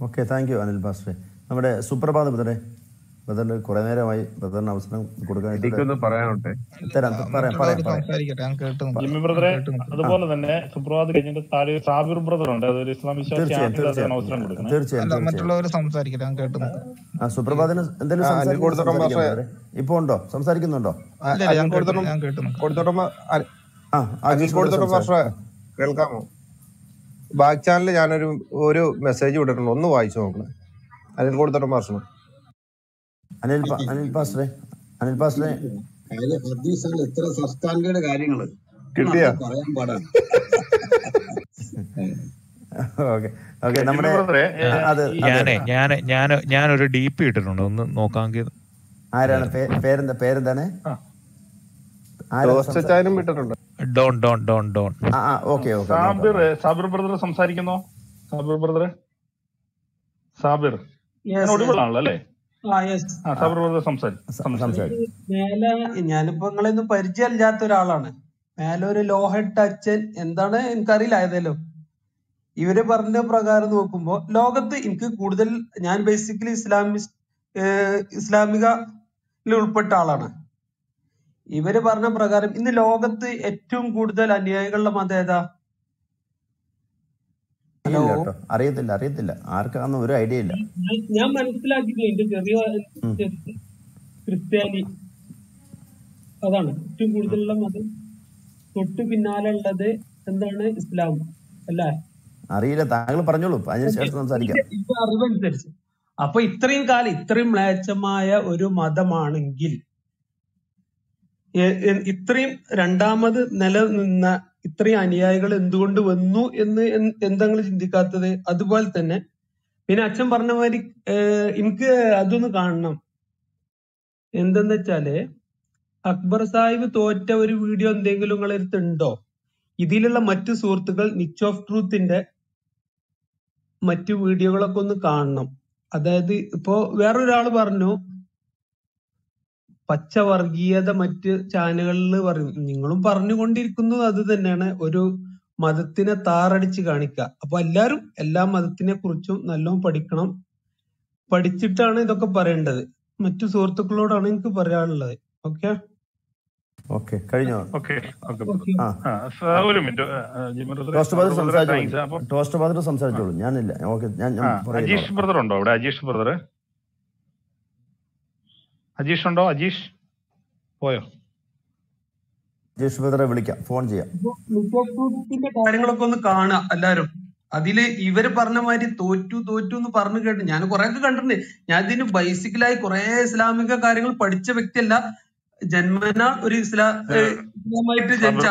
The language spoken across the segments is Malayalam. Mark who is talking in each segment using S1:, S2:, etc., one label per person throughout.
S1: Okay thank you Anil pastor നമ്മുടെ സുപ്രഭാത ബ്രദറെ ബ്രദറിന് കുറെ നേരമായി ബ്രദറിന് അവസരം കൊടുക്കാൻ
S2: പറയാനുണ്ട്.
S1: തരാം പറയാം പറയാം പറയാം.
S3: സംസാരിക്കട്ടെ ഞാൻ കേട്ടു നിൽക്കാം.
S4: ബ്രദറെ അതുപോലെ തന്നെ സുപ്രഭാത് കഴിഞ്ഞിട്ട് സാബിർ ബ്രദർ ഉണ്ട് അതൊരു ഇസ്ലാം വിശ്വാസിയാണ്
S1: തീർച്ചയായും
S4: അവസരം
S3: മറ്റുള്ളവർ സംസാരിക്കട്ടെ ഞാൻ കേട്ടു
S1: ആ സുപ്രഭാതന് എന്തെങ്കിലും? ഇപ്പൊ ഉണ്ടോ? സംസാരിക്കുന്നുണ്ടോ?
S2: കൊടുത്തോട്ടം കൊടുത്തോട്ടം കേൾക്കാമോ? ബാക്ക് ചാനലിൽ ഞാനൊരു ഒരു മെസ്സേജ് വിട്ടിട്ടുണ്ട്. ഒന്ന് വായിച്ചു നോക്കണം അനിൽ കൊടുത്തോട്ട് മാർഷണം
S1: അനിൽ അനിൽ പാസ്റ്ററെ അനിൽ പാസ്റ്ററെ.
S5: ഹദീസാണ് ഇത്ര സബ്സ്റ്റാൻഡേർഡ്
S2: കിട്ടിയാ?
S5: പറയാൻ പാടാണ്
S1: നമ്മുടെ അതെ
S6: ഞാൻ ഞാൻ ഞാനൊരു ഡി പി ഇട്ടിട്ടുണ്ട്. ഒന്ന് നോക്കാമെങ്കിൽ
S1: ആരാണ്? പേരെന്താ പേരെന്താണ്?
S4: ആ.
S1: ആരാണ്
S2: ടോസ്റ്റ്
S1: സംസാ-
S2: ചായനും വിട്ടിട്ടുണ്ട്.
S6: Don don don don.
S1: ആ ആ okay okay
S4: Sabir Sabir brother സംസാരിക്കുന്നോ? Sabir brother Sabir. ഒടുവിലാണല്ലോ അല്ലേ
S7: യെസ്
S4: ആ സാബിർ ബ്രദർ സംസാരിക്കും.
S7: ഞാനിപ്പോ നിങ്ങളൊന്നും പരിചയമില്ലാത്ത ഒരാളാണ്. മേലെ ഒരു ലോഹട്ട് അച്ഛൻ എന്താണ് എനിക്കറിയില്ല ഏതായാലും ഇവർ പറഞ്ഞ പ്രകാരം നോക്കുമ്പോ ലോകത്ത് എനിക്ക് കൂടുതൽ ഞാൻ ബേസിക്കലി ഇസ്ലാമിസ്റ്റ് ഇസ്ലാമിക ഉൾപ്പെട്ട ആളാണ്. ഇവർ പറഞ്ഞ പ്രകാരം ഇന്ന് ലോകത്ത് ഏറ്റവും കൂടുതൽ അനുയായികളുടെ മതം ഏതാ? ഹലോ
S1: അറിയത്തില്ല അറിയത്തില്ല. ആർക്കാന്ന് ഒരു ഐഡിയ ഇല്ല.
S7: ഞാൻ- മനസ്സിലാക്കി എന്റെ ചെറിയ ക്രിസ്ത്യാനി. അതാണ് ഏറ്റവും കൂടുതലുള്ള മതം. തൊട്ട് പിന്നാലെ ഉള്ളത് എന്താണ്? ഇസ്ലാം. അല്ലേ?
S1: അറിയില്ല താങ്കൾ പറഞ്ഞോളൂ. അതിനുശേഷം സംസാരിക്കാം.
S7: അറിവനുസരിച്ച്. അപ്പൊ ഇത്രയും കാലം ഇത്രയും മ്ലേച്ഛമായ ഒരു മതമാണെങ്കിൽ ഇത്രയും രണ്ടാമത് നിലനിന്ന ഇത്രയും അനുയായികൾ എന്തുകൊണ്ട് വന്നു എന്ന് എന്താണ് എന്താ ചിന്തിക്കാത്തത്? അതുപോലെ തന്നെ പിന്നെ അച്ഛൻ പറഞ്ഞ മാതിരി എനിക്ക് അതൊന്ന് കാണണം. എന്തെന്ന് വെച്ചാൽ അക്ബർ സാഹിബ് തോറ്റ ഒരു വീഡിയോ എന്തെങ്കിലും നിങ്ങളെ ഉണ്ടോ? ഇതിലുള്ള മറ്റു സുഹൃത്തുക്കൾ നിച്ച് ഓഫ് ട്രൂത്തിന്റെ മറ്റു വീഡിയോകളൊക്കെ ഒന്ന് കാണണം. അതായത് ഇപ്പോ വേറൊരാൾ പറഞ്ഞു പച്ച വർഗീയത മറ്റ് ചാനലുകളിൽ പറയും. നിങ്ങളും പറഞ്ഞുകൊണ്ടിരിക്കുന്നത് അത് തന്നെയാണ്. ഒരു മതത്തിനെ താറടിച്ച് കാണിക്കുക. അപ്പൊ എല്ലാരും എല്ലാ മതത്തിനെ കുറിച്ചും നല്ലോണം പഠിക്കണം. പഠിച്ചിട്ടാണ് ഇതൊക്കെ പറയേണ്ടത്. മറ്റു സുഹൃത്തുക്കളോടാണ് എനിക്ക് പറയാനുള്ളത്. ഓക്കെ?
S1: ഓക്കെ കഴിഞ്ഞോ?
S4: Okay okay.
S7: ഓക്കെ.
S1: ആ.
S4: ആ ഒരു മിനിറ്റ്.
S1: സംസാരിച്ചോളൂ. ഞാനില്ല. ഓക്കെ
S4: അജീഷ് ബ്രദർ ഉണ്ടോ അവിടെ? അജീഷ് ബ്രദർ അജീഷ് ഉണ്ടോ അജീഷ് പോയോ?
S1: അജീഷ് ബദറെ വിളിക്കാം ഫോൺ ചെയ്യാം.
S7: കാര്യങ്ങളൊക്കെ ഒന്ന് കാണുക എല്ലാരും അതിൽ ഇവർ പറഞ്ഞ മാതിരി തോറ്റു തോറ്റു എന്ന് പറഞ്ഞു കേട്ടു ഞാൻ കുറെ ഒക്കെ കണ്ടിട്ടുണ്ട്. ഞാൻ ഇതിന് ബേസിക്കലായി കുറെ ഇസ്ലാമിക കാര്യങ്ങൾ പഠിച്ച വ്യക്തിയല്ല. ജന്മന ഒരു ഇസ്ലാമായിട്ട് ജനിച്ച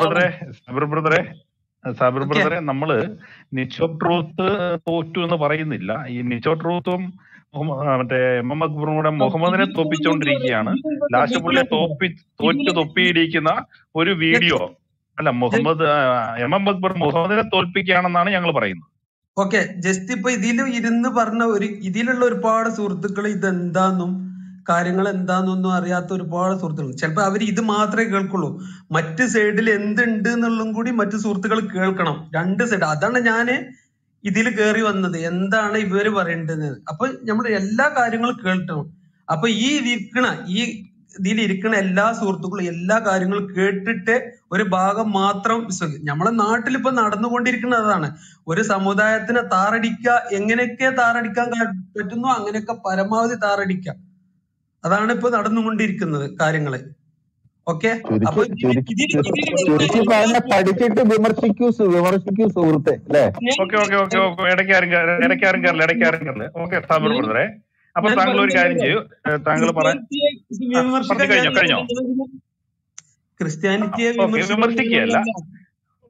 S4: സാബിർ ബ്രദറെ നമ്മൾ നിച്ചോ ട്രൂത്ത് തോറ്റു എന്ന് പറയുന്നില്ല. ഈ നിച്ചോ ട്രൂത്തും മറ്റേ എം എം അക്ബറും കൂടെ മുഹമ്മദിനെ തോപ്പിച്ചുകൊണ്ടിരിക്കുകയാണ് ലാസ്റ്റ് പുള്ളിയെ തോപ്പി തോറ്റ് തൊപ്പിയിരിക്കുന്ന ഒരു വീഡിയോ. അല്ല മുഹമ്മദ് എം എം അക്ബർ മുഹമ്മദിനെ തോൽപ്പിക്കുകയാണെന്നാണ് ഞങ്ങൾ പറയുന്നത്.
S7: ഓക്കെ ജസ്റ്റ് ഇപ്പൊ ഇതിൽ ഇരുന്ന് പറഞ്ഞ ഒരു ഇതിലുള്ള ഒരുപാട് സുഹൃത്തുക്കൾ ഇതെന്താന്നും കാര്യങ്ങൾ എന്താന്നൊന്നും അറിയാത്ത ഒരുപാട് സുഹൃത്തുക്കൾ ചിലപ്പോ അവർ ഇത് മാത്രമേ കേൾക്കുള്ളൂ. മറ്റ് സൈഡിൽ എന്തുണ്ട് എന്നുള്ളതും കൂടി മറ്റു സുഹൃത്തുക്കൾ കേൾക്കണം. രണ്ട് സൈഡ് അതാണ് ഞാൻ ഇതിൽ കയറി വന്നത് എന്താണ് ഇവർ പറയേണ്ടത്? അപ്പൊ നമ്മൾ എല്ലാ കാര്യങ്ങളും കേൾക്കണം. അപ്പൊ ഈ ഇരിക്കണ ഈ ഇതിൽ ഇരിക്കണ എല്ലാ സുഹൃത്തുക്കളും എല്ലാ കാര്യങ്ങളും കേട്ടിട്ട് ഒരു ഭാഗം മാത്രം വിശ്വസിക്കും നമ്മളെ നാട്ടിൽ ഇപ്പൊ നടന്നുകൊണ്ടിരിക്കുന്നത് അതാണ് ഒരു സമുദായത്തിനെ താറടിക്കുക എങ്ങനെയൊക്കെ താറടിക്കാൻ പറ്റുന്നോ അങ്ങനെയൊക്കെ പരമാവധി താറടിക്കുക. അതാണ് ഇപ്പൊ നടന്നുകൊണ്ടിരിക്കുന്നത് കാര്യങ്ങൾ. ഓക്കെ? അപ്പൊ
S8: പഠിച്ചിട്ട് വിമർശിക്കൂ വിമർശിക്കൂ സുഹൃത്തെ അല്ലേ?
S4: Okay okay okay okay. ഇടയ്ക്ക് ആരും ഇടയ്ക്ക് ആരും കയറില്ല ഇടയ്ക്ക് ആരും കയറില്ല ഓക്കെ
S7: താങ്കൾ
S4: കൊടുത്തേ അപ്പൊ താങ്കൾ ഒരു കാര്യം ചെയ്യൂ. താങ്കൾ പറഞ്ഞു കഴിഞ്ഞോ കഴിഞ്ഞോ?
S7: ക്രിസ്ത്യാനിറ്റിയെ
S4: വിമർശിക്കുകയല്ല.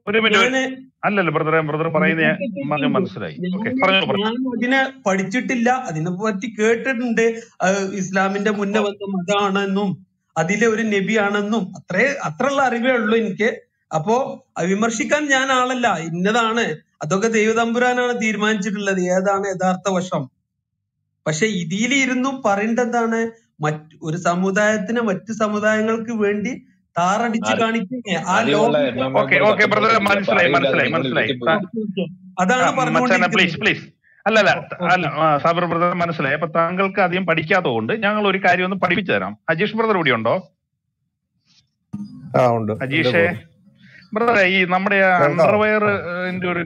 S4: ഒരു മിനിറ്റ് അല്ലല്ല ബ്രദറെ ബ്രദർ പറയുന്ന മനസ്സിലായി. പറഞ്ഞു
S7: ഞാൻ അതിനെ പഠിച്ചിട്ടില്ല. അതിനെ പറ്റി കേട്ടിട്ടുണ്ട്. ഇസ്ലാമിന്റെ മുന്നേ വന്ന മതമാണെന്നും അതിലെ ഒരു നബിയാണെന്നും അത്രേ അത്രയുള്ള അറിവേ ഉള്ളൂ എനിക്ക്. അപ്പോ വിമർശിക്കാൻ ഞാൻ ആളല്ല. ഇന്നതാണ്. അതൊക്കെ ദൈവതമ്പുരാനാണ് തീരുമാനിച്ചിട്ടുള്ളത്. ഏതാണ് യഥാർത്ഥ വശം? പക്ഷെ ഇതിലിരുന്നു പറയേണ്ടത് എന്താണ് മറ്റ് ഒരു സമുദായത്തിന് മറ്റു സമുദായങ്ങൾക്ക് വേണ്ടി താറടിച്ച് കാണിക്കുന്നേ ആ ലോകം
S4: മനസ്സിലായി മനസ്സിലായി മനസ്സിലായി.
S7: അതാണ് പറഞ്ഞുകൊണ്ടിരിക്കുന്നത്.
S4: പ്ലീസ് അല്ല അല്ല അല്ല ആ, സാബിർ ബ്രദർ മനസ്സിലായി. അപ്പൊ താങ്കൾക്ക് അധികം പഠിക്കാത്തതുകൊണ്ട് ഞങ്ങൾ ഒരു കാര്യം ഒന്ന് പഠിപ്പിച്ചു തരാം. അജീഷ് ബ്രദർ ഇവിടെ ഉണ്ടോ?
S2: ആ ഉണ്ട്.
S4: അജീഷേ ബ്രദറെ ഈ നമ്മുടെ അണ്ടർവയർ ഒരു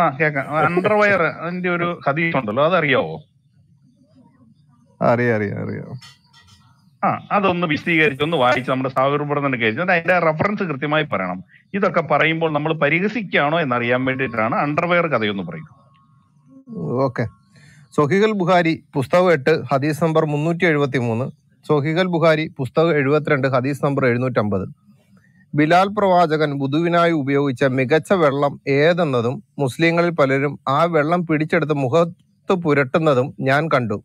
S4: ആ കേക്കാം അണ്ടർവയർ അതിന്റെ ഒരു ഹദീസ് ഉണ്ടല്ലോ അതറിയാവോ?
S2: അറിയാം അറിയാം അറിയാം.
S4: ആ അതൊന്ന് വിശദീകരിച്ച് ഒന്ന് വായിച്ച് നമ്മുടെ സാഗർ ബ്രദറിന് കഴിച്ചു അതിന്റെ റെഫറൻസ് കൃത്യമായി പറയണം. ഇതൊക്കെ പറയുമ്പോൾ നമ്മൾ പരിഹസിക്കുകയാണോ എന്നറിയാൻ വേണ്ടിയിട്ടാണ് അണ്ടർവെയർ കഥയൊന്ന് പറയും
S2: ഓക്കെ. സൊഹിഗൽ ബുഹാരി പുസ്തകം എട്ട് ഹദീസ് നമ്പർ മുന്നൂറ്റി എഴുപത്തി മൂന്ന് സൊഹിഗൽ ബുഹാരി പുസ്തകം എഴുപത്തിരണ്ട് ഹദീസ് നമ്പർ എഴുന്നൂറ്റമ്പത്. ബിലാൽ പ്രവാചകൻ ബുധുവിനായി ഉപയോഗിച്ച മികച്ച വെള്ളം ഏതെന്നതും മുസ്ലിങ്ങളിൽ പലരും ആ വെള്ളം പിടിച്ചെടുത്ത് മുഖത്ത് പുരട്ടുന്നതും ഞാൻ കണ്ടു.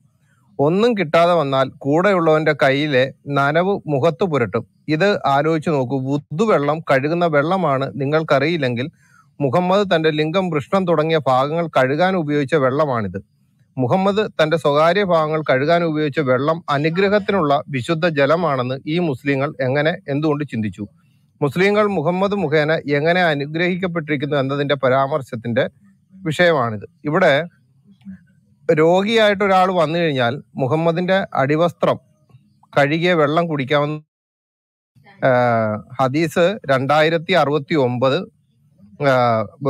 S2: ഒന്നും കിട്ടാതെ വന്നാൽ കൂടെയുള്ളവന്റെ കയ്യിലെ നനവ് മുഖത്ത് പുരട്ടും. ഇത് ആലോചിച്ച് നോക്കൂ ബുദ്ധുവെള്ളം കഴുകുന്ന വെള്ളമാണ് നിങ്ങൾക്കറിയില്ലെങ്കിൽ മുഹമ്മദ് തന്റെ ലിംഗം വൃഷ്ണം തുടങ്ങിയ ഭാഗങ്ങൾ കഴുകാൻ ഉപയോഗിച്ച വെള്ളമാണിത്. മുഹമ്മദ് തന്റെ സ്വകാര്യ ഭാഗങ്ങൾ കഴുകാൻ ഉപയോഗിച്ച വെള്ളം അനുഗ്രഹത്തിനുള്ള വിശുദ്ധ ജലമാണെന്ന് ഈ മുസ്ലിങ്ങൾ എങ്ങനെ എന്തുകൊണ്ട് ചിന്തിച്ചു? മുസ്ലിങ്ങൾ മുഹമ്മദ് മുഖേന എങ്ങനെ അനുഗ്രഹിക്കപ്പെട്ടിരിക്കുന്നു എന്നതിന്റെ പരാമർശത്തിന്റെ വിഷയമാണിത്. ഇവിടെ രോഗിയായിട്ട് ഒരാൾ വന്നു കഴിഞ്ഞാൽ മുഹമ്മദിന്റെ അടിവസ്ത്രം കഴുകിയ വെള്ളം കുടിക്കാവുന്ന ആഹ് ഹദീസ് രണ്ടായിരത്തി അറുപത്തി ഒമ്പത്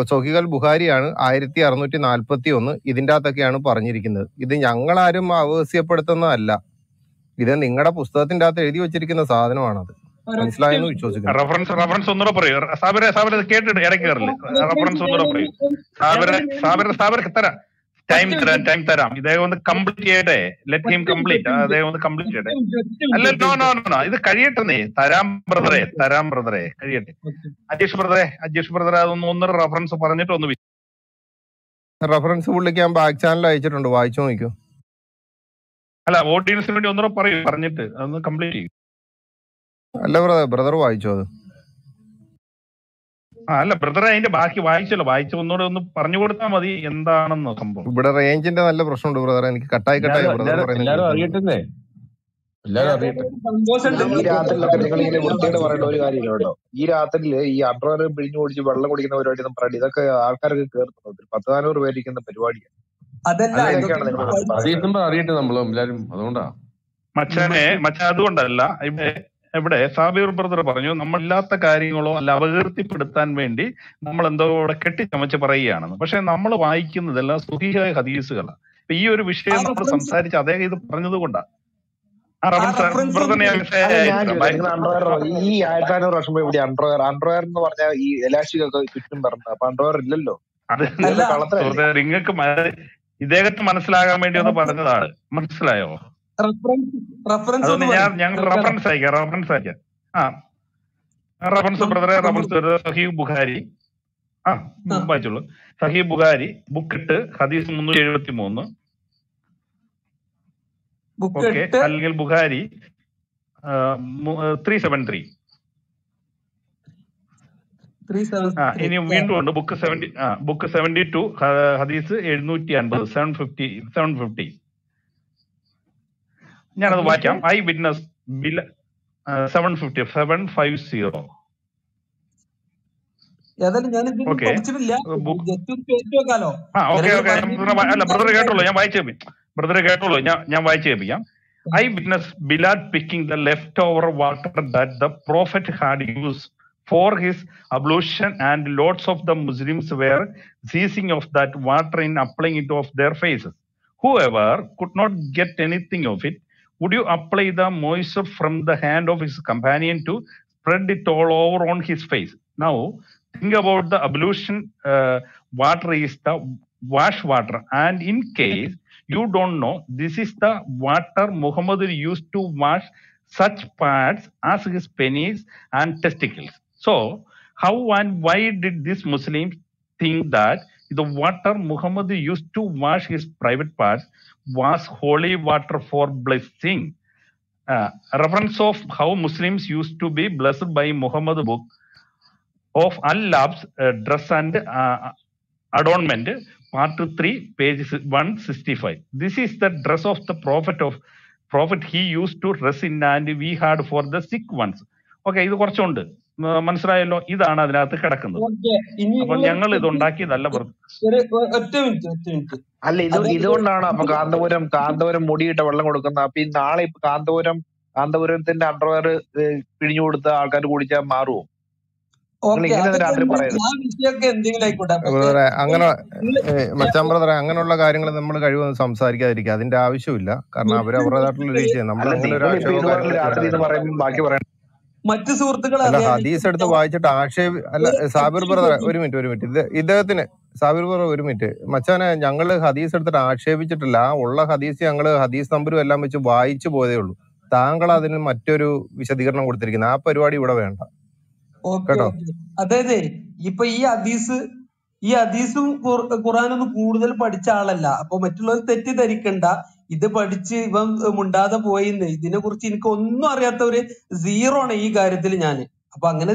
S2: സൊഹികൾ ബുഹാരിയാണ് ആയിരത്തി അറുന്നൂറ്റി നാൽപ്പത്തി ഒന്ന് ഇതിന്റെ അകത്തൊക്കെയാണ് പറഞ്ഞിരിക്കുന്നത്. ഇത് ഞങ്ങളാരും അപഹസ്യപ്പെടുത്തുന്നതല്ല ഇത് നിങ്ങളുടെ പുസ്തകത്തിന്റെ അകത്ത് എഴുതി വെച്ചിരിക്കുന്ന സാധനമാണത്. മനസ്സിലായെന്ന് വിശ്വസിക്കുന്നു.
S4: റെഫറൻസ് റെഫറൻസ് ഒന്നുകൂടെ പറയൂ. സാബിരെ സാബിരെ ഇത് കേട്ടിട്ട് ഇടയ്ക്ക് കയറില്ല റെഫറൻസ് ഒന്നുകൂടെ പറയൂ. സാബിരെ സാബിരെ സാബിരെ തരാം. ടൈം തരാം ടൈം തരാം. ഇദ്ദേഹം ഒന്ന് കംപ്ലീറ്റ് ചെയ്യട്ടെ. ലെറ്റ് ഹിം കംപ്ലീറ്റ് അദ്ദേഹം ഒന്ന് കംപ്ലീറ്റ് ചെയ്യട്ടെ. അല്ല നോ നോ നോ നോ ഇത് കഴിയട്ടെ നീ. തരാം ബ്രദറെ തരാം ബ്രദറെ കഴിയട്ടെ. അജീഷ് ബ്രദറെ അജീഷ് ബ്രദറെ അതൊന്ന് ഒന്നൊരു റെഫറൻസ് പറഞ്ഞിട്ട് ഒന്ന്
S2: റെഫറൻസ് പുള്ളിക്ക് ഞാൻ ബാക്ക് ചാനൽ അയച്ചിട്ടുണ്ട്. വായിച്ചു നോക്കൂ
S4: അല്ല ഓഡിയൻസിന് വേണ്ടി ഒന്നുകൂടെ പറയൂ. പറഞ്ഞിട്ട് അതൊന്ന് കംപ്ലീറ്റ് ചെയ്യും.
S2: അല്ല ബ്രദർ ബ്രദർ വായിച്ചോ അത്.
S4: അല്ല ബ്രദറെ അതിന്റെ ബാക്കി വായിച്ചല്ലോ. വായിച്ചു ഒന്നുകൂടെ ഒന്ന് പറഞ്ഞു കൊടുത്താൽ മതി എന്താണെന്ന് സംഭവം.
S2: ഇവിടെ റേഞ്ചിന്റെ നല്ല പ്രശ്നമുണ്ട് ബ്രദർ എനിക്ക് കട്ടായി കട്ടായി
S9: എല്ലാരും അറിയട്ടെ. ഈ രാത്രിയിലൊക്കെ നിങ്ങൾ ഇങ്ങനെ വൃത്തിയോട് പറയേണ്ട ഒരു കാര്യമില്ല കേട്ടോ. ഈ രാത്രിയിൽ ഈ അണ്ടർവെയർ പിഴിഞ്ഞു കുടിച്ച് വെള്ളം കുടിക്കുന്ന പരിപാടി ഒന്നും പറയണ്ട. ഇതൊക്കെ ആൾക്കാർക്ക് കേൾക്കുന്നത് പത്ത് നാനൂറ് പേരിക്കുന്ന ഇരിക്കുന്ന പരിപാടിയാണ്
S10: അറിയട്ടെ നമ്മളും എല്ലാരും. അതുകൊണ്ടാ.
S4: മച്ചാനെ മച്ചാ അതുകൊണ്ടല്ല. ഇവിടെ ഇവിടെ സാബിർ ബ്രദർ പറഞ്ഞു നമ്മളില്ലാത്ത കാര്യങ്ങളോ അല്ല അപകീർത്തിപ്പെടുത്താൻ വേണ്ടി നമ്മൾ എന്തോ ഇവിടെ കെട്ടിച്ചമച്ച് പറയുകയാണെന്ന്. പക്ഷെ നമ്മൾ വായിക്കുന്നതെല്ലാം സുഹിഹായ ഹദീസുകളാണ്. ഈ ഒരു വിഷയം നമ്മൾ സംസാരിച്ച് അദ്ദേഹം ഇത് പറഞ്ഞത് കൊണ്ടാ ആ റഫറൻസ് ബ്രദറിനെ ഞാൻ message
S9: അല്ല ഞാൻ
S4: അയച്ചിട്ടുണ്ട്.
S9: ചോദിച്ചത് നിങ്ങൾ അണ്ടർവെയർ ഈ ആയിരത്തി അഞ്ഞൂറ് വർഷം ഇവിടെ അണ്ടർവെയർ അണ്ടർവെയർ എന്ന് പറഞ്ഞാൽ ഈ എലാസ്റ്റിക് ഒക്കെ ചുറ്റും പറഞ്ഞു അപ്പൊ അണ്ടർവെയർ ഇല്ലല്ലോ.
S4: നിങ്ങൾക്ക് ഇദ്ദേഹത്തെ മനസ്സിലാകാൻ വേണ്ടി ഒന്ന് പറഞ്ഞതാണ്. മനസ്സിലായോ?
S7: റെഫറൻസ്
S4: ഞാൻ. ഞങ്ങൾ റഫറൻസ് അയക്കാം റഫറൻസ് അയക്കാം. ആ. റഫറൻസ് ബ്രദറെ റഫറൻസ് ബുഖാരി. ആ വായിച്ചോളൂ ബുഖാരി ബുക്ക് ഇട്ട് ഹദീസ് മുന്നൂറ്റി എഴുപത്തി മൂന്ന് അല്ലെങ്കിൽ ബുഖാരി ത്രീ സെവൻ ത്രീ ഇനി വീണ്ടും ഉണ്ട്. Book seventy book seventy two ഹദീസ് എഴുന്നൂറ്റി അൻപത് സെവൻ ഫിഫ്റ്റി സെവൻ ഫിഫ്റ്റി ഞാനത് വായിക്കാം. I witness bill seven fifty seven five zero
S7: ഏതായാലും ഞാൻ ഇത്
S4: Okay.
S7: പഠിച്ചിട്ടില്ല.
S4: ബുക്ക്
S7: ജസ്റ്റ് ഒന്ന് കേട്ട് വെക്കാലോ
S4: ആ ഓക്കെ
S7: നിനക്ക്
S4: ഓക്കെ
S7: പറഞ്ഞിട്ട്
S4: അല്ല ബ്രദർ കേട്ടോളൂ. ഞാൻ വായിച്ചു കേൾപ്പിക്കാം ബ്രദർ കേട്ടോളൂ. ഞാൻ ഞാൻ വായിച്ചു കേൾപ്പിക്കാം I witness ബിലാഡ് picking the left over water that the prophet had use for his ablution and lots of the Muslims were seizing of that water in applying it of their faces. Whoever could not get anything of it, would you apply the moisture from the hand of his companion to spread it all over on his face? Now, think about the ablution uh, water is the wash water, and in case you don't know, this is the water Muhammad used to wash such parts as his penis and testicles. So, how and why did these Muslims think that the water Muhammad used to wash his private parts was holy water for blessing? Uh, reference of how Muslims used to be blessed by Muhammad book of Allah's uh, dress and uh, adornment, part 3, page 165. This is the dress of the prophet of prophet he used to dress in and we had for the sick ones. Okay, ഇത് കുറച്ചുണ്ട് മനസ്സിലായല്ലോ? ഇതാണ് അതിനകത്ത് കിടക്കുന്നത്.
S7: ഓക്കെ. ഇനി
S4: അപ്പൊ ഞങ്ങൾ ഇത് ഉണ്ടാക്കിയതല്ല
S9: അല്ല ഇത് ഇതുകൊണ്ടാണ് അപ്പൊ കാന്തപുരം കാന്തപുരം മുടിയിട്ട വെള്ളം കൊടുക്കുന്നത്. അപ്പൊ ഈ നാളെ ഇപ്പൊ കാന്തപുരം കാന്തപുരത്തിന്റെ അണ്ടർവെയർ പിഴിഞ്ഞു കൊടുത്ത ആൾക്കാർ കുടിച്ചാൽ മാറുമോ
S2: അങ്ങനെ മച്ചാൻ ബ്രദറെ അങ്ങനെയുള്ള കാര്യങ്ങൾ നമ്മൾ കഴിവൊന്നും സംസാരിക്കാതിരിക്കുക. അതിന്റെ ആവശ്യമില്ല. കാരണം അവർ അവരുടേതായിട്ടുള്ള
S9: രീതി
S2: രീതിയാണ് നമ്മൾ അങ്ങനെ ഒരു
S7: മറ്റു സുഹൃത്തുക്കൾ
S2: അല്ല ഹദീസ് എടുത്ത് വായിച്ചിട്ട് ആക്ഷേപ അല്ല സാബിർ
S7: ബ്രദർ
S2: ഒരു മിനിറ്റ് ഒരു മിനിറ്റ്. ഇത് ഇദ്ദേഹത്തിന് സാബിർ ബ്രദർ ഒരു മിനിറ്റ്. മച്ചാനെ ഞങ്ങൾ ഹദീസ് എടുത്തിട്ട് ആക്ഷേപിച്ചിട്ടില്ല. ഉള്ള ഹദീസ് ഞങ്ങൾ ഹദീസ് നമ്പരും എല്ലാം വെച്ച് വായിച്ചു പോയതേ ഉള്ളൂ. താങ്കൾ അതിന് മറ്റൊരു വിശദീകരണം കൊടുത്തിരിക്കുന്നു ആ പരിപാടി ഇവിടെ വേണ്ട. കേട്ടോ?
S7: അതായത് ഇപ്പൊ ഈ ഹദീസ് ഈ ഹദീസും ഖുർആാനൊന്നും കൂടുതൽ പഠിച്ച ആളല്ല. അപ്പൊ മറ്റുള്ളവർ തെറ്റിദ്ധരിക്കണ്ട. ഇത് പഠിച്ച് ഇവൻ മുണ്ടാതെ പോയിന്ന്. ഇതിനെ കുറിച്ച് എനിക്ക് ഒന്നും അറിയാത്ത ഒരു സീറോ ആണ് ഈ കാര്യത്തിൽ ഞാൻ അപ്പൊ അങ്ങനെ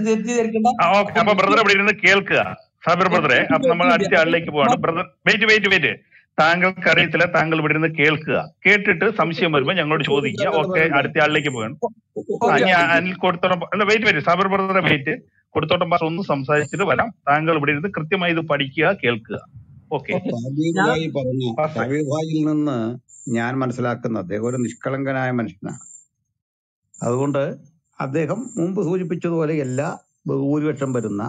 S7: അപ്പൊ
S4: ബ്രദർ ഇവിടെ ഇരുന്ന് കേൾക്കുക. സാബിർ ബ്രദറെ അപ്പൊ നമ്മൾ അടുത്ത ആളിലേക്ക് പോവാണ്. Brother wait wait wait. താങ്കൾക്ക് അറിയത്തില്ല താങ്കൾ ഇവിടെ നിന്ന് കേൾക്കുക. കേട്ടിട്ട് സംശയം വരുമ്പോൾ ഞങ്ങളോട് ചോദിക്കുക. ഓക്കെ അടുത്ത ആളിലേക്ക് പോകണം അനിൽ കൊടുത്തോട്ടം അല്ല വെയിറ്റ് വെയിറ്റ്. സാബിർ ബ്രദറെ വെയിറ്റ്. കൊടുത്തോട്ടം പാസ് ഒന്ന് സംസാരിച്ചിട്ട് വരാം. താങ്കൾ ഇവിടെ ഇരുന്ന് കൃത്യമായി ഇത് പഠിക്കുക കേൾക്കുക. ഓക്കെ.
S5: നിന്ന് ഞാൻ മനസ്സിലാക്കുന്നത് അദ്ദേഹം ഒരു നിഷ്കളങ്കനായ മനുഷ്യനാണ്. അതുകൊണ്ട് അദ്ദേഹം മുമ്പ് സൂചിപ്പിച്ചതുപോലെ എല്ലാ ബഹുഭൂരിപക്ഷം വരുന്ന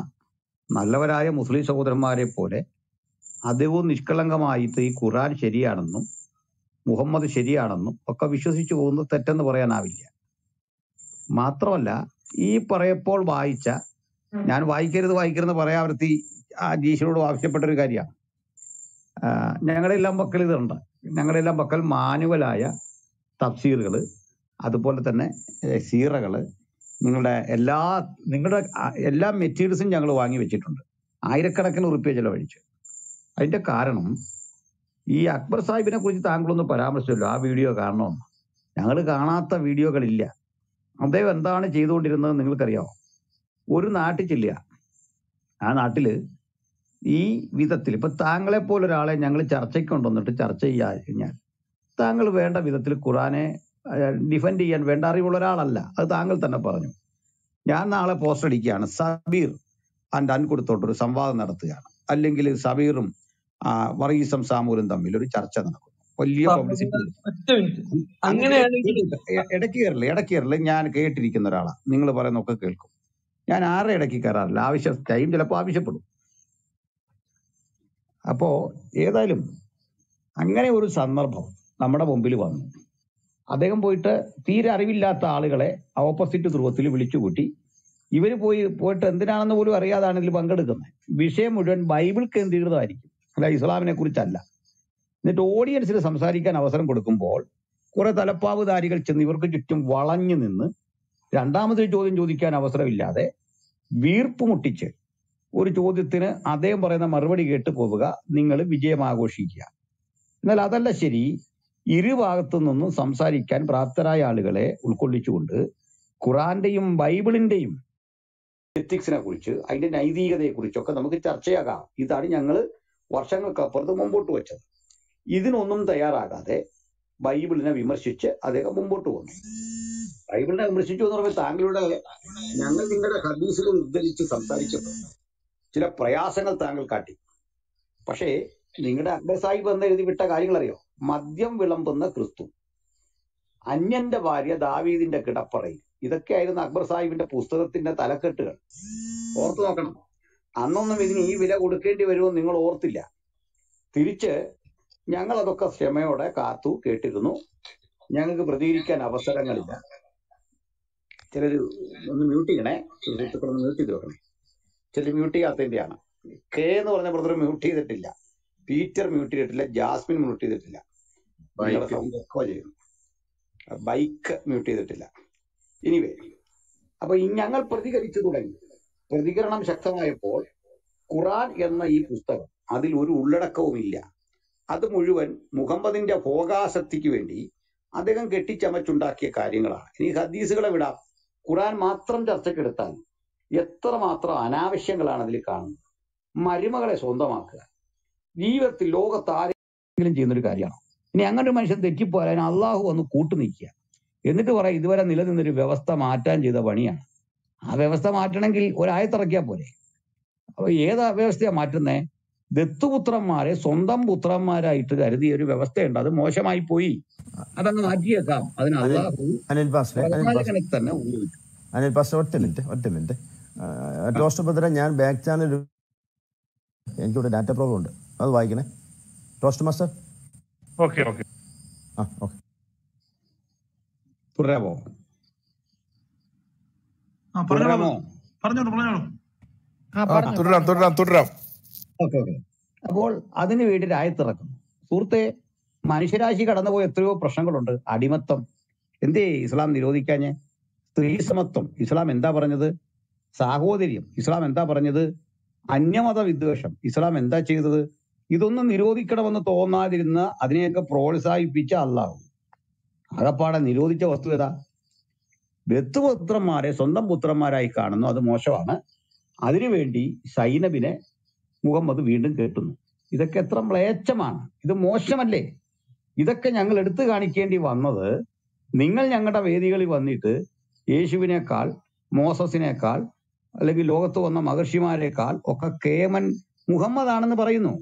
S5: നല്ലവരായ മുസ്ലിം സഹോദരന്മാരെ പോലെ അദ്ദേഹവും നിഷ്കളങ്കമായിട്ട് ഈ ഖുറാൻ ശരിയാണെന്നും മുഹമ്മദ് ശരിയാണെന്നും ഒക്കെ വിശ്വസിച്ചു പോകുന്നത് തെറ്റെന്ന് പറയാനാവില്ല. മാത്രമല്ല ഈ പറയപ്പോൾ വായിച്ച ഞാൻ വായിക്കരുത് വായിക്കരുത് പറയാവർത്തി ആ ജീശനോട് ആവശ്യപ്പെട്ട ഒരു കാര്യമാണ്. ഞങ്ങളുടെ എല്ലാം പക്കൽ ഇതുണ്ട്. ഞങ്ങളുടെ എല്ലാം പക്കൽ മാനുവലായ തഫ്സീറുകൾ അതുപോലെ തന്നെ സീറകൾ നിങ്ങളുടെ എല്ലാ നിങ്ങളുടെ എല്ലാ മെറ്റീരിയൽസും ഞങ്ങൾ വാങ്ങി വെച്ചിട്ടുണ്ട്. ആയിരക്കണക്കിന് ഉറുപ്പ്യ ചിലവഴിച്ചു. അതിന്റെ കാരണം ഈ അക്ബർ സാഹിബിനെ കുറിച്ച് താങ്കളൊന്ന് പരാമർശിച്ചല്ലോ. ആ വീഡിയോ കാണണമെന്ന് ഞങ്ങൾ കാണാത്ത വീഡിയോകളില്ല. അദ്ദേഹം എന്താണ് ചെയ്തുകൊണ്ടിരുന്നത് നിങ്ങൾക്കറിയാമോ ഒരു നാട്ടിൽ ചെല്ലുക. ആ നാട്ടിൽ ഈ വിധത്തിൽ ഇപ്പൊ താങ്കളെ പോലെ ഒരാളെ ഞങ്ങൾ ചർച്ചയ്ക്ക് കൊണ്ടുവന്നിട്ട് ചർച്ച ചെയ്യാ കഴിഞ്ഞാൽ താങ്കൾ വേണ്ട വിധത്തിൽ ഖുറാനെ ഡിഫെൻഡ് ചെയ്യാൻ വേണ്ട അറിവുള്ള ഒരാളല്ല അത് താങ്കൾ തന്നെ പറഞ്ഞു. ഞാൻ നാളെ പോസ്റ്റ് അടിക്കുകയാണ്. സബീർ ആൻഡ് അൻകുടത്തോട്ട് ഒരു സംവാദം നടത്തുകയാണ്. അല്ലെങ്കിൽ സബീറും വർഗീസും സാമൂലും തമ്മിൽ ഒരു ചർച്ച നടക്കും വലിയ പബ്ലിസിറ്റി ഇടയ്ക്ക് കയറില്ല ഇടയ്ക്ക് കയറില്ല. ഞാൻ കേട്ടിരിക്കുന്ന ഒരാളാണ് നിങ്ങൾ പറയുന്നൊക്കെ കേൾക്കും. ഞാൻ ആരുടെ ഇടയ്ക്ക് കയറാറില്ല? ആവശ്യം ടൈം ചിലപ്പോൾ ആവശ്യപ്പെടും. അപ്പോ ഏതായാലും അങ്ങനെ ഒരു സന്ദർഭം നമ്മുടെ മുമ്പിൽ വന്നു. അദ്ദേഹം പോയിട്ട് തീരെ അറിവില്ലാത്ത ആളുകളെ ഓപ്പോസിറ്റ് ധ്രുവത്തിൽ വിളിച്ചുകൂട്ടി. ഇവർ പോയി പോയിട്ട് എന്തിനാണെന്ന് പോലും അറിയാതാണ് ഇതിൽ പങ്കെടുക്കുന്നത്. വിഷയം മുഴുവൻ ബൈബിൾ കേന്ദ്രീകൃതമായിരിക്കും. അല്ല ഇസ്ലാമിനെ കുറിച്ചല്ല. എന്നിട്ട് ഓഡിയൻസിന് സംസാരിക്കാൻ അവസരം കൊടുക്കുമ്പോൾ കുറെ തലപ്പാവുധാരികൾ ചെന്ന് ഇവർക്ക് ചുറ്റും വളഞ്ഞു നിന്ന് രണ്ടാമത് ചോദ്യം ചോദിക്കാൻ അവസരമില്ലാതെ വീർപ്പ് മുട്ടിച്ച് ഒരു ചോദ്യത്തിന് അദ്ദേഹം പറയുന്ന മറുപടി കേട്ട് പോവുക നിങ്ങൾ വിജയം ആഘോഷിക്കുക എന്നാൽ അതല്ല ശരി. ഇരുഭാഗത്തു നിന്നും സംസാരിക്കാൻ പ്രാപ്തരായ ആളുകളെ ഉൾക്കൊള്ളിച്ചുകൊണ്ട് ഖുറാന്റെയും ബൈബിളിന്റെയും എത്തിക്സിനെ കുറിച്ച് അതിന്റെ നൈതികതയെ കുറിച്ചൊക്കെ നമുക്ക് ചർച്ചയാകാം. ഇതാണ് ഞങ്ങൾ വർഷങ്ങൾക്കപ്പുറത്ത് മുമ്പോട്ട് വെച്ചത്. ഇതിനൊന്നും തയ്യാറാകാതെ ബൈബിളിനെ വിമർശിച്ച് അദ്ദേഹം മുമ്പോട്ട് വന്നു. ബൈബിളിനെ വിമർശിച്ചു എന്ന് പറയുമ്പോൾ താങ്കളുടെ ഞങ്ങൾ നിങ്ങളുടെ ഹദീസുകൾ ഉദ്ധരിച്ച് സംസാരിച്ചപ്പോൾ ചില പ്രയാസങ്ങൾ താങ്കൾ കാട്ടി. പക്ഷേ നിങ്ങളുടെ സാഹിബ് എന്ന് എഴുതി വിട്ട കാര്യങ്ങൾ അറിയോ മദ്യം വിളമ്പുന്ന ക്രിസ്തു. അന്യന്റെ ഭാര്യ ദാവീദിന്റെ കിടപ്പറയിൽ. ഇതൊക്കെയായിരുന്നു അക്ബർ സാഹിബിന്റെ പുസ്തകത്തിന്റെ തലക്കെട്ടുകൾ. ഓർത്തു നോക്കണം. അന്നൊന്നും ഇതിന് ഈ വില കൊടുക്കേണ്ടി വരുമെന്ന് നിങ്ങൾ ഓർത്തില്ല. തിരിച്ച് ഞങ്ങൾ അതൊക്കെ ക്ഷമയോടെ കാത്തു കേട്ടിരുന്നു. ഞങ്ങൾക്ക് പ്രതികരിക്കാൻ അവസരങ്ങളില്ല. ചിലർ ഒന്ന് മ്യൂട്ട് ചെയ്യണേ. സുഹൃത്തുക്കളൊന്ന് മ്യൂട്ട് ചെയ്ത് ചിലർ മ്യൂട്ട് ചെയ്യാത്തതിന്റെയാണ്. കെ എന്ന് പറഞ്ഞ ബ്രദർ മ്യൂട്ട് ചെയ്തിട്ടില്ല. പീറ്റർ മ്യൂട്ട് ചെയ്തിട്ടില്ല. ജാസ്മിൻ മ്യൂട്ട് ചെയ്തിട്ടില്ല. നിങ്ങളുടെ
S10: ബൈക്ക്
S5: സൗണ്ട് എക്കോ ചെയ്യുന്നു. ബൈക്ക് മ്യൂട്ട് ചെയ്തിട്ടില്ല. ഇനിവേ അപ്പൊ ഞങ്ങൾ പ്രതികരിച്ചു തുടങ്ങി. പ്രതികരണം ശക്തമായപ്പോൾ ഖുറാൻ എന്ന ഈ പുസ്തകം അതിൽ ഒരു ഉള്ളടക്കവും ഇല്ല. അത് മുഴുവൻ മുഹമ്മദിന്റെ ഭോഗാസക്തിക്ക് വേണ്ടി അദ്ദേഹം കെട്ടിച്ചമച്ചുണ്ടാക്കിയ കാര്യങ്ങളാണ്. ഇനി ഹദീസുകളെ വിടാം. ഖുറാൻ മാത്രം ചർച്ചക്കെടുത്താൽ എത്രമാത്രം അനാവശ്യങ്ങളാണ് അതിൽ കാണുന്നത്? മരുമകളെ സ്വന്തമാക്കുക. ജീവിതത്തിൽ ലോകത്ത് ആരെങ്കിലും ചെയ്യുന്ന ഒരു കാര്യമാണ്? ഇനി അങ്ങനെ ഒരു മനുഷ്യൻ തെറ്റിപ്പോയാൽ അതിന് അള്ളാഹു വന്ന് കൂട്ടു നിൽക്കുക. എന്നിട്ട് പറയാം ഇതുവരെ നിലനിന്നൊരു വ്യവസ്ഥ മാറ്റാൻ ചെയ്ത പണിയാണ്. ആ വ്യവസ്ഥ മാറ്റണമെങ്കിൽ ഒരായത്തിറക്കിയാൽ പോരെ. അപ്പൊ ഏത് വ്യവസ്ഥയാണ് മാറ്റുന്നേ? ദത്തുപുത്രന്മാരെ സ്വന്തം പുത്രന്മാരായിട്ട് കരുതിയ ഒരു വ്യവസ്ഥയുണ്ട്. അത് മോശമായി പോയി. അതങ്ങ് മാറ്റിയേക്കാം. അതിന് അള്ളാഹു തന്നെ
S1: അനിൽ പാസ്റ്റർ ഒറ്റ മിനിറ്റ് ഒറ്റ മിനിറ്റ്. ടോസ്റ്റ് ഭദ്ര ഞാൻ ബാക്ക് ചാനൽ എനിക്കിവിടെ ഡാറ്റ പ്രോബ്ലം ഉണ്ട്. അത് വായിക്കണേ. ടോസ്റ്റ് മാസ്റ്റർ
S4: ഓക്കെ ഓക്കെ
S1: ആ ഓക്കെ
S5: തുടരാമോ?
S11: തുടരാം തുടരാം തുടരാം.
S5: ഓക്കെ അപ്പോൾ അതിന് വേണ്ടി രായത്തിറക്കുന്നു സുഹൃത്തെ മനുഷ്യരാശി കടന്നുപോയ എത്രയോ പ്രശ്നങ്ങളുണ്ട്. അടിമത്തം. എന്തേ ഇസ്ലാം നിരോധിക്കാഞ്ഞ്? സ്ത്രീ സമത്വം. ഇസ്ലാം എന്താ പറഞ്ഞത്? സാഹോദര്യം. ഇസ്ലാം എന്താ പറഞ്ഞത്? അന്യമത വിദ്വേഷം. ഇസ്ലാം എന്താ ചെയ്തത്? ഇതൊന്നും നിരോധിക്കണമെന്ന് തോന്നാതിരുന്ന അതിനെയൊക്കെ പ്രോത്സാഹിപ്പിച്ച അള്ളാഹു. അകപ്പാടെ നിരോധിച്ച വസ്തു ഏതാ? ദത്തുപുത്രന്മാരെ സ്വന്തം പുത്രന്മാരായി കാണുന്നു. അത് മോശമാണ്. അതിനുവേണ്ടി സൈനബിനെ മുഹമ്മദ് വീണ്ടും കേട്ടുന്നു. ഇതൊക്കെ എത്ര മ്ലേച്ഛമാണ്. ഇത് മോശമല്ലേ? ഇതൊക്കെ ഞങ്ങൾ എടുത്തു കാണിക്കേണ്ടി വന്നത് നിങ്ങൾ ഞങ്ങളുടെ വേദികളിൽ വന്നിട്ട് യേശുവിനേക്കാൾ മോസസിനേക്കാൾ അല്ലെങ്കിൽ ലോകത്ത് വന്ന മഹർഷിമാരെക്കാൾ ഒക്കെ കേമൻ മുഹമ്മദ് ആണെന്ന് പറയുന്നു.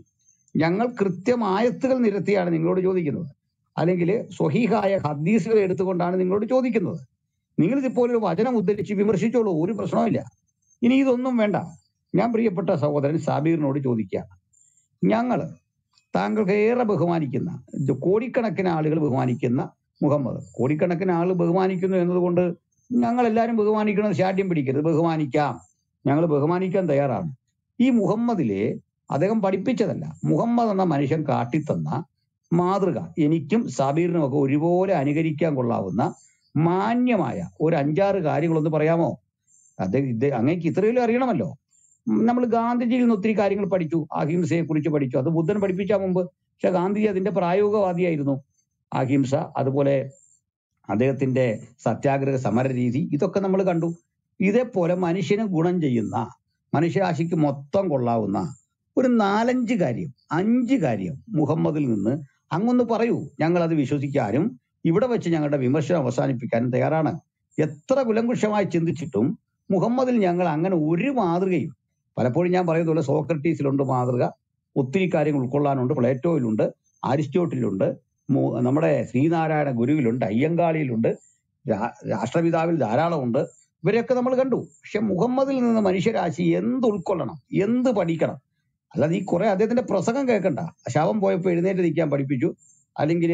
S5: ഞങ്ങൾ കൃത്യമായത്തുകൾ നിരത്തിയാണ് നിങ്ങളോട് ചോദിക്കുന്നത്. അല്ലെങ്കിൽ സ്വഹീഹായ ഹദീസുകൾ എടുത്തുകൊണ്ടാണ് നിങ്ങളോട് ചോദിക്കുന്നത്. നിങ്ങൾ ഇപ്പോൾ ഒരു വചനം ഉദ്ധരിച്ച് വിമർശിച്ചോളൂ ഒരു പ്രശ്നവുമില്ല. ഇനി ഇതൊന്നും വേണ്ട. ഞാൻ പ്രിയപ്പെട്ട സഹോദരൻ സാബീറിനോട് ചോദിക്കുകയാണ് ഞങ്ങൾ താങ്കൾക്ക് ഏറെ ബഹുമാനിക്കുന്ന കോടിക്കണക്കിന് ആളുകൾ ബഹുമാനിക്കുന്ന മുഹമ്മദ്. കോടിക്കണക്കിന് ആൾ ബഹുമാനിക്കുന്നു എന്നതുകൊണ്ട് ഞങ്ങൾ എല്ലാവരും ബഹുമാനിക്കണം ശാഠ്യം പിടിക്കരുത്. ബഹുമാനിക്കാം. ഞങ്ങൾ ബഹുമാനിക്കാൻ തയ്യാറാണ്. ഈ മുഹമ്മദിലെ അദ്ദേഹം പഠിപ്പിച്ചതല്ല. മുഹമ്മദ് എന്ന മനുഷ്യൻ കാട്ടിത്തന്ന മാതൃക. എനിക്കും സബീറിനും ഒക്കെ ഒരുപോലെ അനുകരിക്കാൻ കൊള്ളാവുന്ന മാന്യമായ ഒരു അഞ്ചാറ് കാര്യങ്ങളൊന്ന് പറയാമോ? അദ്ദേഹം ഇത് അങ്ങേക്ക് ഇത്രയും അറിയണമല്ലോ. നമ്മൾ ഗാന്ധിജിയിൽ നിന്ന് ഒത്തിരി കാര്യങ്ങൾ പഠിച്ചു. അഹിംസയെ കുറിച്ച് പഠിച്ചു. അത് ബുദ്ധൻ പഠിപ്പിച്ച മുമ്പ്. പക്ഷെ ഗാന്ധിജി അതിന്റെ പ്രായോഗികവാദിയായിരുന്നു. അഹിംസ അതുപോലെ അദ്ദേഹത്തിന്റെ സത്യാഗ്രഹ സമര രീതി ഇതൊക്കെ നമ്മൾ കണ്ടു. ഇതേപോലെ മനുഷ്യന് ഗുണം ചെയ്യുന്ന മനുഷ്യരാശിക്ക് മൊത്തം കൊള്ളാവുന്ന ഒരു നാലഞ്ച് കാര്യം അഞ്ച് കാര്യം മുഹമ്മദിൽ നിന്ന് അങ്ങൊന്ന് പറയൂ. ഞങ്ങൾ അത് വിശ്വസിക്കാനും ഇവിടെ വെച്ച് ഞങ്ങളുടെ വിമർശനം അവസാനിപ്പിക്കാനും തയ്യാറാണ്. എത്ര കുലങ്കുഷമായി ചിന്തിച്ചിട്ടും മുഹമ്മദിൽ ഞങ്ങൾ അങ്ങനെ ഒരു മാതൃകയും പലപ്പോഴും ഞാൻ പറയുന്ന പോലെ സോക്രട്ടീസിലുണ്ട് മാതൃക ഒത്തിരി കാര്യങ്ങൾ ഉൾക്കൊള്ളാനുണ്ട് പ്ലേറ്റോയിലുണ്ട് അരിസ്റ്റോട്ടിലുണ്ട് നമ്മുടെ ശ്രീനാരായണ ഗുരുവിലുണ്ട് അയ്യങ്കാളിയിലുണ്ട് രാഷ്ട്രപിതാവിൽ ധാരാളമുണ്ട്. ഇവരെയൊക്കെ നമ്മൾ കണ്ടു. പക്ഷെ മുഹമ്മദിൽ നിന്ന് മനുഷ്യരാശി എന്ത് ഉൾക്കൊള്ളണം എന്ത് പഠിക്കണം? അല്ലാതെ ഈ കുറെ അദ്ദേഹത്തിന്റെ പ്രസംഗം കേൾക്കണ്ട. ശവം പോയപ്പോൾ എഴുന്നേറ്റ് നിൽക്കാൻ പഠിപ്പിച്ചു. അല്ലെങ്കിൽ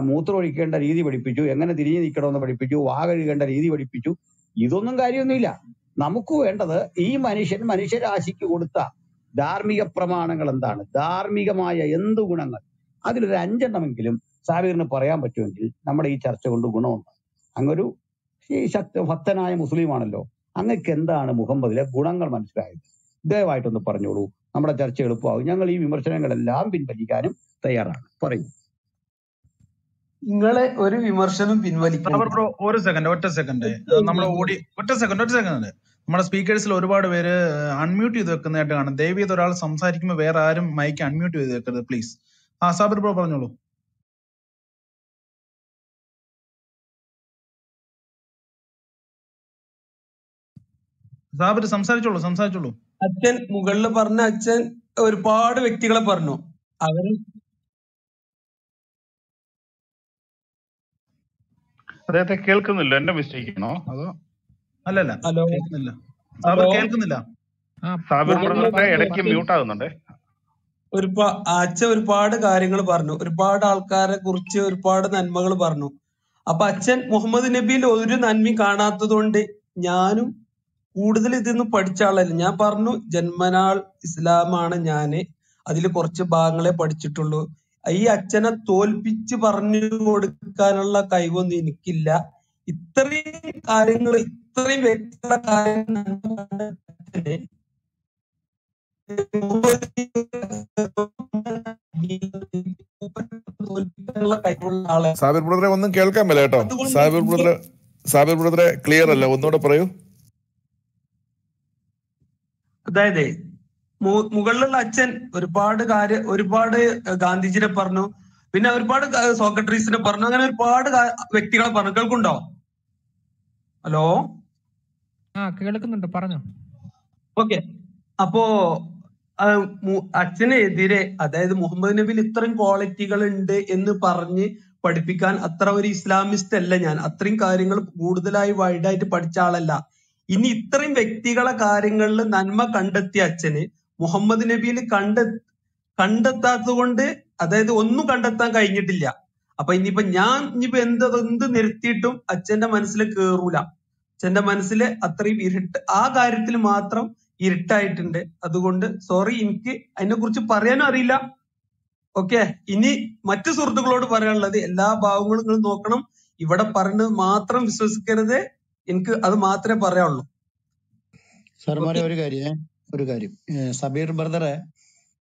S5: മൂത്രം ഒഴിക്കേണ്ട രീതി പഠിപ്പിച്ചു. എങ്ങനെ തിരിഞ്ഞു നിൽക്കണമെന്ന് പഠിപ്പിച്ചു. വാ കഴുകേണ്ട രീതി പഠിപ്പിച്ചു. ഇതൊന്നും കാര്യമൊന്നുമില്ല. നമുക്ക് വേണ്ടത് ഈ മനുഷ്യൻ മനുഷ്യരാശിക്ക് കൊടുത്ത ധാർമ്മിക പ്രമാണങ്ങൾ എന്താണ്? ധാർമ്മികമായ എന്ത് ഗുണങ്ങൾ? അതിലൊരു അഞ്ചെണ്ണമെങ്കിലും സാബീറിന് പറയാൻ പറ്റുമെങ്കിൽ നമ്മുടെ ഈ ചർച്ച കൊണ്ട് ഗുണമുണ്ട്. അങ്ങൊരു ഈ ശക്ത ഭക്തനായ മുസ്ലിമാണല്ലോ. അങ്ങക്ക് എന്താണ് മുഹമ്മദിലെ ഗുണങ്ങൾ മനസ്സിലായത്? ദയവായിട്ടൊന്ന് പറഞ്ഞോളൂ. നമ്മുടെ ചർച്ച എളുപ്പമാകും. ഞങ്ങൾ ഈ വിമർശനങ്ങളെല്ലാം പിൻവലിക്കാനും തയ്യാറാണ്. പറയൂ.
S7: നിങ്ങളെ ഒരു വിമർശനം പിൻവലിക്കണം
S12: ബ്രോ ഒരു സെക്കൻഡ് ഒറ്റ സെക്കൻഡ് നമ്മൾ ഓടി ഒറ്റ സെക്കൻഡ് ഒറ്റ സെക്കൻഡ് നമ്മുടെ സ്പീക്കേഴ്സിൽ ഒരുപാട് പേര് അൺമ്യൂട്ട് ചെയ്ത് വെക്കുന്നതായിട്ട് കാണാം. ദയവീത് ഒരാൾ സംസാരിക്കുമ്പോൾ വേറെ ആരും മൈക്ക് അൺമ്യൂട്ട് ചെയ്ത് വെക്കരുത് പ്ലീസ് ആ സാബിർ ബ്രോ പറഞ്ഞോളൂ. സാബിർ സംസാരിച്ചോളൂ സംസാരിച്ചോളൂ.
S7: അച്ഛൻ മുകളിൽ പറഞ്ഞ അച്ഛൻ ഒരുപാട് വ്യക്തികളെ പറഞ്ഞു. അവർ
S4: അദ്ദേഹത്തെ കേൾക്കുന്നില്ല എന്റെ മിസ്റ്റേക്ക് ആണോ? അതോ?
S12: അല്ലല്ല
S7: ഹലോ.
S12: കേൾക്കുന്നില്ല. സാബിർ കേൾക്കുന്നില്ല.
S4: സാബിർ
S7: മുകളിൽ
S4: ബ്രദറിന്റെ
S7: പറഞ്ഞ
S4: ഇടയ്ക്ക് മ്യൂട്ട് ആകുന്നുണ്ടേ?
S7: ഒരുപാ അച്ഛൻ ഒരുപാട് കാര്യങ്ങൾ പറഞ്ഞു. ഒരുപാട് ആൾക്കാരെ കുറിച്ച് ഒരുപാട് നന്മകൾ പറഞ്ഞു. അപ്പൊ അച്ഛൻ മുഹമ്മദ് നബിയിൽ ഒരു നന്മ കാണാത്തതുകൊണ്ട് ഞാനും കൂടുതൽ ഇതിന്ന് പഠിച്ച ആളല്ല. ഞാൻ പറഞ്ഞു ജന്മനാൾ ഇസ്ലാമാണ് ഞാൻ. അതിൽ കുറച്ച് ഭാഗങ്ങളെ പഠിച്ചിട്ടുള്ളൂ. ഈ അച്ഛനെ തോൽപ്പിച്ച് പറഞ്ഞു കൊടുക്കാനുള്ള കഴിവൊന്നും എനിക്കില്ല. ഇത്രയും കാര്യങ്ങൾ ഇത്രയും വ്യക്തികളുടെ കാര്യങ്ങൾ
S11: സാബിർ ബ്രദറെ ഒന്നും കേൾക്കാൻ മേല കേട്ടോ. സാബിർ ബ്രദറെ സാബിർ ബ്രദറെ ക്ലിയർ അല്ല. ഒന്നുകൂടെ പറയൂ.
S7: അതായത് മുകളിലുള്ള അച്ഛൻ ഒരുപാട് കാര്യ ഒരുപാട് ഗാന്ധിജിനെ പറഞ്ഞു. പിന്നെ ഒരുപാട് സെക്രട്ടറീസിനെ പറഞ്ഞു. അങ്ങനെ ഒരുപാട് വ്യക്തികളെ പറഞ്ഞു. കേൾക്കുണ്ടോ ഹലോ?
S13: ആ കേൾക്കുന്നുണ്ട്. പറഞ്ഞു.
S7: ഓക്കെ. അപ്പോ അച്ഛനെതിരെ അതായത് മുഹമ്മദ് നബിയിൽ ഇത്രയും ക്വാളിറ്റികൾ ഉണ്ട് എന്ന് പറഞ്ഞ് പഠിപ്പിക്കാൻ അത്ര ഒരു ഇസ്ലാമിസ്റ്റ് അല്ല ഞാൻ. അത്രയും കാര്യങ്ങൾ കൂടുതലായി വൈഡായിട്ട് പഠിച്ച ആളല്ല. ഇനി ഇത്രയും വ്യക്തികളെ കാര്യങ്ങളിൽ നന്മ കണ്ടെത്തിയ അച്ഛന് മുഹമ്മദ് നബിയിൽ കണ്ട കണ്ടെത്താത്തത് കൊണ്ട് അതായത് ഒന്നും കണ്ടെത്താൻ കഴിഞ്ഞിട്ടില്ല. അപ്പൊ ഇനിയിപ്പോ ഞാൻ ഇനിയിപ്പോ എന്ത് എന്ത് നിർത്തിയിട്ടും അച്ഛന്റെ മനസ്സിൽ കേറൂല. അച്ഛന്റെ മനസ്സിൽ അത്രയും ഇരുട്ട് ആ കാര്യത്തിൽ മാത്രം ഇരുട്ടായിട്ടുണ്ട്. അതുകൊണ്ട് സോറി എനിക്ക് അതിനെ കുറിച്ച് പറയാനും അറിയില്ല. ഓക്കെ ഇനി മറ്റു സുഹൃത്തുക്കളോട് പറയാനുള്ളത് എല്ലാ ഭാവങ്ങളും നിങ്ങൾ നോക്കണം. ഇവിടെ പറയുന്നത് മാത്രം വിശ്വസിക്കരുത്. എനിക്ക് അത് മാത്രമേ പറയാനുള്ളൂ.
S14: സാർമാരെ ഒരു കാര്യം ഒരു കാര്യം. സബീർ ബ്രദറെ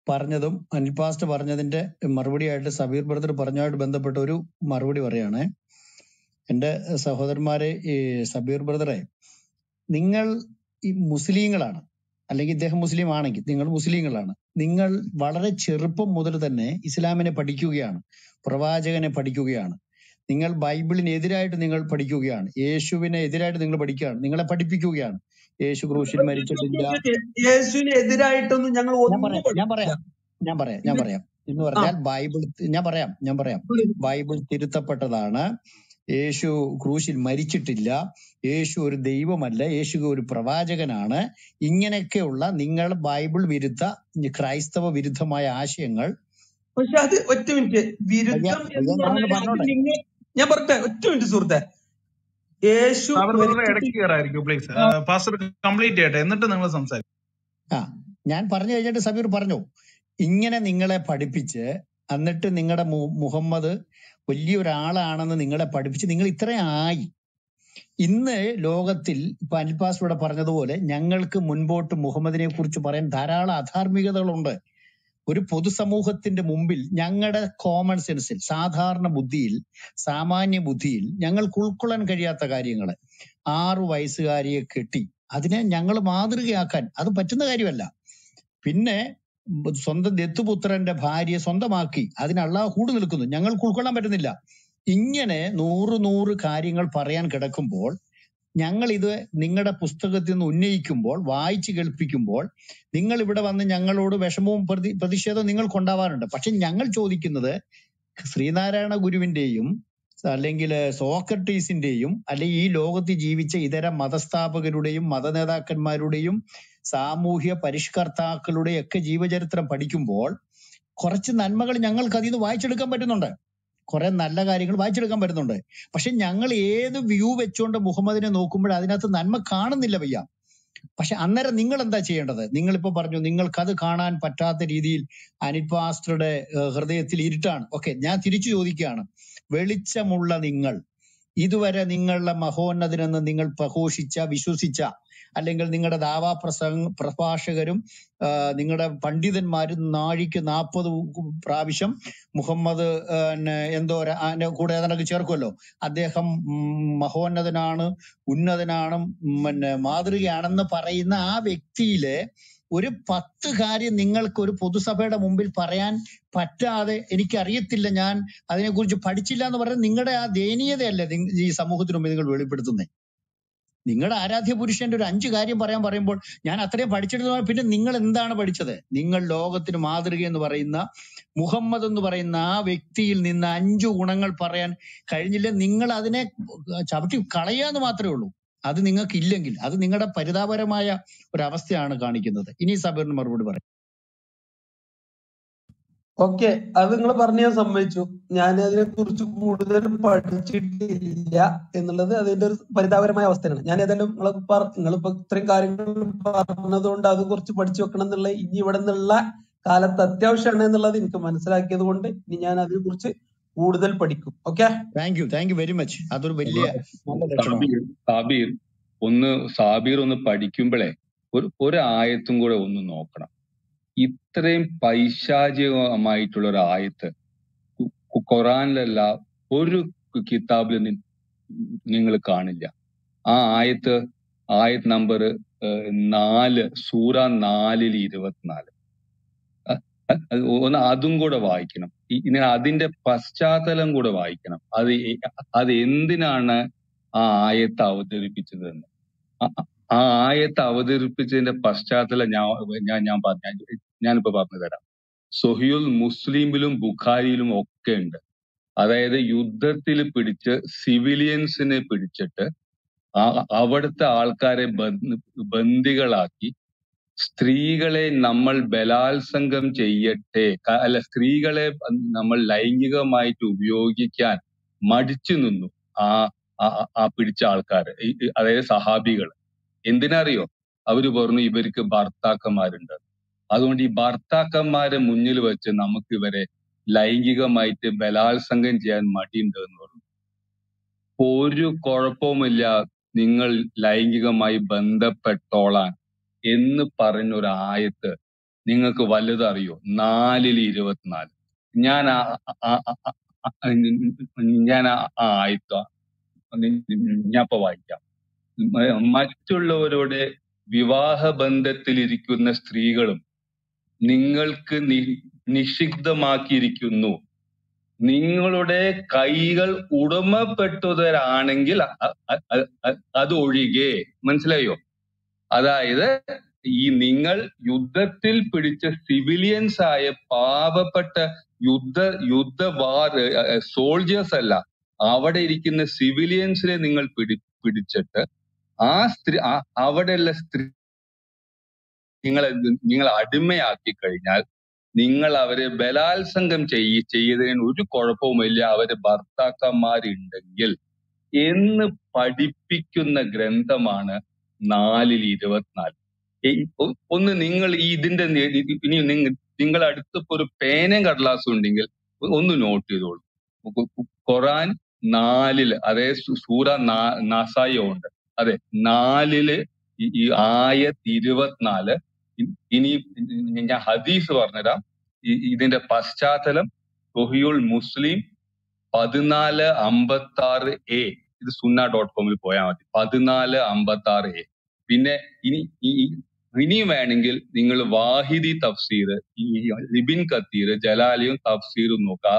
S14: പറഞ്ഞതും അനിൽ പാസ്റ്റ് പറഞ്ഞതിന്റെ മറുപടിയായിട്ട് സബീർ ബ്രദർ പറഞ്ഞതുമായിട്ട് ബന്ധപ്പെട്ട ഒരു മറുപടി പറയാണ്. എന്റെ സഹോദരന്മാരെ ഈ സബീർ ബ്രദറെ നിങ്ങൾ ഈ മുസ്ലിങ്ങളാണ്. അല്ലെങ്കിൽ ഇദ്ദേഹം മുസ്ലിം ആണെങ്കിൽ നിങ്ങൾ മുസ്ലിങ്ങളാണ്. നിങ്ങൾ വളരെ ചെറുപ്പം മുതൽ തന്നെ ഇസ്ലാമിനെ പഠിക്കുകയാണ് പ്രവാചകനെ പഠിക്കുകയാണ്. നിങ്ങൾ ബൈബിളിന് എതിരായിട്ട് നിങ്ങൾ പഠിക്കുകയാണ് യേശുവിനെ എതിരായിട്ട് നിങ്ങൾ പഠിക്കുകയാണ് നിങ്ങളെ പഠിപ്പിക്കുകയാണ്. യേശു ക്രൂശിൽ മരിച്ചിട്ടില്ല.
S7: യേശുവിന് എതിരായിട്ടൊന്നും ഞങ്ങൾ
S14: ഞാൻ പറയാം ഞാൻ പറയാം ഞാൻ പറയാം എന്ന് പറഞ്ഞാൽ ബൈബിൾ ഞാൻ പറയാം ഞാൻ പറയാം. ബൈബിൾ തിരുത്തപ്പെട്ടതാണ്. യേശു ക്രൂശിൽ മരിച്ചിട്ടില്ല. യേശു ഒരു ദൈവമല്ല. യേശു ഒരു പ്രവാചകനാണ്. ഇങ്ങനെയൊക്കെയുള്ള നിങ്ങൾ ബൈബിൾ വിരുദ്ധ ക്രൈസ്തവ വിരുദ്ധമായ ആശയങ്ങൾ.
S7: പക്ഷെ അത് ഒറ്റ മിനിറ്റ്. വിരുദ്ധം ഞാൻ പറട്ടെ ഒറ്റ മിനിറ്റ് സുഹൃത്തെ. യേശു
S12: ഇടയ്ക്ക് കയറായിരിക്കും പ്ലീസ് പാസ്റ്റർ കംപ്ലീറ്റ് ചെയ്യട്ടെ എന്നിട്ട് നിങ്ങൾ സംസാരിക്കും.
S14: ആ ഞാൻ പറഞ്ഞു കഴിഞ്ഞിട്ട് സബീർ പറഞ്ഞു. ഇങ്ങനെ നിങ്ങളെ പഠിപ്പിച്ച് എന്നിട്ട് നിങ്ങളുടെ മുഹമ്മദ് വലിയൊരാളാണെന്ന് നിങ്ങളെ പഠിപ്പിച്ച് നിങ്ങൾ ഇത്രയും ആയി ഇന്ന് ലോകത്തിൽ ഇപ്പൊ അൽപാസ് ഇവിടെ പറഞ്ഞതുപോലെ ഞങ്ങൾക്ക് മുൻപോട്ട് മുഹമ്മദിനെ കുറിച്ച് പറയാൻ ധാരാളം അധാർമികതകളുണ്ട്. ഒരു പൊതുസമൂഹത്തിന്റെ മുമ്പിൽ ഞങ്ങളുടെ കോമൺ സെൻസിൽ സാധാരണ ബുദ്ധിയിൽ സാമാന്യ ബുദ്ധിയിൽ ഞങ്ങൾക്ക് ഉൾക്കൊള്ളാൻ കഴിയാത്ത കാര്യങ്ങൾ ആറു വയസ്സുകാരിയെ കെട്ടി അതിനെ ഞങ്ങൾ മാതൃകയാക്കാൻ അത് പറ്റുന്ന കാര്യമല്ല. പിന്നെ സ്വന്തം ദത്തുപുത്രന്റെ ഭാര്യയെ സ്വന്തമാക്കി. അതിന് അള്ളാഹ് കൂടു നിൽക്കുന്നു. ഞങ്ങൾക്ക് ഉൾക്കൊള്ളാൻ പറ്റുന്നില്ല. ഇങ്ങനെ നൂറ് നൂറ് കാര്യങ്ങൾ പറയാൻ കിടക്കുമ്പോൾ ഞങ്ങൾ ഇത് നിങ്ങളുടെ പുസ്തകത്തിൽ നിന്ന് ഉന്നയിക്കുമ്പോൾ വായിച്ചു കേൾപ്പിക്കുമ്പോൾ നിങ്ങൾ ഇവിടെ വന്ന് ഞങ്ങളോട് വിഷമവും പ്രതി പ്രതിഷേധവും നിങ്ങൾക്കുണ്ടാവാറുണ്ട് പക്ഷെ ഞങ്ങൾ ചോദിക്കുന്നത് ശ്രീനാരായണ ഗുരുവിന്റെയും അല്ലെങ്കിൽ സോക്രട്ടീസിന്റെയും അല്ലെങ്കിൽ ഈ ലോകത്ത് ജീവിച്ച ഇതര മതസ്ഥാപകരുടെയും മതനേതാക്കന്മാരുടെയും സാമൂഹ്യ പരിഷ്കർത്താക്കളുടെ ഒക്കെ ജീവചരിത്രം പഠിക്കുമ്പോൾ കുറച്ച് നന്മകൾ ഞങ്ങൾക്ക് അതിൽ നിന്ന് വായിച്ചെടുക്കാൻ പറ്റുന്നുണ്ട്. കുറെ നല്ല കാര്യങ്ങൾ വായിച്ചെടുക്കാൻ പറ്റുന്നുണ്ട്. പക്ഷെ ഞങ്ങൾ ഏത് വ്യൂ വെച്ചുകൊണ്ട് മുഹമ്മദിനെ നോക്കുമ്പോൾ അതിനകത്ത് നന്മ കാണുന്നില്ല വയ്യ. പക്ഷെ അന്നേരം നിങ്ങൾ എന്താ ചെയ്യേണ്ടത്? നിങ്ങൾ ഇപ്പൊ പറഞ്ഞു നിങ്ങൾക്ക് അത് കാണാൻ പറ്റാത്ത രീതിയിൽ അനിൽ പാസ്റ്ററുടെ ഹൃദയത്തിൽ ഇരുട്ടാണ്. ഓക്കെ ഞാൻ തിരിച്ചു ചോദിക്കുകയാണ്. വെളിച്ചമുള്ള നിങ്ങൾ ഇതുവരെ നിങ്ങളുടെ മഹോന്നതനെന്ന് നിങ്ങൾ പ്രഘോഷിച്ച വിശ്വസിച്ച അല്ലെങ്കിൽ നിങ്ങളുടെ ദാവാ പ്രസംഗ പ്രഭാഷകരും നിങ്ങളുടെ പണ്ഡിതന്മാരും നാഴിക്ക് നാൽപ്പത് പ്രാവശ്യം മുഹമ്മദ് എന്തോ കൂടെ അതിനൊക്കെ ചേർക്കുമല്ലോ അദ്ദേഹം മഹോന്നതനാണ് ഉന്നതനാണ് പിന്നെ മാതൃകയാണെന്ന് പറയുന്ന ആ വ്യക്തിയിലെ ഒരു പത്ത് കാര്യം നിങ്ങൾക്ക് ഒരു പൊതുസഭയുടെ മുമ്പിൽ പറയാൻ പറ്റാതെ എനിക്കറിയത്തില്ല ഞാൻ അതിനെക്കുറിച്ച് പഠിച്ചില്ല എന്ന് പറഞ്ഞാൽ നിങ്ങളുടെ ആ ദയനീയതയല്ലേ ഈ സമൂഹത്തിന് മുമ്പിൽ നിങ്ങൾ വെളിപ്പെടുത്തുന്നത് നിങ്ങളുടെ ആരാധ്യ പുരുഷന്റെ ഒരു അഞ്ച് കാര്യം പറയാൻ പറയുമ്പോൾ ഞാൻ അത്രയും പഠിച്ചിട്ട് പിന്നെ നിങ്ങൾ എന്താണ് പഠിച്ചത്? നിങ്ങൾ ലോകത്തിന് മാതൃക എന്ന് പറയുന്ന മുഹമ്മദ് എന്ന് പറയുന്ന ആ വ്യക്തിയിൽ നിന്ന് അഞ്ചു ഗുണങ്ങൾ പറയാൻ കഴിഞ്ഞില്ല? നിങ്ങൾ അതിനെ ചവിട്ടി കളയാന്ന് മാത്രമേ ഉള്ളൂ. അത് നിങ്ങൾക്ക് ഇല്ലെങ്കിൽ അത് നിങ്ങളുടെ പരിതാപകരമായ ഒരു അവസ്ഥയാണ് കാണിക്കുന്നത്. ഇനി സബീറിന് മറുപടി പറയാം.
S7: ഓക്കെ അത് നിങ്ങൾ പറഞ്ഞ ഞാൻ സമ്മതിച്ചു. ഞാൻ അതിനെ കുറിച്ച് കൂടുതൽ പഠിച്ചിട്ടില്ല എന്നുള്ളത് അതിന്റെ ഒരു പരിതാപകരമായ അവസ്ഥയാണ്. ഞാൻ ഏതായാലും നിങ്ങൾ നിങ്ങളിപ്പോ ഇത്രയും കാര്യങ്ങൾ പറഞ്ഞതുകൊണ്ട് അത് കുറച്ച് പഠിച്ചു വെക്കണം എന്നുള്ള ഇനി ഇവിടെ നിന്നുള്ള കാലത്ത് അത്യാവശ്യമാണ് എന്നുള്ളത് എനിക്ക് മനസ്സിലാക്കിയത് കൊണ്ട് ഇനി ഞാൻ അതിനെ കുറിച്ച് കൂടുതൽ പഠിക്കും. Okay?
S14: Thank you thank you very much അതൊരു വലിയ
S15: സാബീർ ഒന്ന് സാബീർ ഒന്ന് പഠിക്കുമ്പോഴേ ഒരു ഒരു ആയത്തും കൂടെ ഒന്ന് നോക്കണം. ഇത്രയും പൈശാചികമായിട്ടുള്ള ഒരു ആയത്ത് ഖുറാനിലല്ല ഒരു കിതാബിൽ നിങ്ങൾ കാണില്ല. ആ ആയത്ത് ആയത്ത് നമ്പർ നാല് സൂറ നാലിൽ ഇരുപത്തിനാല്. ഒന്ന് അതും കൂടെ വായിക്കണം. ഇങ്ങനെ അതിന്റെ പശ്ചാത്തലം കൂടെ വായിക്കണം. അത് അത് എന്തിനാണ് ആ ആയത്ത് അവതരിപ്പിച്ചതെന്ന്? ആ ആയത്ത് അവതരിപ്പിച്ചതിന്റെ പശ്ചാത്തലം ഞാൻ ഞാൻ ഞാൻ പറഞ്ഞ ഞാനിപ്പോ പറഞ്ഞു തരാം. സൊഹിയുൽ മുസ്ലിമിലും ബുഖാരിയിലും ഒക്കെ ഉണ്ട്. അതായത് യുദ്ധത്തിൽ പിടിച്ച് സിവിലിയൻസിനെ പിടിച്ചിട്ട് അവിടുത്തെ ആൾക്കാരെ ബന്ദികളാക്കി സ്ത്രീകളെ നമ്മൾ ബലാത്സംഗം ചെയ്യട്ടെ അല്ല സ്ത്രീകളെ നമ്മൾ ലൈംഗികമായിട്ട് ഉപയോഗിക്കാൻ മടിച്ചു നിന്നു ആ- ആ പിടിച്ച ആൾക്കാർ അതായത് സഹാബികൾ. എന്തിനറിയോ? അവർ പറഞ്ഞു ഇവർക്ക് ഭർത്താക്കന്മാരുണ്ട്. അതുകൊണ്ട് ഈ ഭർത്താക്കന്മാരെ മുന്നിൽ വെച്ച് നമുക്ക് ഇവരെ ലൈംഗികമായിട്ട് ബലാത്സംഗം ചെയ്യാൻ മടിയുണ്ട് എന്ന് പറഞ്ഞു. ഒരു കുഴപ്പവുമില്ല നിങ്ങൾ ലൈംഗികമായി ബന്ധപ്പെട്ടോളാൻ എന്ന് പറഞ്ഞൊരായത്ത് നിങ്ങൾക്ക് വലുതറിയോ നാലിൽ ഇരുപത്തിനാല്. ഞാൻ ഞാൻ ആ ആയത്ത ഞാൻ വായിക്കാം. മറ്റുള്ളവരുടെ വിവാഹ ബന്ധത്തിലിരിക്കുന്ന സ്ത്രീകളും നിങ്ങൾക്ക് നിഷിദ്ധമാക്കിയിരിക്കുന്നു നിങ്ങളുടെ കൈകൾ ഉടമപ്പെട്ടവരാണെങ്കിൽ അത് ഒഴികെ മനസ്സിലായോ? അതായത് ഈ നിങ്ങൾ യുദ്ധത്തിൽ പിടിച്ച സിവിലിയൻസ് ആയ പാവപ്പെട്ട യുദ്ധ യുദ്ധ വാർ സോൾജേഴ്സ് അല്ല. അവിടെ ഇരിക്കുന്ന സിവിലിയൻസിനെ നിങ്ങൾ പിടി പിടിച്ചിട്ട് ആ സ്ത്രീ അവിടെയുള്ള സ്ത്രീ നിങ്ങളെ നിങ്ങൾ അടിമയാക്കി കഴിഞ്ഞാൽ നിങ്ങൾ അവരെ ബലാത്സംഗം ചെയ്യ ചെയ്തതിന് ഒരു കുഴപ്പവുമില്ല. അവർ ഭർത്താക്കന്മാരുണ്ടെങ്കിൽ എന്ന് പഠിപ്പിക്കുന്ന ഗ്രന്ഥമാണ് നാലിൽ ഇരുപത്തിനാല്. ഒന്ന് നിങ്ങൾ ഈ ഇതിന്റെ ഇനി നിങ്ങൾ അടുത്തിപ്പോ ഒരു പേനയും കടലാസും ഉണ്ടെങ്കിൽ ഒന്ന് നോട്ട് ചെയ്തോളൂ. ഖുറാൻ നാലിൽ അതേ സൂറ നാസായോ ഉണ്ട് അതെ നാലിൽ ഈ ആയത്ത് ഇരുപത്തിനാല് ഇനി ഞാൻ ഹദീസ് പറഞ്ഞുതരാം. ഇതിന്റെ പശ്ചാത്തലം സൊഹിയുൽ മുസ്ലിം പതിനാല് അമ്പത്തി ആറ് എ. ഇത് സുന്ന ഡോട്ട് കോമിൽ പോയാൽ മതി. പതിനാല് അമ്പത്തി ആറ് എ. പിന്നെ ഇനി ഇനിയും വേണമെങ്കിൽ നിങ്ങൾ വാഹിദി തഫ്സീർ ഈ ലിബിൻ കത്തീർ ജലാലിയും തഫ്സീറും നോക്കുക.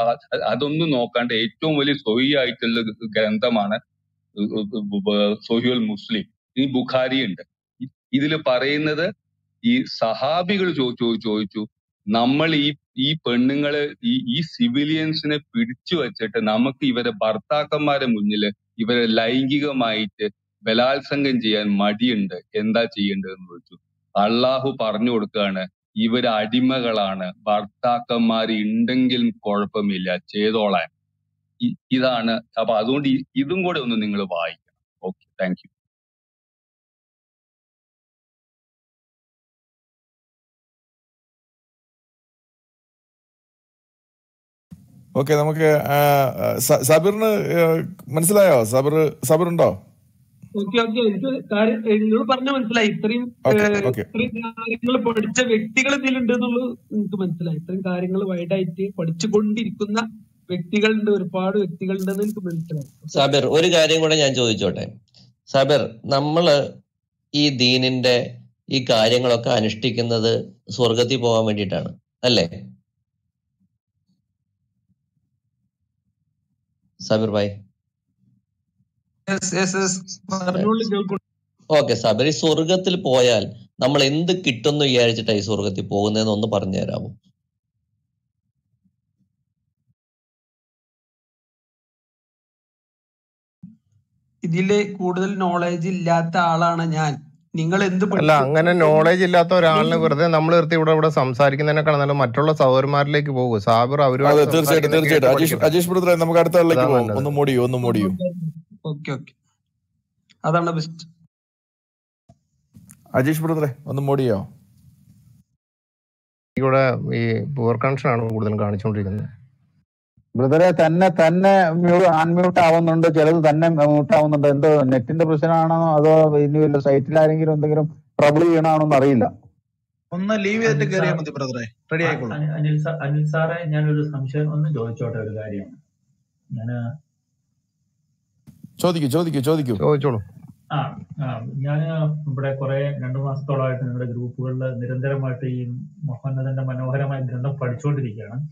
S15: അതൊന്നും നോക്കാണ്ട് ഏറ്റവും വലിയ സൊഹി ആയിട്ടുള്ള ഗ്രന്ഥമാണ് സൊഹിയുൽ മുസ്ലിം. ഈ ബുഖാരി ഉണ്ട് ഇതിൽ പറയുന്നത് ഈ സഹാബികൾ ചോ- ചോ- ചോദിച്ചു നമ്മൾ ഈ ഈ പെണ്ണുങ്ങളെ ഈ ഈ സിവിലിയൻസിനെ പിടിച്ചു വെച്ചിട്ട് നമുക്ക് ഇവരെ ഭർത്താക്കന്മാരെ മുന്നിൽ ഇവരെ ലൈംഗികമായിട്ട് ബലാത്സംഗം ചെയ്യാൻ മടിയുണ്ട്. എന്താ ചെയ്യേണ്ടതെന്ന് ചോദിച്ചു. അള്ളാഹു പറഞ്ഞു കൊടുക്കുകയാണ് ഇവർ അടിമകളാണ്. ഭർത്താക്കന്മാർ ഉണ്ടെങ്കിലും കുഴപ്പമില്ല. ചെയ്തോളാൻ. ഇതാണ്. അപ്പൊ അതുകൊണ്ട് ഇതും കൂടെ ഒന്ന് നിങ്ങൾ വായിക്കണം. ഓക്കെ. Thank you.
S11: ഓക്കെ നമുക്ക് സബിറിന് മനസ്സിലായോ? സബിർ സബിർ ഉണ്ടോ
S7: ഓക്കെ ഓക്കെ എനിക്ക് കാര്യം നിങ്ങൾ പറഞ്ഞ മനസ്സിലായി. ഇത്രയും ഇത്രയും കാര്യങ്ങൾ പഠിച്ച വ്യക്തികൾ ഇതിലുണ്ട് എന്നുള്ളത് എനിക്ക് മനസ്സിലായി. ഇത്രയും കാര്യങ്ങൾ വൈഡായിട്ട് പഠിച്ചുകൊണ്ടിരിക്കുന്ന വ്യക്തികളുണ്ട് ഒരുപാട് വ്യക്തികളുണ്ടെന്ന് എനിക്ക് മനസ്സിലായി.
S13: സബിർ ഒരു കാര്യം കൂടെ ഞാൻ ചോദിച്ചോട്ടെ? സബിർ നമ്മൾ ഈ ദീനിന്റെ ഈ കാര്യങ്ങളൊക്കെ അനുഷ്ഠിക്കുന്നത് സ്വർഗത്തിൽ പോകാൻ വേണ്ടിയിട്ടാണ് അല്ലേ? സാബിർ ഭായ് ഓക്കെ സാബിർ ഈ സ്വർഗത്തിൽ പോയാൽ നമ്മൾ എന്ത് കിട്ടുന്നു വിചാരിച്ചിട്ടാണ് ഈ സ്വർഗത്തിൽ പോകുന്നതെന്ന് ഒന്ന് പറഞ്ഞു തരാമോ
S7: ഇതിൽ കൂടുതൽ നോളേജ് ഇല്ലാത്ത ആളാണ് ഞാൻ. നിങ്ങൾ എന്ത്
S2: അല്ല അങ്ങനെ നോളേജ് ഇല്ലാത്ത ഒരാളിനെ വെറുതെ നമ്മൾ നിർത്തി ഇവിടെ ഇവിടെ സംസാരിക്കുന്നതിനേക്കാൾ നല്ല മറ്റുള്ള സഹോദരന്മാരിലേക്ക് പോകും. സാബിർ
S11: അവർ
S2: അവരുമായിട്ട്
S11: തീർച്ചയായിട്ടും
S2: സംസാരിക്കുന്നത് കേട്ട്
S11: തീർച്ചയായിട്ടും. അജീഷ് അജീഷ് ബ്രദറെ നമുക്ക് അടുത്ത ആളിലേക്ക്
S2: അതാണ്
S11: പോകാം. ഒന്ന് മൂടിയോ ഒന്ന് മൂടിയോ
S7: ഓക്കെ ഓക്കെ അതാണ് ബെസ്റ്റ്.
S11: അജീഷ് ബ്രദറെ ഒന്ന് മൂടിയോ?
S2: ഇവിടെ ഈ പവർ കണക്ഷൻ ആണ് കൂടുതലും കാണിച്ചുകൊണ്ടിരിക്കുന്നത്.
S8: ബ്രദറെ തന്നെ തന്നെ മ്യൂട്ട് അൺമ്യൂട്ട് ആവുന്നുണ്ട്. ചിലത് തന്നെ മ്യൂട്ട് ആവുന്നുണ്ട്. എന്തോ നെറ്റിന്റെ പ്രശ്നമാണോ? അതോ ഇനി വല്ല സൈറ്റിൽ ആരെങ്കിലും എന്തെങ്കിലും ട്രബിൾ ചെയ്യണാണോ അറിയില്ല.
S12: ഒന്ന് ലീവ് ചെയ്തിട്ട് കയറിയാൽ മതി ബ്രദറെ. റെഡി ആയിക്കോളും.
S16: അനിൽ അനിൽ സാറെ ഞാനൊരു സംശയം ഒന്ന് ചോദിച്ചോട്ടെ ഒരു കാര്യം. ഞാൻ
S11: ചോദിക്കൂ ചോദിക്കൂ ചോദിക്കൂ.
S2: ചോദിച്ചോളൂ.
S16: ആ ഞാൻ ഞാൻ ഇവിടെ കുറെ രണ്ടു മാസത്തോളമായിട്ട് നിങ്ങളുടെ ഗ്രൂപ്പുകളിൽ നിരന്തരമായിട്ട് ഈ മുഹമ്മദിന്റെ മനോഹരമായ ഗ്രന്ഥം പഠിച്ചുകൊണ്ടിരിക്കുകയാണ്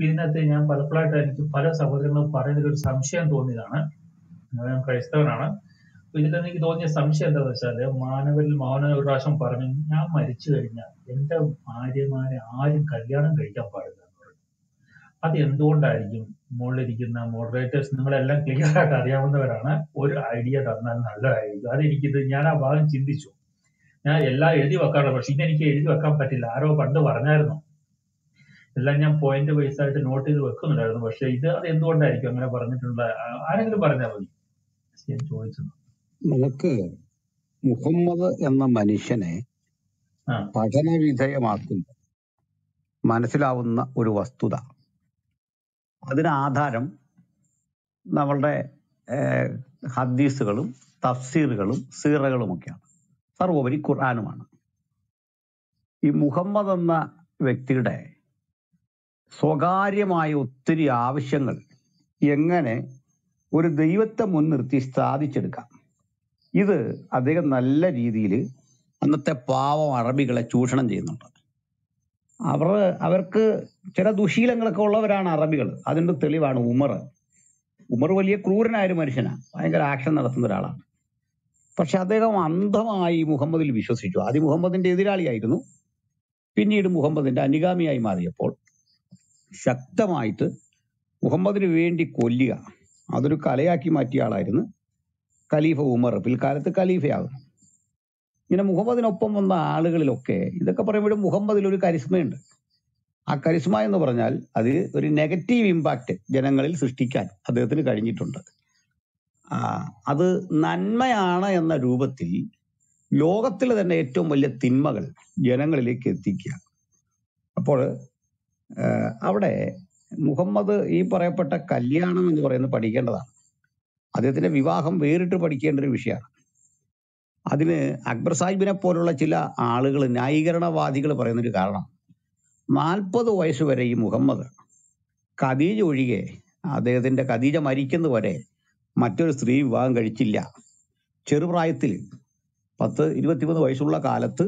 S16: ഇതിനകത്ത് ഞാൻ പലപ്പോഴായിട്ട് എനിക്ക് പല സഹോദരങ്ങളും പറയുന്നതിൽ ഒരു സംശയം തോന്നിയതാണ്. ഞാൻ ക്രൈസ്തവനാണ്. ഇതിൽ എനിക്ക് തോന്നിയ സംശയം എന്താണെന്ന് വെച്ചാൽ മാനവരിൽ മൗന ഒരു പ്രാവശ്യം പറഞ്ഞു ഞാൻ മരിച്ചു കഴിഞ്ഞാൽ എന്റെ ഭാര്യമാരെ ആരും കല്യാണം കഴിക്കാൻ പാടില്ല അത് എന്തുകൊണ്ടായിരിക്കും മുകളിലിരിക്കുന്ന മോഡറേറ്റേഴ്സ് നിങ്ങളെല്ലാം ക്ലിയർ ആയിട്ട് അറിയാവുന്നവരാണ്? ഒരു ഐഡിയ തന്നാൽ നല്ലതായിരിക്കും. അതെനിക്കിത് ഞാൻ ആ ഭാഗം ചിന്തിച്ചു. ഞാൻ എല്ലാം എഴുതി വെക്കാറുണ്ട്. പക്ഷെ ഇതെനിക്ക് എഴുതി വെക്കാൻ പറ്റില്ല. ആരോ പണ്ട് പറഞ്ഞായിരുന്നു. എല്ലാം ഞാൻ പോയിന്റ് വൈസ് ആയിട്ട് നോട്ട് ചെയ്ത് വെക്കുന്നുണ്ടായിരുന്നു. പക്ഷെ ഇത് അത് എന്തുകൊണ്ടായിരിക്കും അങ്ങനെ പറഞ്ഞിട്ടുള്ള ആരെങ്കിലും പറഞ്ഞാൽ മതി. ഞാൻ ചോദിച്ചത്
S5: നമുക്ക് മുഹമ്മദ് എന്ന മനുഷ്യനെ പഠന വിധേയമാക്കുമ്പോൾ മനസ്സിലാവുന്ന ഒരു വസ്തുത. അതിന് ആധാരം നമ്മളുടെ ഹദ്ദീസുകളും ഹദീസുകളും തഫ്സീറുകളും സീറകളുമൊക്കെയാണ്. സർവോപരി ഖുർആാനുമാണ്. ഈ മുഹമ്മദ് എന്ന വ്യക്തിയുടെ സ്വകാര്യമായ ഒത്തിരി ആവശ്യങ്ങൾ എങ്ങനെ ഒരു ദൈവത്തെ മുൻനിർത്തി സ്ഥാപിച്ചെടുക്കാം ഇത് അദ്ദേഹം നല്ല രീതിയിൽ അന്നത്തെ പാവം അറബികളെ ചൂഷണം ചെയ്യുന്നുണ്ട്. അവർ അവർക്ക് ചില ദുശീലങ്ങളൊക്കെ ഉള്ളവരാണ് അറബികൾ. അതിന്റെ തെളിവാണ് ഉമർ. ഉമർ വലിയ ക്രൂരനായ ഒരു മനുഷ്യനാണ് ഭയങ്കര ആക്ഷൻ നടത്തുന്ന ഒരാളാണ്. പക്ഷെ അദ്ദേഹം അന്ധമായി മുഹമ്മദിൽ വിശ്വസിച്ചു. ആദ്യം മുഹമ്മദിന്റെ എതിരാളിയായിരുന്നു. പിന്നീട് മുഹമ്മദിന്റെ അനുഗാമിയായി മാറിയപ്പോൾ ശക്തമായിട്ട് മുഹമ്മദിന് വേണ്ടി കൊല്ലുക. അതൊരു കലയാക്കി മാറ്റിയ ആളായിരുന്നു ഖലീഫ ഉമർ. പിൽക്കാലത്ത് ഖലീഫയാകുന്നു. ഇങ്ങനെ മുഹമ്മദിനൊപ്പം വന്ന ആളുകളിലൊക്കെ ഇതൊക്കെ പറയുമ്പോഴും മുഹമ്മദിൽ ഒരു കരിസ്മയുണ്ട്. ആ കരിസ്മ എന്ന് പറഞ്ഞാൽ അത് ഒരു നെഗറ്റീവ് ഇമ്പാക്റ്റ് ജനങ്ങളിൽ സൃഷ്ടിക്കാൻ അദ്ദേഹത്തിന് കഴിഞ്ഞിട്ടുണ്ട്. അത് നന്മയാണ് എന്ന രൂപത്തിൽ ലോകത്തിലെ തന്നെ ഏറ്റവും വലിയ തിന്മകൾ ജനങ്ങളിലേക്ക് എത്തിക്കുക. അപ്പോൾ അവിടെ മുഹമ്മദ് ഈ പറയപ്പെട്ട കല്യാണം എന്ന് പറയുന്നത് പഠിക്കേണ്ടതാണ്. അദ്ദേഹത്തിന്റെ വിവാഹം വേറിട്ട് പഠിക്കേണ്ട ഒരു വിഷയമാണ്. അതിന് അക്ബർ സാഹിബിനെ പോലുള്ള ചില ആളുകൾ ന്യായീകരണവാദികൾ പറയുന്നൊരു കാരണം നാൽപ്പത് വയസ്സ് വരെ ഈ മുഹമ്മദ് ഖദീജ ഒഴികെ അദ്ദേഹത്തിന്റെ ഖദീജ മരിക്കുന്നതുവരെ മറ്റൊരു സ്ത്രീ വിവാഹം കഴിച്ചില്ല. ചെറുപ്രായത്തിൽ പത്ത് ഇരുപത്തിമൂന്ന് വയസ്സുള്ള കാലത്ത്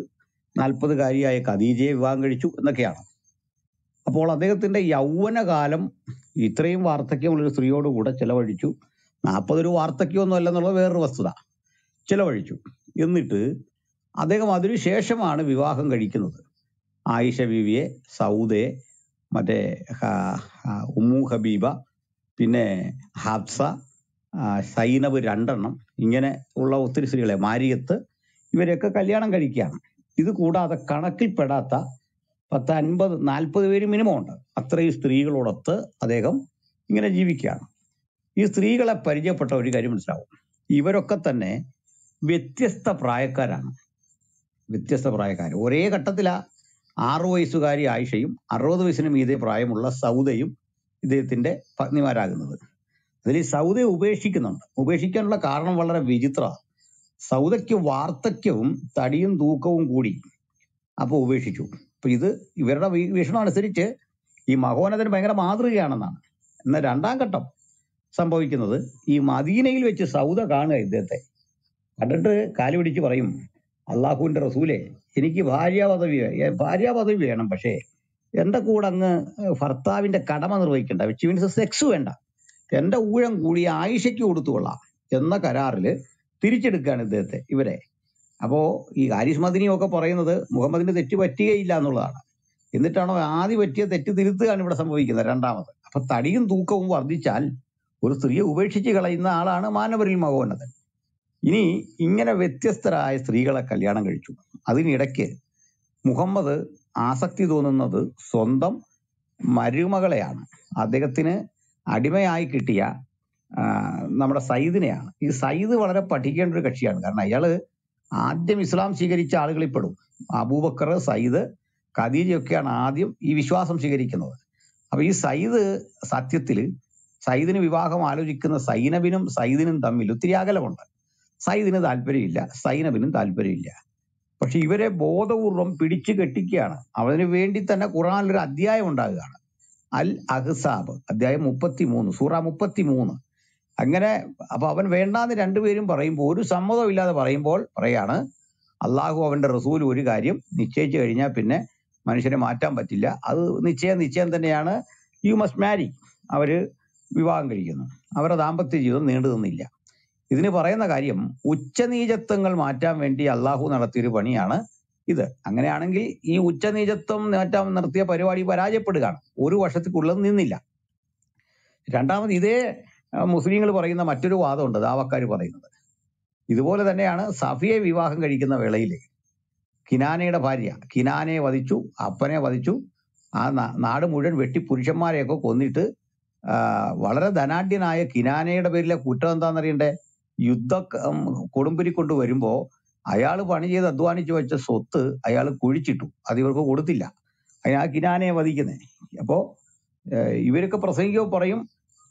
S5: നാൽപ്പതുകാരിയായ ഖദീജയെ വിവാഹം കഴിച്ചു എന്നൊക്കെയാണ്. അപ്പോൾ അദ്ദേഹത്തിന്റെ യൗവനകാലം ഇത്രയും വാർദ്ധക്യമുള്ളൊരു സ്ത്രീയോടുകൂടെ ചിലവഴിച്ചു. നാൽപ്പത് ഒരു വാർദ്ധക്യമൊന്നും അല്ലെന്നുള്ള വേറൊരു വസ്തുത. ചിലവഴിച്ചു. എന്നിട്ട് അദ്ദേഹം അതിനു ശേഷമാണ് വിവാഹം കഴിക്കുന്നത്. ആയിഷ ബീവിയെ സൗദെ മറ്റേ ഉമ്മു ഹബീബ പിന്നെ ഹബ്സ സൈനബ് രണ്ടെണ്ണം ഇങ്ങനെ ഉള്ള ഒത്തിരി സ്ത്രീകളെ മാരിയത്ത് ഇവരെയൊക്കെ കല്യാണം കഴിക്കുകയാണ്. ഇത് കൂടാതെ കണക്കിൽപ്പെടാത്ത പത്ത് അൻപത് നാൽപ്പത് പേര് മിനിമം ഉണ്ട്. അത്രയും സ്ത്രീകളോടൊത്ത് അദ്ദേഹം ഇങ്ങനെ ജീവിക്കുകയാണ്. ഈ സ്ത്രീകളെ പരിചയപ്പെട്ട ഒരു കാര്യം മനസ്സിലാവും. ഇവരൊക്കെ തന്നെ വ്യത്യസ്ത പ്രായക്കാരാണ്. വ്യത്യസ്ത പ്രായക്കാർ ഒരേ ഘട്ടത്തിലാ ആറു വയസ്സുകാരി ആയിഷയും അറുപത് വയസ്സിന് മീതെ പ്രായമുള്ള സൗദയും ഇദ്ദേഹത്തിന്റെ പത്നിമാരാകുന്നത്. അതിൽ സൗദയെ ഉപേക്ഷിക്കുന്നുണ്ട്. ഉപേക്ഷിക്കാനുള്ള കാരണം വളരെ വിചിത്ര. സൗദയ്ക്ക് വാർദ്ധക്യവും തടിയും തൂക്കവും കൂടി അപ്പോൾ ഉപേക്ഷിച്ചു. അപ്പൊ ഇത് ഇവരുടെ വീക്ഷണം അനുസരിച്ച് ഈ മഹോനതിന് ഭയങ്കര മാതൃകയാണെന്നാണ്. എന്നാൽ രണ്ടാം ഘട്ടം സംഭവിക്കുന്നത് ഈ മദീനയിൽ വെച്ച് സൗദ കാണുക ഇദ്ദേഹത്തെ. കണ്ടിട്ട് കാലു പിടിച്ച് പറയും അള്ളാഹുവിന്റെ റസൂലെ എനിക്ക് ഭാര്യ പദവി ഭാര്യ പദവി വേണം പക്ഷേ എന്റെ കൂടെ അങ്ങ് ഭർത്താവിന്റെ കടമ നിർവഹിക്കേണ്ട വിച്ച് മീൻസ് സെക്സ് വേണ്ട. എന്റെ ഊഴം കൂടി ആയിഷയ്ക്ക് കൊടുത്തുകൊള്ളാം എന്ന കരാറിൽ തിരിച്ചെടുക്കുകയാണ് ഇദ്ദേഹത്തെ ഇവരെ. അപ്പോ ഈ ഹാരിസ് മദിനിയും ഒക്കെ പറയുന്നത് മുഹമ്മദിന് തെറ്റ് പറ്റുകയില്ല എന്നുള്ളതാണ്. എന്നിട്ടാണോ ആദ്യം പറ്റിയ തെറ്റ് തിരുത്തുകയാണ് ഇവിടെ സംഭവിക്കുന്നത് രണ്ടാമത്. അപ്പൊ തടിയും തൂക്കവും വർദ്ധിച്ചാൽ ഒരു സ്ത്രീയെ ഉപേക്ഷിച്ച് കളയുന്ന ആളാണ് മാനവരിൽ മകോന്നതൻ ഇനി ഇങ്ങനെ വ്യത്യസ്തരായ സ്ത്രീകളെ കല്യാണം കഴിച്ചു. അതിനിടയ്ക്ക് മുഹമ്മദ് ആസക്തി തോന്നുന്നത് സ്വന്തം മരുമകളെയാണ്. അദ്ദേഹത്തിന് അടിമയായി കിട്ടിയ നമ്മുടെ സയ്യിദിനെയാണ്. ഈ സയ്യിദ് വളരെ പഠിക്കേണ്ട ഒരു കക്ഷിയാണ്. കാരണം അയാൾ ആദ്യം ഇസ്ലാം സ്വീകരിച്ച ആളുകളിൽ പെടും അബൂബക്കർ സയ്യിദ് ഖദീജയൊക്കെയാണ് ആദ്യം ഈ വിശ്വാസം സ്വീകരിക്കുന്നത്. അപ്പൊ ഈ സയ്യിദ് സത്യത്തിൽ സയ്യിദിന് വിവാഹം ആലോചിക്കുന്ന സൈനബിനും സയ്യിദിനും തമ്മിൽ ഒത്തിരി അകലമുണ്ട്. സയ്യിദിന് താല്പര്യമില്ല സൈനബിനും താല്പര്യമില്ല. പക്ഷെ ഇവരെ ബോധപൂർവം പിടിച്ചു കെട്ടിക്കുകയാണ്. അവന് വേണ്ടി തന്നെ ഖുറാനിലൊരു അധ്യായം ഉണ്ടാകുകയാണ്. അൽ അഹ്സാബ് അധ്യായം മുപ്പത്തി മൂന്ന് സൂറ മുപ്പത്തി മൂന്ന് അങ്ങനെ അപ്പൊ അവൻ വേണ്ടാന്ന് രണ്ടുപേരും പറയുമ്പോൾ ഒരു സമ്മതവും ഇല്ലാതെ പറയുമ്പോൾ പറയാണ് അള്ളാഹു അവന്റെ റസൂൽ ഒരു കാര്യം നിശ്ചയിച്ചു കഴിഞ്ഞാൽ പിന്നെ മനുഷ്യനെ മാറ്റാൻ പറ്റില്ല. അത് നിശ്ചയം നിശ്ചയം തന്നെയാണ്. യു മസ്റ്റ് മാരി അവർ വിവാഹം കഴിക്കുന്നു. അവരുടെ ദാമ്പത്യ ജീവിതം നീണ്ടു നിന്നില്ല. ഇതിന് പറയുന്ന കാര്യം ഉച്ചനീചത്വങ്ങൾ മാറ്റാൻ വേണ്ടി അള്ളാഹു നടത്തിയൊരു പണിയാണ് ഇത്. അങ്ങനെയാണെങ്കിൽ ഈ ഉച്ചനീചത്വം മാറ്റാൻ നടത്തിയ പരിപാടി പരാജയപ്പെടുകയാണ്. ഒരു വർഷത്തിക്കുള്ളത് നിന്നില്ല. രണ്ടാമത് ഇതേ മുസ്ലിങ്ങൾ പറയുന്ന മറ്റൊരു വാദമുണ്ട് ദാവക്കാർ പറയുന്നത്. ഇതുപോലെ തന്നെയാണ് സഫിയെ വിവാഹം കഴിക്കുന്ന വേളയിൽ കിനാനയുടെ ഭാര്യ കിനാനയെ വധിച്ചു അപ്പനെ വധിച്ചു ആ നാട് മുഴുവൻ വെട്ടി പുരുഷന്മാരെയൊക്കെ കൊന്നിട്ട് വളരെ ധനാഢ്യനായ കിനാനയുടെ പേരിലെ കുറ്റം എന്താണെന്നറിയണ്ടേ? യുദ്ധ കൊടുമ്പിരി കൊണ്ട് വരുമ്പോൾ അയാൾ പണി ചെയ്ത് അധ്വാനിച്ചു വെച്ച സ്വത്ത് അയാൾ കുഴിച്ചിട്ടു. അത് ഇവർക്ക് കൊടുത്തില്ല. അതിനാ കിനാനയെ വധിക്കുന്നത് അപ്പോൾ ഇവരൊക്കെ പ്രസംഗിക്കുമ്പോൾ പറയും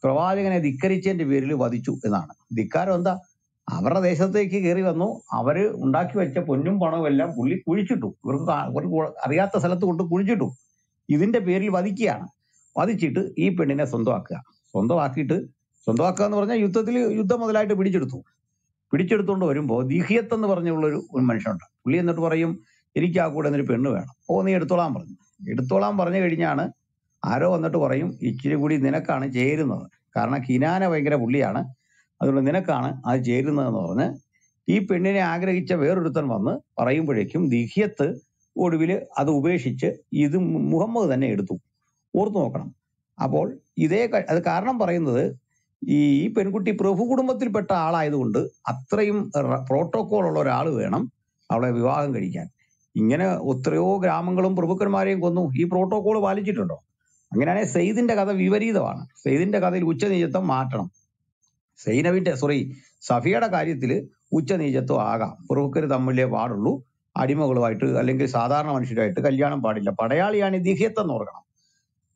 S5: പ്രവാചകനെ ധിക്കരിച്ചതിന്റെ പേരിൽ വധിച്ചു എന്നാണ്. ധിക്കാരം എന്താ? അവരുടെ ദേശത്തേക്ക് കയറി വന്നു. അവർ ഉണ്ടാക്കി വെച്ച പൊന്നും പണവും എല്ലാം പുള്ളി കുഴിച്ചിട്ടു. ഇവർക്ക് അറിയാത്ത സ്ഥലത്ത് കൊണ്ട് കുഴിച്ചിട്ടു. ഇതിന്റെ പേരിൽ വധിക്കുകയാണ്. വധിച്ചിട്ട് ഈ പെണ്ണിനെ സ്വന്തമാക്കുക. സ്വന്തമാക്കിയിട്ട് സ്വന്തമാക്കുക എന്ന് പറഞ്ഞാൽ യുദ്ധത്തിൽ യുദ്ധം മുതലായിട്ട് പിടിച്ചെടുത്തു. പിടിച്ചെടുത്തുകൊണ്ട് വരുമ്പോൾ ദീഹിയത്ത് എന്ന് പറഞ്ഞുള്ളൊരു മനുഷ്യനുണ്ട്. പുള്ളി എന്നിട്ട് പറയും എനിക്ക് ആ കൂടെ എന്നൊരു പെണ്ണ് വേണം. ഓ നീ എടുത്തോളാൻ പറഞ്ഞു. എടുത്തോളാൻ പറഞ്ഞു കഴിഞ്ഞാണ് ആരോ വന്നിട്ട് പറയും ഇച്ചിരി കൂടി നിനക്കാണ് ചേരുന്നത്. കാരണം കിനാന ഭയങ്കര പുള്ളിയാണ്. അതുകൊണ്ട് നിനക്കാണ് അത് ചേരുന്നതെന്ന് പറഞ്ഞ് ഈ പെണ്ണിനെ ആഗ്രഹിച്ച വേറൊരുത്തൻ വന്ന് പറയുമ്പോഴേക്കും ദിഹ്യത്ത് ഒടുവിൽ അത് ഉപേക്ഷിച്ച് ഇത് മുഹമ്മദ് തന്നെ എടുത്തു. ഓർത്തു നോക്കണം. അപ്പോൾ ഇതേ അത് കാരണം പറയുന്നത് ഈ പെൺകുട്ടി പ്രഭു കുടുംബത്തിൽപ്പെട്ട ആളായതുകൊണ്ട് അത്രയും പ്രോട്ടോകോൾ ഉള്ള ഒരാൾ വേണം അവളെ വിവാഹം കഴിക്കാൻ. ഇങ്ങനെ എത്രയോ ഗ്രാമങ്ങളും പ്രഭുക്കന്മാരെയും കൊന്നു. ഈ പ്രോട്ടോകോൾ പാലിച്ചിട്ടുണ്ടോ? അങ്ങനെയാണെങ്കിൽ സെയ്ദിന്റെ കഥ വിപരീതമാണ്. സെയ്ദിന്റെ കഥയിൽ ഉച്ചനീചത്വം മാറ്റണം. സൈനവിന്റെ സോറി സഫിയുടെ കാര്യത്തിൽ ഉച്ചനീചത്വം ആകാം. പ്രഭുക്കർ തമ്മിലേ പാടുള്ളൂ. അടിമകളുമായിട്ട് അല്ലെങ്കിൽ സാധാരണ മനുഷ്യരുമായിട്ട് കല്യാണം പാടില്ല. പടയാളിയാണ് ഈ എന്ന് ഓർക്കണം.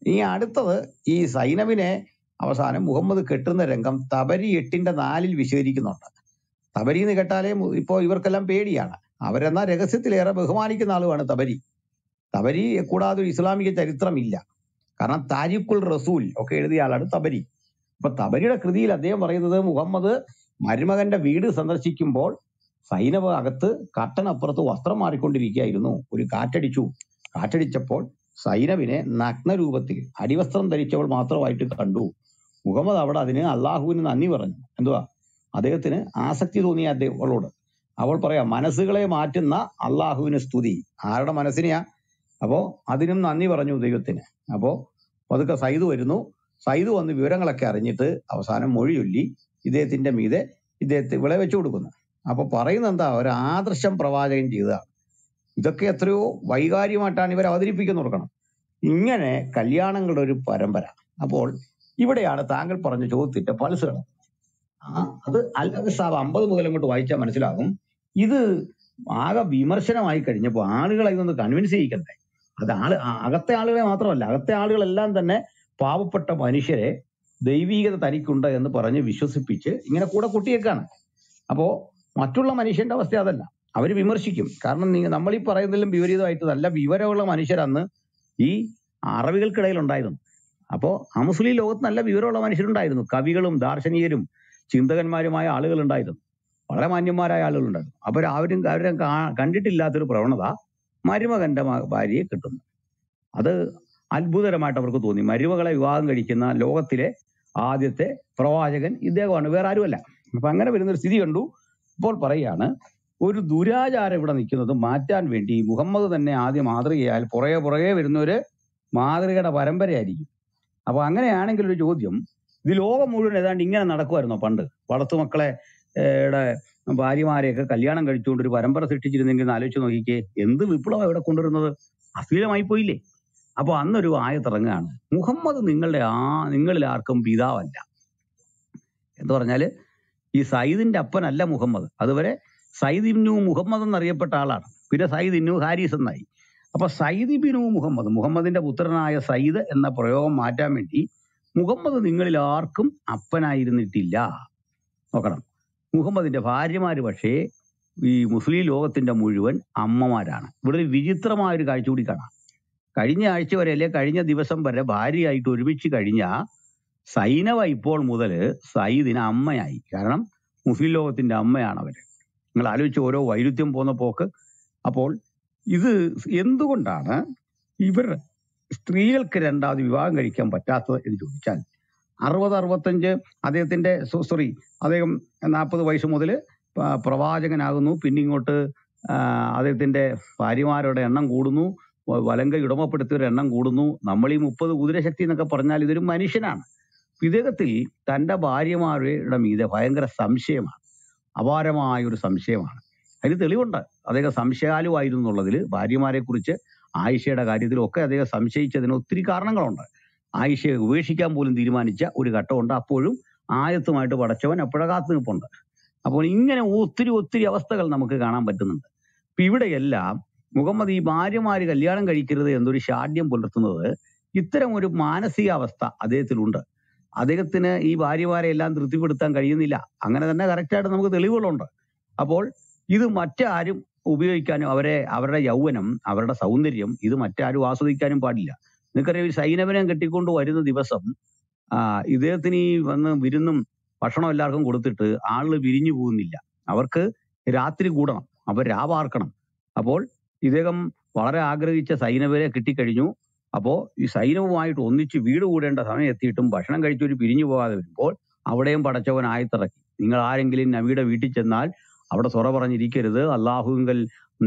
S5: ഈ അടുത്തത് ഈ സൈനവിനെ അവസാനം മുഹമ്മദ് കെട്ടുന്ന രംഗം തബരി എട്ടിന്റെ നാലിൽ വിശദീകരിക്കുന്നുണ്ട്. തബരി എന്ന് കേട്ടാലേ ഇപ്പോൾ ഇപ്പോ ഇവർക്കെല്ലാം പേടിയാണ്. അവരെന്നാ രഹസ്യത്തിലേറെ ബഹുമാനിക്കുന്ന ആളുമാണ് തബരി. തബരി കൂടാതെ ഇസ്ലാമിക ചരിത്രമില്ല. കാരണം താരിഖുൽ റസൂൽ ഒക്കെ എഴുതിയ ആളാണ് തബരി. അപ്പൊ തബരിയുടെ കൃതിയിൽ അദ്ദേഹം പറയുന്നത് മുഹമ്മദ് മരുമകന്റെ വീട് സന്ദർശിക്കുമ്പോൾ സൈനവ് അകത്ത് കട്ടനപ്പുറത്ത് വസ്ത്രം മാറിക്കൊണ്ടിരിക്കുകയായിരുന്നു. ഒരു കാറ്റടിച്ചു. കാറ്റടിച്ചപ്പോൾ സൈനവിനെ നഗ്നരൂപത്തിൽ അടിവസ്ത്രം ധരിച്ചവൾ മാത്രമായിട്ട് കണ്ടു. മുഹമ്മദ് അവിടെ അതിന് അള്ളാഹുവിന് നന്ദി പറഞ്ഞു. എന്തുവാ? അദ്ദേഹത്തിന് ആസക്തി തോന്നിയ അദ്ദേഹങ്ങളോട് അവൾ പറയാ മനസ്സുകളെ മാറ്റുന്ന അള്ളാഹുവിന് സ്തുതി. ആരുടെ മനസ്സിനെയാ? അപ്പോ അതിനും നന്ദി പറഞ്ഞു ദൈവത്തിന്. അപ്പോ പതുക്കെ സൈദ് വരുന്നു. സൈദ് വന്ന് വിവരങ്ങളൊക്കെ അറിഞ്ഞിട്ട് അവസാനം മൊഴി ചൊല്ലി ഇദ്ദേഹത്തിന്റെ മീതെ ഇദ്ദേഹത്തെ വിള വെച്ചു കൊടുക്കുന്നു. അപ്പൊ പറയുന്നത് എന്താ? ഒരു ആദർശം പ്രവാചകൻ ചെയ്തതാണ്. ഇതൊക്കെ എത്രയോ വൈകാരികമായിട്ടാണ് ഇവർ അവതരിപ്പിക്കുന്ന കൊടുക്കണം. ഇങ്ങനെ കല്യാണങ്ങളുടെ ഒരു പരമ്പര. അപ്പോൾ ഇവിടെയാണ് താങ്കൾ പറഞ്ഞ ചോദ്യത്തിന്റെ പൾസുകൾ ആ അത് അൽ സാബ് അമ്പത് മുതൽ അങ്ങോട്ട് വായിച്ചാൽ മനസ്സിലാകും. ഇത് ആകെ വിമർശനമായി കഴിഞ്ഞപ്പോൾ ആളുകളെ ഒന്ന് കൺവിൻസ് ചെയ്യിക്കണ്ടേ? അത് ആൾ അകത്തെ ആളുകളെ മാത്രമല്ല അകത്തെ ആളുകളെല്ലാം തന്നെ പാവപ്പെട്ട മനുഷ്യരെ ദൈവീകത തനിക്കുണ്ട് എന്ന് പറഞ്ഞ് വിശ്വസിപ്പിച്ച് ഇങ്ങനെ കൂടെ കുട്ടിയേക്കാണ്. അപ്പോ മറ്റുള്ള മനുഷ്യന്റെ അവസ്ഥ അതല്ല. അവർ വിമർശിക്കും. കാരണം നമ്മൾ ഈ പറയുന്നതിലും വിപരീതമായിട്ടതല്ല. വിവരമുള്ള മനുഷ്യരന്ന് ഈ അറബികൾക്കിടയിൽ ഉണ്ടായിരുന്നു അപ്പോ ആ മുസ്ലിം ലോകത്ത് നല്ല വിവരമുള്ള മനുഷ്യരുണ്ടായിരുന്നു. കവികളും ദാർശനികരും ചിന്തകന്മാരുമായ ആളുകൾ ഉണ്ടായിരുന്നു വളരെ മാന്യന്മാരായ ആളുകളുണ്ടായിരുന്നു. അപ്പോൾ അവരും അവരും കണ്ടിട്ടില്ലാത്തൊരു പ്രവണത മരുമകന്റെ ഭാര്യയെ കിട്ടുന്നു. അത് അത്ഭുതകരമായിട്ട് അവർക്ക് തോന്നി. മരുമകളെ വിവാഹം കഴിക്കുന്ന ലോകത്തിലെ ആദ്യത്തെ പ്രവാചകൻ ഇദ്ദേഹമാണ്. വേറെ ആരുമല്ല. അപ്പൊ അങ്ങനെ വരുന്നൊരു സ്ഥിതി കണ്ടു. ഇപ്പോൾ പറയാണ് ഒരു ദുരാചാരം ഇവിടെ നിൽക്കുന്നത് മാറ്റാൻ വേണ്ടി മുഹമ്മദ് തന്നെ ആദ്യം മാതൃകയാൽ പുറകെ പുറകെ വരുന്ന ഒരു മാതൃകയുടെ പരമ്പരയായിരിക്കും. അപ്പൊ അങ്ങനെയാണെങ്കിൽ ഒരു ചോദ്യം ഇത് ലോകം മുഴുവൻ ഏതാണ്ട് ഇങ്ങനെ നടക്കുമായിരുന്നോ പണ്ട്? വളർത്തു മക്കളെ ഭാര്യമാരെയൊക്കെ കല്യാണം കഴിച്ചുകൊണ്ട് ഒരു പരമ്പര സൃഷ്ടിച്ചിരുന്നെങ്കിൽ ആലോചിച്ച് നോക്കിക്കേ എന്ത് വിപ്ലവം ഇവിടെ കൊണ്ടുവരുന്നത്? അശ്ലീലമായി പോയില്ലേ? അപ്പൊ അന്നൊരു ആയത്തിറങ്ങുകയാണ്. മുഹമ്മദ് നിങ്ങളുടെ ആ നിങ്ങളിൽ ആർക്കും പിതാവല്ല. എന്ന് പറഞ്ഞാൽ ഈ സയ്യിദിന്റെ അപ്പനല്ല മുഹമ്മദ്. അതുവരെ സയ്യിദ് ഇബ്നു മുഹമ്മദ് എന്നറിയപ്പെട്ട ആളാണ്. പിന്നെ സയ്യിദ് ഇബ്നു ഹാരിസ് എന്നായി. അപ്പൊ സയ്യിദ് ഇബ്നു മുഹമ്മദ് മുഹമ്മദിന്റെ പുത്രനായ സയ്യിദ് എന്ന പ്രയോഗം മാറ്റാൻ വേണ്ടി മുഹമ്മദ് നിങ്ങളിൽ ആർക്കും അപ്പനായിരുന്നിട്ടില്ല. നോക്കണം. മുഹമ്മദിന്റെ ഭാര്യമാര് പക്ഷേ ഈ മുസ്ലിം ലോകത്തിന്റെ മുഴുവൻ അമ്മമാരാണ്. ഇവിടെ ഒരു വിചിത്രമായ ഒരു കാഴ്ച കൂടി കാണാം. കഴിഞ്ഞ ആഴ്ച വരെ അല്ലെ കഴിഞ്ഞ ദിവസം വരെ ഭാര്യയായിട്ട് ഒരുമിച്ച് കഴിഞ്ഞ സൈനവ ഇപ്പോൾ മുതൽ സയ്യിദിന് അമ്മയായി. കാരണം മുസ്ലിം ലോകത്തിന്റെ അമ്മയാണ് അവർ. നിങ്ങൾ ആലോചിച്ച് ഓരോ വൈരുദ്ധ്യം പോകുന്ന പോക്ക്. അപ്പോൾ ഇത് എന്തുകൊണ്ടാണ് ഇവർ സ്ത്രീകൾക്ക് രണ്ടാമത് വിവാഹം കഴിക്കാൻ പറ്റാത്തത് എന്ന് ചോദിച്ചാൽ അറുപത് അറുപത്തഞ്ച് അദ്ദേഹത്തിന്റെ സോറി അദ്ദേഹം നാൽപ്പത് വയസ്സ് മുതൽ പ്രവാചകനാകുന്നു. പിന്നെ ഇങ്ങോട്ട് അദ്ദേഹത്തിന്റെ ഭാര്യമാരുടെ എണ്ണം കൂടുന്നു. വലങ്ക ഇടമപ്പെടുത്തിയവരുടെ എണ്ണം കൂടുന്നു. നമ്മൾ ഈ മുപ്പത് കുതിരശക്തി എന്നൊക്കെ പറഞ്ഞാൽ ഇതൊരു മനുഷ്യനാണ്. ഇദ്ദേഹത്തിൽ തന്റെ ഭാര്യമാരുടെ മീതെ ഭയങ്കര സംശയമാണ്. അപാരമായ ഒരു സംശയമാണ്. അതിന് തെളിവുണ്ട്. അദ്ദേഹം സംശയാലുവായിരുന്നു എന്നുള്ളതിൽ ഭാര്യമാരെ കുറിച്ച് ആയിഷയുടെ കാര്യത്തിലൊക്കെ അദ്ദേഹം സംശയിച്ചതിന് ഒത്തിരി കാരണങ്ങളുണ്ട്. ആയിഷയെ ഉപേക്ഷിക്കാൻ പോലും തീരുമാനിച്ച ഒരു ഘട്ടമുണ്ട്. അപ്പോഴും ആയത്തുമായിട്ട് പടച്ചവൻ അപ്പോഴ കാത്തു നിൽപ്പുണ്ട് അപ്പോൾ ഇങ്ങനെ ഒത്തിരി ഒത്തിരി അവസ്ഥകൾ നമുക്ക് കാണാൻ പറ്റുന്നുണ്ട്. ഇപ്പൊ ഇവിടെയെല്ലാം മുഹമ്മദ് ഈ ഭാര്യമാര് കല്യാണം കഴിക്കരുത് എന്നൊരു ശാഠ്യം പുലർത്തുന്നത് ഇത്തരം ഒരു മാനസികാവസ്ഥ അദ്ദേഹത്തിലുണ്ട്. അദ്ദേഹത്തിന് ഈ ഭാര്യമാരെ എല്ലാം തൃപ്തിപ്പെടുത്താൻ കഴിയുന്നില്ല. അങ്ങനെ തന്നെ കറക്റ്റായിട്ട് നമുക്ക് തെളിവുകളുണ്ട്. അപ്പോൾ ഇത് മറ്റാരും ഉപയോഗിക്കാനും അവരെ അവരുടെ യൗവനം അവരുടെ സൗന്ദര്യം ഇത് മറ്റാരും ആസ്വദിക്കാനും പാടില്ല. നിങ്ങൾക്കറിയാം ഈ സൈനവനെ കെട്ടിക്കൊണ്ട് വരുന്ന ദിവസം ഇദ്ദേഹത്തിന് ഈ വന്ന് വിരുന്നും ഭക്ഷണം എല്ലാവർക്കും കൊടുത്തിട്ട് ആളുകൾ വിരിഞ്ഞു പോകുന്നില്ല. അവർക്ക് രാത്രി കൂടണം അവർ രാവാർക്കണം. അപ്പോൾ ഇദ്ദേഹം വളരെ ആഗ്രഹിച്ച സൈനവരെ കിട്ടിക്കഴിഞ്ഞു. അപ്പോൾ ഈ സൈന്യവുമായിട്ട് ഒന്നിച്ച് വീട് കൂടേണ്ട സമയം എത്തിയിട്ടും ഭക്ഷണം കഴിച്ചൊരു പിരിഞ്ഞു പോകാതെ വരുമ്പോൾ അവിടെയും പടച്ചവൻ ആയത്തിറക്കി. നിങ്ങൾ ആരെങ്കിലും നബിയുടെ വീട്ടിൽ ചെന്നാൽ അവിടെ തുറ പറഞ്ഞിരിക്കരുത്. അള്ളാഹുങ്കൽ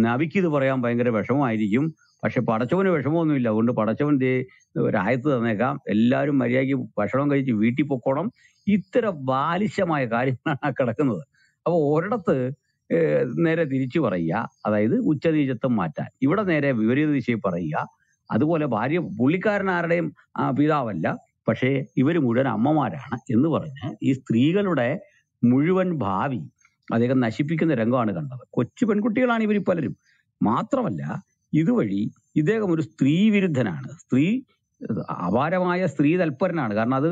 S5: നബിക്ക് ഇത് പറയാൻ ഭയങ്കര വിഷമമായിരിക്കും. പക്ഷെ പടച്ചവന് വിഷമമൊന്നുമില്ല. അതുകൊണ്ട് പടച്ചവൻ ഒരായത്ത് തന്നേക്കാം. എല്ലാവരും മര്യാദയ്ക്ക് ഭക്ഷണം കഴിച്ച് വീട്ടിൽ പൊക്കോണം. ഇത്തരം ബാലിശമായ കാര്യങ്ങളാണ് കിടക്കുന്നത്. അപ്പൊ ഒരിടത്ത് നേരെ തിരിച്ചു പറയുക. അതായത് ഉച്ചനീചത്വം മാറ്റാൻ. ഇവിടെ നേരെ വിപരീത ദിശയിൽ പറയുക. അതുപോലെ ഭാര്യ പുള്ളിക്കാരൻ ആരുടെയും പിതാവല്ല. പക്ഷേ ഇവർ മുഴുവൻ അമ്മമാരാണ് എന്ന് പറഞ്ഞ് ഈ സ്ത്രീകളുടെ മുഴുവൻ ഭാവി അദ്ദേഹം നശിപ്പിക്കുന്ന രംഗമാണ് കണ്ടത്. കൊച്ചു പെൺകുട്ടികളാണ് ഇവർ പലരും. മാത്രമല്ല ഇതുവഴി ഇദ്ദേഹം ഒരു സ്ത്രീ വിരുദ്ധനാണ് സ്ത്രീ അപാരമായ സ്ത്രീ തൽപരനാണ്. കാരണം അത്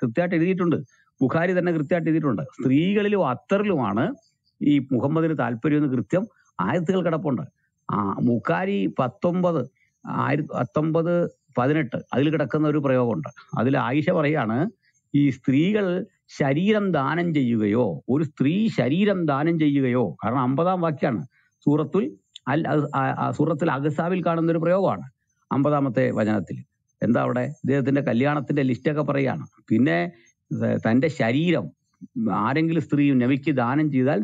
S5: കൃത്യമായിട്ട് എഴുതിയിട്ടുണ്ട്. ബുഖാരി തന്നെ കൃത്യമായിട്ട് എഴുതിയിട്ടുണ്ട്. സ്ത്രീകളിലും അത്തറിലുമാണ് ഈ മുഹമ്മദിന് താല്പര്യം എന്ന് കൃത്യം ആയത്തുകൾ കിടപ്പുണ്ട്. ആ മുഖാരി പത്തൊമ്പത് ആയിരത്തി പത്തൊമ്പത് പതിനെട്ട് അതിൽ കിടക്കുന്ന ഒരു പ്രയോഗമുണ്ട്. അതിൽ ആയിഷ പറയാണ് ഈ സ്ത്രീകൾ ശരീരം ദാനം ചെയ്യുകയോ ഒരു സ്ത്രീ ശരീരം ദാനം ചെയ്യുകയോ കാരണം അമ്പതാം വാക്യാണ് സൂറത്തുൽ അൽ സൂറത്തുൽ അഗസാവിൽ കാണുന്ന ഒരു പ്രയോഗമാണ്. അമ്പതാമത്തെ വചനത്തിൽ. എന്താ അവിടെ? ഇദ്ദേഹത്തിന്റെ കല്യാണത്തിന്റെ ലിസ്റ്റൊക്കെ പറയുകയാണ്. പിന്നെ തന്റെ ശരീരം ആരെങ്കിലും സ്ത്രീ നബിക്ക് ദാനം ചെയ്താൽ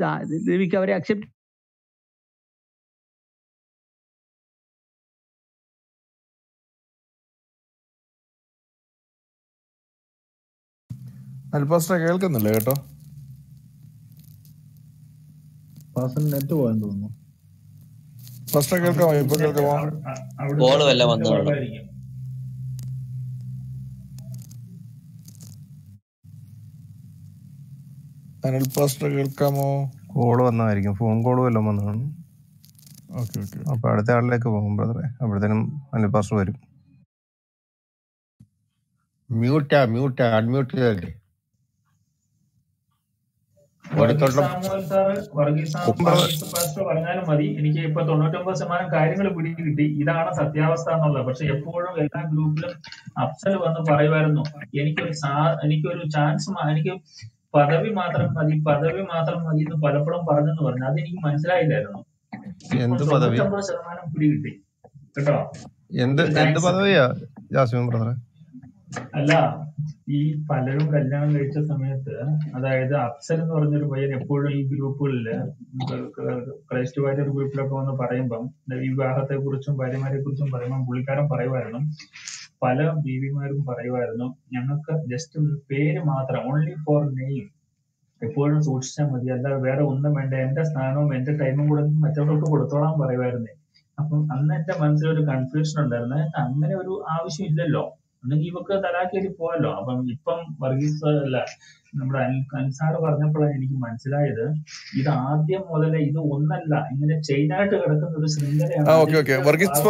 S5: നബിക്ക് അവരെ അക്സെപ്റ്റ്
S11: അൽപാസ്റ്റ കേൾക്കുന്നില്ല കേട്ടോ?
S8: പാസ്റ്റർ നെറ്റ് പോയെന്ന് തോന്നുന്നു.
S11: പാസ്റ്റർ കേൾക്കാമോ ഇപ്പൊ കേൾക്കാമോ
S13: കോൾ വല്ല വന്നു
S11: അനിൽ പാസ്റ്റർ കേൾക്കാമോ?
S2: കോൾ വന്നതായിരിക്കും. ഫോൺ കോൾ വല്ലതും വന്നതാണ്.
S11: Okay okay.
S2: അപ്പൊ അടുത്ത ആളിലേക്ക് പോകും ബ്രദറെ അപ്പോഴത്തേനും അനിൽ പാസ്റ്റർ വരും.
S17: മ്യൂട്ടാ മ്യൂട്ടാ അൺമ്യൂട്ട് ചെയ്തല്ലേ
S16: വർഗീസ്
S17: അടുത്തുള്ള
S16: സാമുവൽ സാറ് വർഗീസ് സാ- വർഗീസ് പാസ്റ്റർ പറഞ്ഞാലും മതി. എനിക്ക് ഇപ്പൊ തൊണ്ണൂറ്റൊമ്പത് ശതമാനം കാര്യങ്ങൾ പിടികിട്ടി ഇതാണ് സത്യാവസ്ഥ എന്നുള്ളത്. പക്ഷെ എപ്പോഴും എല്ലാ ഗ്രൂപ്പിലും അഫ്സൽ വന്ന് പറയുമായിരുന്നു എനിക്കൊരു സാ എനിക്കൊരു ചാൻസ് എനിക്ക് പദവി മാത്രം മതി പദവി മാത്രം മതി എന്ന് പലപ്പോഴും പറഞ്ഞെന്ന് പറഞ്ഞു. അതെനിക്ക് മനസ്സിലായില്ലായിരുന്നു. ഇപ്പോൾ
S2: എന്ത് പദവി?
S16: തൊണ്ണൂറ്റൊമ്പത് ശതമാനം പിടികിട്ടി കേട്ടോ.
S2: എന്ത് എന്ത് പദവിയാ ജാസ്മിൻ ബ്രദറെ?
S16: അല്ല ഈ പലരും കല്യാണം കഴിച്ച സമയത്ത് അതായത് അഫ്സൽ എന്ന് പറഞ്ഞൊരു പയ്യൻ എപ്പോഴും ഈ ഗ്രൂപ്പുകളിൽ ക്രൈസ്റ്റ് വാര്യർ ഗ്രൂപ്പിലൊക്കെ വന്ന് പറയുമ്പം വിവാഹത്തെ കുറിച്ചും ഭാര്യമാരെ കുറിച്ചും പറയുമ്പം പുള്ളിക്കാരൻ പറയുമായിരുന്നു പല ബീവിമാരും പറയുമായിരുന്നു ഞങ്ങൾക്ക് ജസ്റ്റ് പേര് മാത്രം ഓൺലി ഫോർ നെയിം എപ്പോഴും സൂക്ഷിച്ചാൽ മതി. അല്ലാതെ വേറെ ഒന്നും വേണ്ട എന്റെ സ്ഥാനവും എന്റെ ടൈമും കൂടെ മറ്റവർക്ക് കൊടുത്തോളാൻ പറയുമായിരുന്നേ അപ്പം അന്ന് എന്റെ മനസ്സിലൊരു കൺഫ്യൂഷൻ ഉണ്ടായിരുന്നു. അങ്ങനെ ഒരു ആവശ്യം ഒന്നെങ്കിൽ ഇവക്ക് തലാക്കേരി പോയല്ലോ അപ്പം ഇപ്പം വർഗീസ് അല്ല നമ്മുടെ അനിൽ അൻസാർ പറഞ്ഞപ്പോഴാണ് എനിക്ക് മനസ്സിലായത്. ഇത് ആദ്യം മുതലേ ഇത് ഒന്നല്ല ഇങ്ങനെ ചെയിനായിട്ട് കിടക്കുന്ന ഒരു ശൃംഖലയാണ്
S11: വർഗീസ്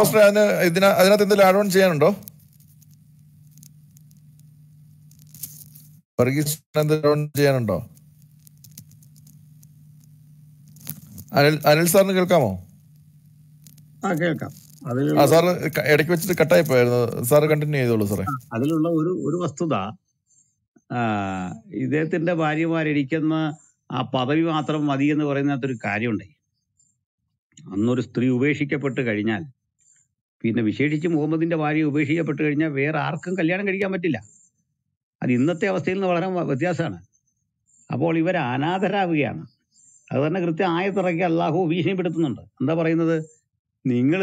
S11: അതിനകത്ത് എന്തെങ്കിലും ആഡ് ഓൺ ചെയ്യാനുണ്ടോ? വർഗീസ് ചെയ്യാനുണ്ടോ? അനിൽ അനിൽ സാറിന് കേൾക്കാമോ?
S5: ആ കേൾക്കാം.
S11: ആ ഇടയ്ക്ക് വെച്ചിട്ട് കട്ടായി പോയായിരുന്നു സാർ കണ്ടിന്യൂ ചെയ്തോളൂ സാറേ.
S5: അതിലുള്ള ഒരു ഒരു വസ്തുത ഇദ്ദേഹത്തിന്റെ ഭാര്യമാരിരിക്കുന്ന ആ പദവി മാത്രം മതി എന്ന് പറയുന്നതിനകത്തൊരു കാര്യമുണ്ട്. അന്നൊരു സ്ത്രീ ഉപേക്ഷിക്കപ്പെട്ട് കഴിഞ്ഞാൽ പിന്നെ വിശേഷിച്ച് മുഹമ്മദിന്റെ ഭാര്യ ഉപേക്ഷിക്കപ്പെട്ട് കഴിഞ്ഞാൽ വേറെ ആർക്കും കല്യാണം കഴിക്കാൻ പറ്റില്ല. അത് ഇന്നത്തെ അവസ്ഥയിൽ നിന്ന് വളരെ വ്യത്യാസമാണ്. അപ്പോൾ ഇവർ അനാഥരാവുകയാണ്. അത് തന്നെ കൃത്യം ആയത്തിറക്കി അള്ളാഹു ഭീഷണിപ്പെടുത്തുന്നുണ്ട്. എന്താ പറയുന്നത്? നിങ്ങൾ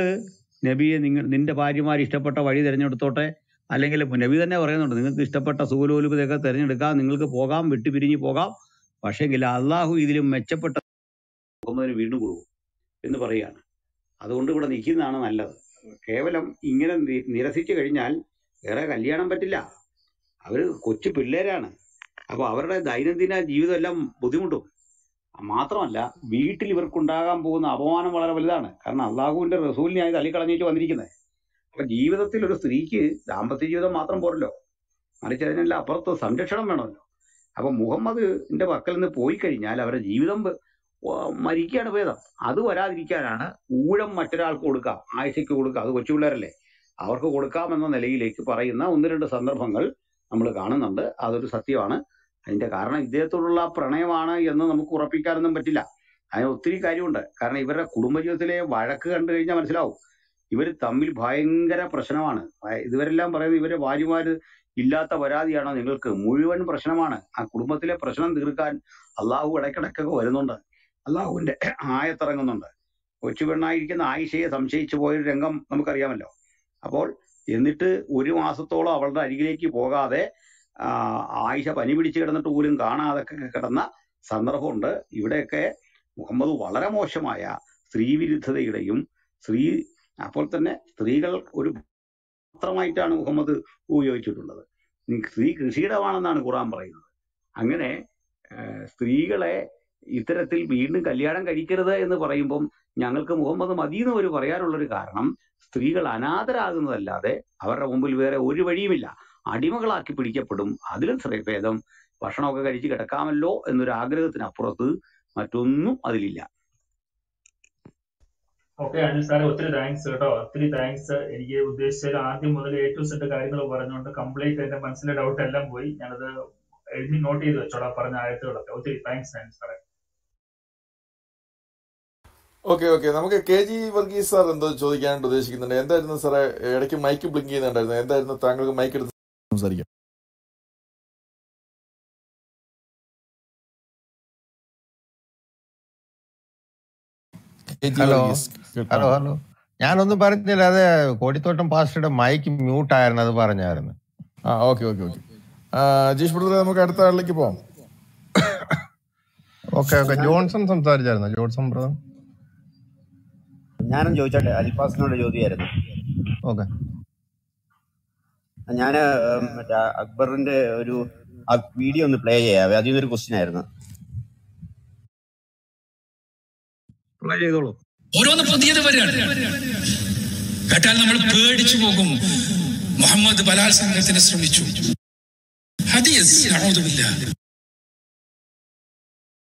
S5: നബിയെ നിങ്ങൾ നിന്റെ ഭാര്യമാർ ഇഷ്ടപ്പെട്ട വഴി തിരഞ്ഞെടുത്തോട്ടെ? അല്ലെങ്കിൽ നബി തന്നെ പറയുന്നുണ്ട് നിങ്ങൾക്ക് ഇഷ്ടപ്പെട്ട സുഖലോലുപതയൊക്കെ തിരഞ്ഞെടുക്കാം നിങ്ങൾക്ക് പോകാം വിട്ടുപിരിഞ്ഞ് പോകാം. പക്ഷേങ്കിൽ അള്ളാഹു ഇതിലും മെച്ചപ്പെട്ട മുഹമ്മദിന് വീണ്ടും കൊടുക്കും എന്ന് പറയുകയാണ്. അതുകൊണ്ട് ഇവിടെ നിൽക്കുന്നതാണ് നല്ലത്. കേവലം ഇങ്ങനെ നിരസിച്ചു കഴിഞ്ഞാൽ വേറെ കല്യാണം പറ്റില്ല. അവർ കൊച്ചു പിള്ളേരാണ്. അപ്പോൾ അവരുടെ ദൈനംദിന ജീവിതമെല്ലാം ബുദ്ധിമുട്ടും. മാത്രമല്ല വീട്ടിൽ ഇവർക്കുണ്ടാകാൻ പോകുന്ന അപമാനം വളരെ വലുതാണ്. കാരണം അള്ളാഹുവിന്റെ റസൂലിനെയായി തള്ളിക്കളഞ്ഞിട്ട് വന്നിരിക്കുന്നത് അപ്പൊ ജീവിതത്തിൽ ഒരു സ്ത്രീക്ക് ദാമ്പത്യ ജീവിതം മാത്രം പോരല്ലോ. മറിച്ച് അതിനെല്ലാം അപ്പുറത്ത് സംരക്ഷണം വേണമല്ലോ. അപ്പൊ മുഹമ്മദിന്റെ പക്കൽ നിന്ന് പോയി കഴിഞ്ഞാൽ അവരുടെ ജീവിതം മരിക്കുകയാണ് ഭേദം. അത് വരാതിരിക്കാനാണ് ഊഴം മറ്റൊരാൾക്ക് കൊടുക്കാം. ആയിഷയ്ക്ക് കൊടുക്കാം. അത് കൊച്ചു പിള്ളേരല്ലേ അവർക്ക് കൊടുക്കാമെന്ന നിലയിലേക്ക് പറയുന്ന ഒന്ന് രണ്ട് സന്ദർഭങ്ങൾ നമ്മൾ കാണുന്നുണ്ട്. അതൊരു സത്യമാണ്. അതിന്റെ കാരണം ഇദ്ദേഹത്തോടുള്ള പ്രണയമാണ് എന്ന് നമുക്ക് ഉറപ്പിക്കാനൊന്നും പറ്റില്ല. അതിന് ഒത്തിരി കാര്യമുണ്ട്. കാരണം ഇവരുടെ കുടുംബജീവിതത്തിലെ വഴക്ക് കണ്ടു കഴിഞ്ഞാൽ മനസ്സിലാവും. ഇവർ തമ്മിൽ ഭയങ്കര പ്രശ്നമാണ്. ഇവരെല്ലാം പറയുന്നത് ഇവരെ ഭാര്യമാര് ഇല്ലാത്ത പരാതിയാണോ നിങ്ങൾക്ക്? മുഴുവൻ പ്രശ്നമാണ്. ആ കുടുംബത്തിലെ പ്രശ്നം തീർക്കാൻ അള്ളാഹു ഇടയ്ക്കിടയ്ക്കൊക്കെ വരുന്നുണ്ട്. അള്ളാഹുവിന്റെ ആയത്തിറങ്ങുന്നുണ്ട്. കൊച്ചു പെണ്ണായിരിക്കുന്ന ആയിഷയെ സംശയിച്ചു പോയൊരു രംഗം നമുക്കറിയാമല്ലോ. അപ്പോൾ എന്നിട്ട് ഒരു മാസത്തോളം അവളുടെ അരികിലേക്ക് പോകാതെ ആയിഷ പനി പിടിച്ച് കിടന്നിട്ട് പോലും കാണാതെ കിടന്ന സന്ദർഭമുണ്ട്. ഇവിടെയൊക്കെ മുഹമ്മദ് വളരെ മോശമായ സ്ത്രീവിരുദ്ധതയുടെയും സ്ത്രീ അപ്പോൾ തന്നെ സ്ത്രീകൾ ഒരു മാത്രമായിട്ടാണ് മുഹമ്മദ് ഉപയോഗിച്ചിട്ടുള്ളത്. സ്ത്രീ കൃഷിയിടമാണെന്നാണ് ഖുറാൻ പറയുന്നത്. അങ്ങനെ സ്ത്രീകളെ ഇത്തരത്തിൽ വീണ്ടും കല്യാണം കഴിക്കരുത് എന്ന് പറയുമ്പം ഞങ്ങൾക്ക് മുഹമ്മദ് മദീന്ന് ഒരു പറയാനുള്ളൊരു കാരണം സ്ത്രീകൾ അനാഥരാകുന്നതല്ലാതെ അവരുടെ മുമ്പിൽ വേറെ ഒരു വഴിയുമില്ല. അടിമകളാക്കി പിടിക്കപ്പെടും. അതിലും ഭേദം ഭക്ഷണമൊക്കെ കഴിച്ച് കിടക്കാമല്ലോ എന്നൊരു ആഗ്രഹത്തിനപ്പുറത്ത് മറ്റൊന്നും അതിലില്ല.
S16: ഓക്കെ അനിൽ സാറെ ഒത്തിരി താങ്ക്സ് കേട്ടോ. ഒത്തിരി താങ്ക്സ് എനിക്ക് ഉദ്ദേശിച്ചത് ആദ്യം മുതൽ എ ടു സെറ്റ് കാര്യങ്ങൾ പറഞ്ഞുകൊണ്ട് കംപ്ലീറ്റ് എന്റെ മനസ്സിലെ ഡൗട്ട് എല്ലാം പോയി. ഞാനത് എഴുതി നോട്ട് ചെയ്ത് വെച്ചോളാം പറഞ്ഞ ആയത്തുകളൊക്കെ. ഒത്തിരി താങ്ക്സ് അനു സാറെ.
S11: Okay okay. നമുക്ക് കെ ജി വർഗീസ് സാർ എന്തോ ചോദിക്കാനായിട്ട് ഉദ്ദേശിക്കുന്നുണ്ട്. എന്തായിരുന്നു സാറേ? ഇടയ്ക്ക് മൈക്ക് ബ്ലിങ്ക് ചെയ്യുന്നുണ്ടായിരുന്നു. എന്തായിരുന്നു താങ്കൾക്ക് മൈക്ക് എടുത്ത് സംസാരിക്കാം
S2: ഹലോ ഹലോ ഹലോ ഞാനൊന്നും പറഞ്ഞില്ല അത് കോടിത്തോട്ടം പാസ്റ്ററുടെ മൈക്ക് മ്യൂട്ട് ആയിരുന്നു അത് പറഞ്ഞായിരുന്നു.
S11: ആ ഓക്കെ ഓക്കെ ഓക്കെ ജീഷ് ബ്രദറെ നമുക്ക് അടുത്ത ആളിലേക്ക് പോവാം.
S2: Okay okay Johnson സംസാരിച്ചായിരുന്നു? Johnson brother?
S18: ഞാനും ചോദിച്ചോട്ടെ അൽഫാസിനോട് ചോദ്യമായിരുന്നു
S2: ഓക്കെ
S18: ഞാൻ മറ്റേ അക്ബറിന്റെ ഒരു വീഡിയോ ഒന്ന് പ്ലേ ചെയ്യാവേ അതിൽ നിന്നൊരു ക്വസ്റ്റ്യൻ ആയിരുന്നു.
S5: പ്ലേ ചെയ്തോളൂ.
S19: ഓരോന്ന് പുതിയത് വരികയാണ് കേട്ടാൽ നമ്മൾ പേടിച്ചു പോകും. മുഹമ്മദ് ബലാത്സംഗത്തിന് ശ്രമിച്ചു.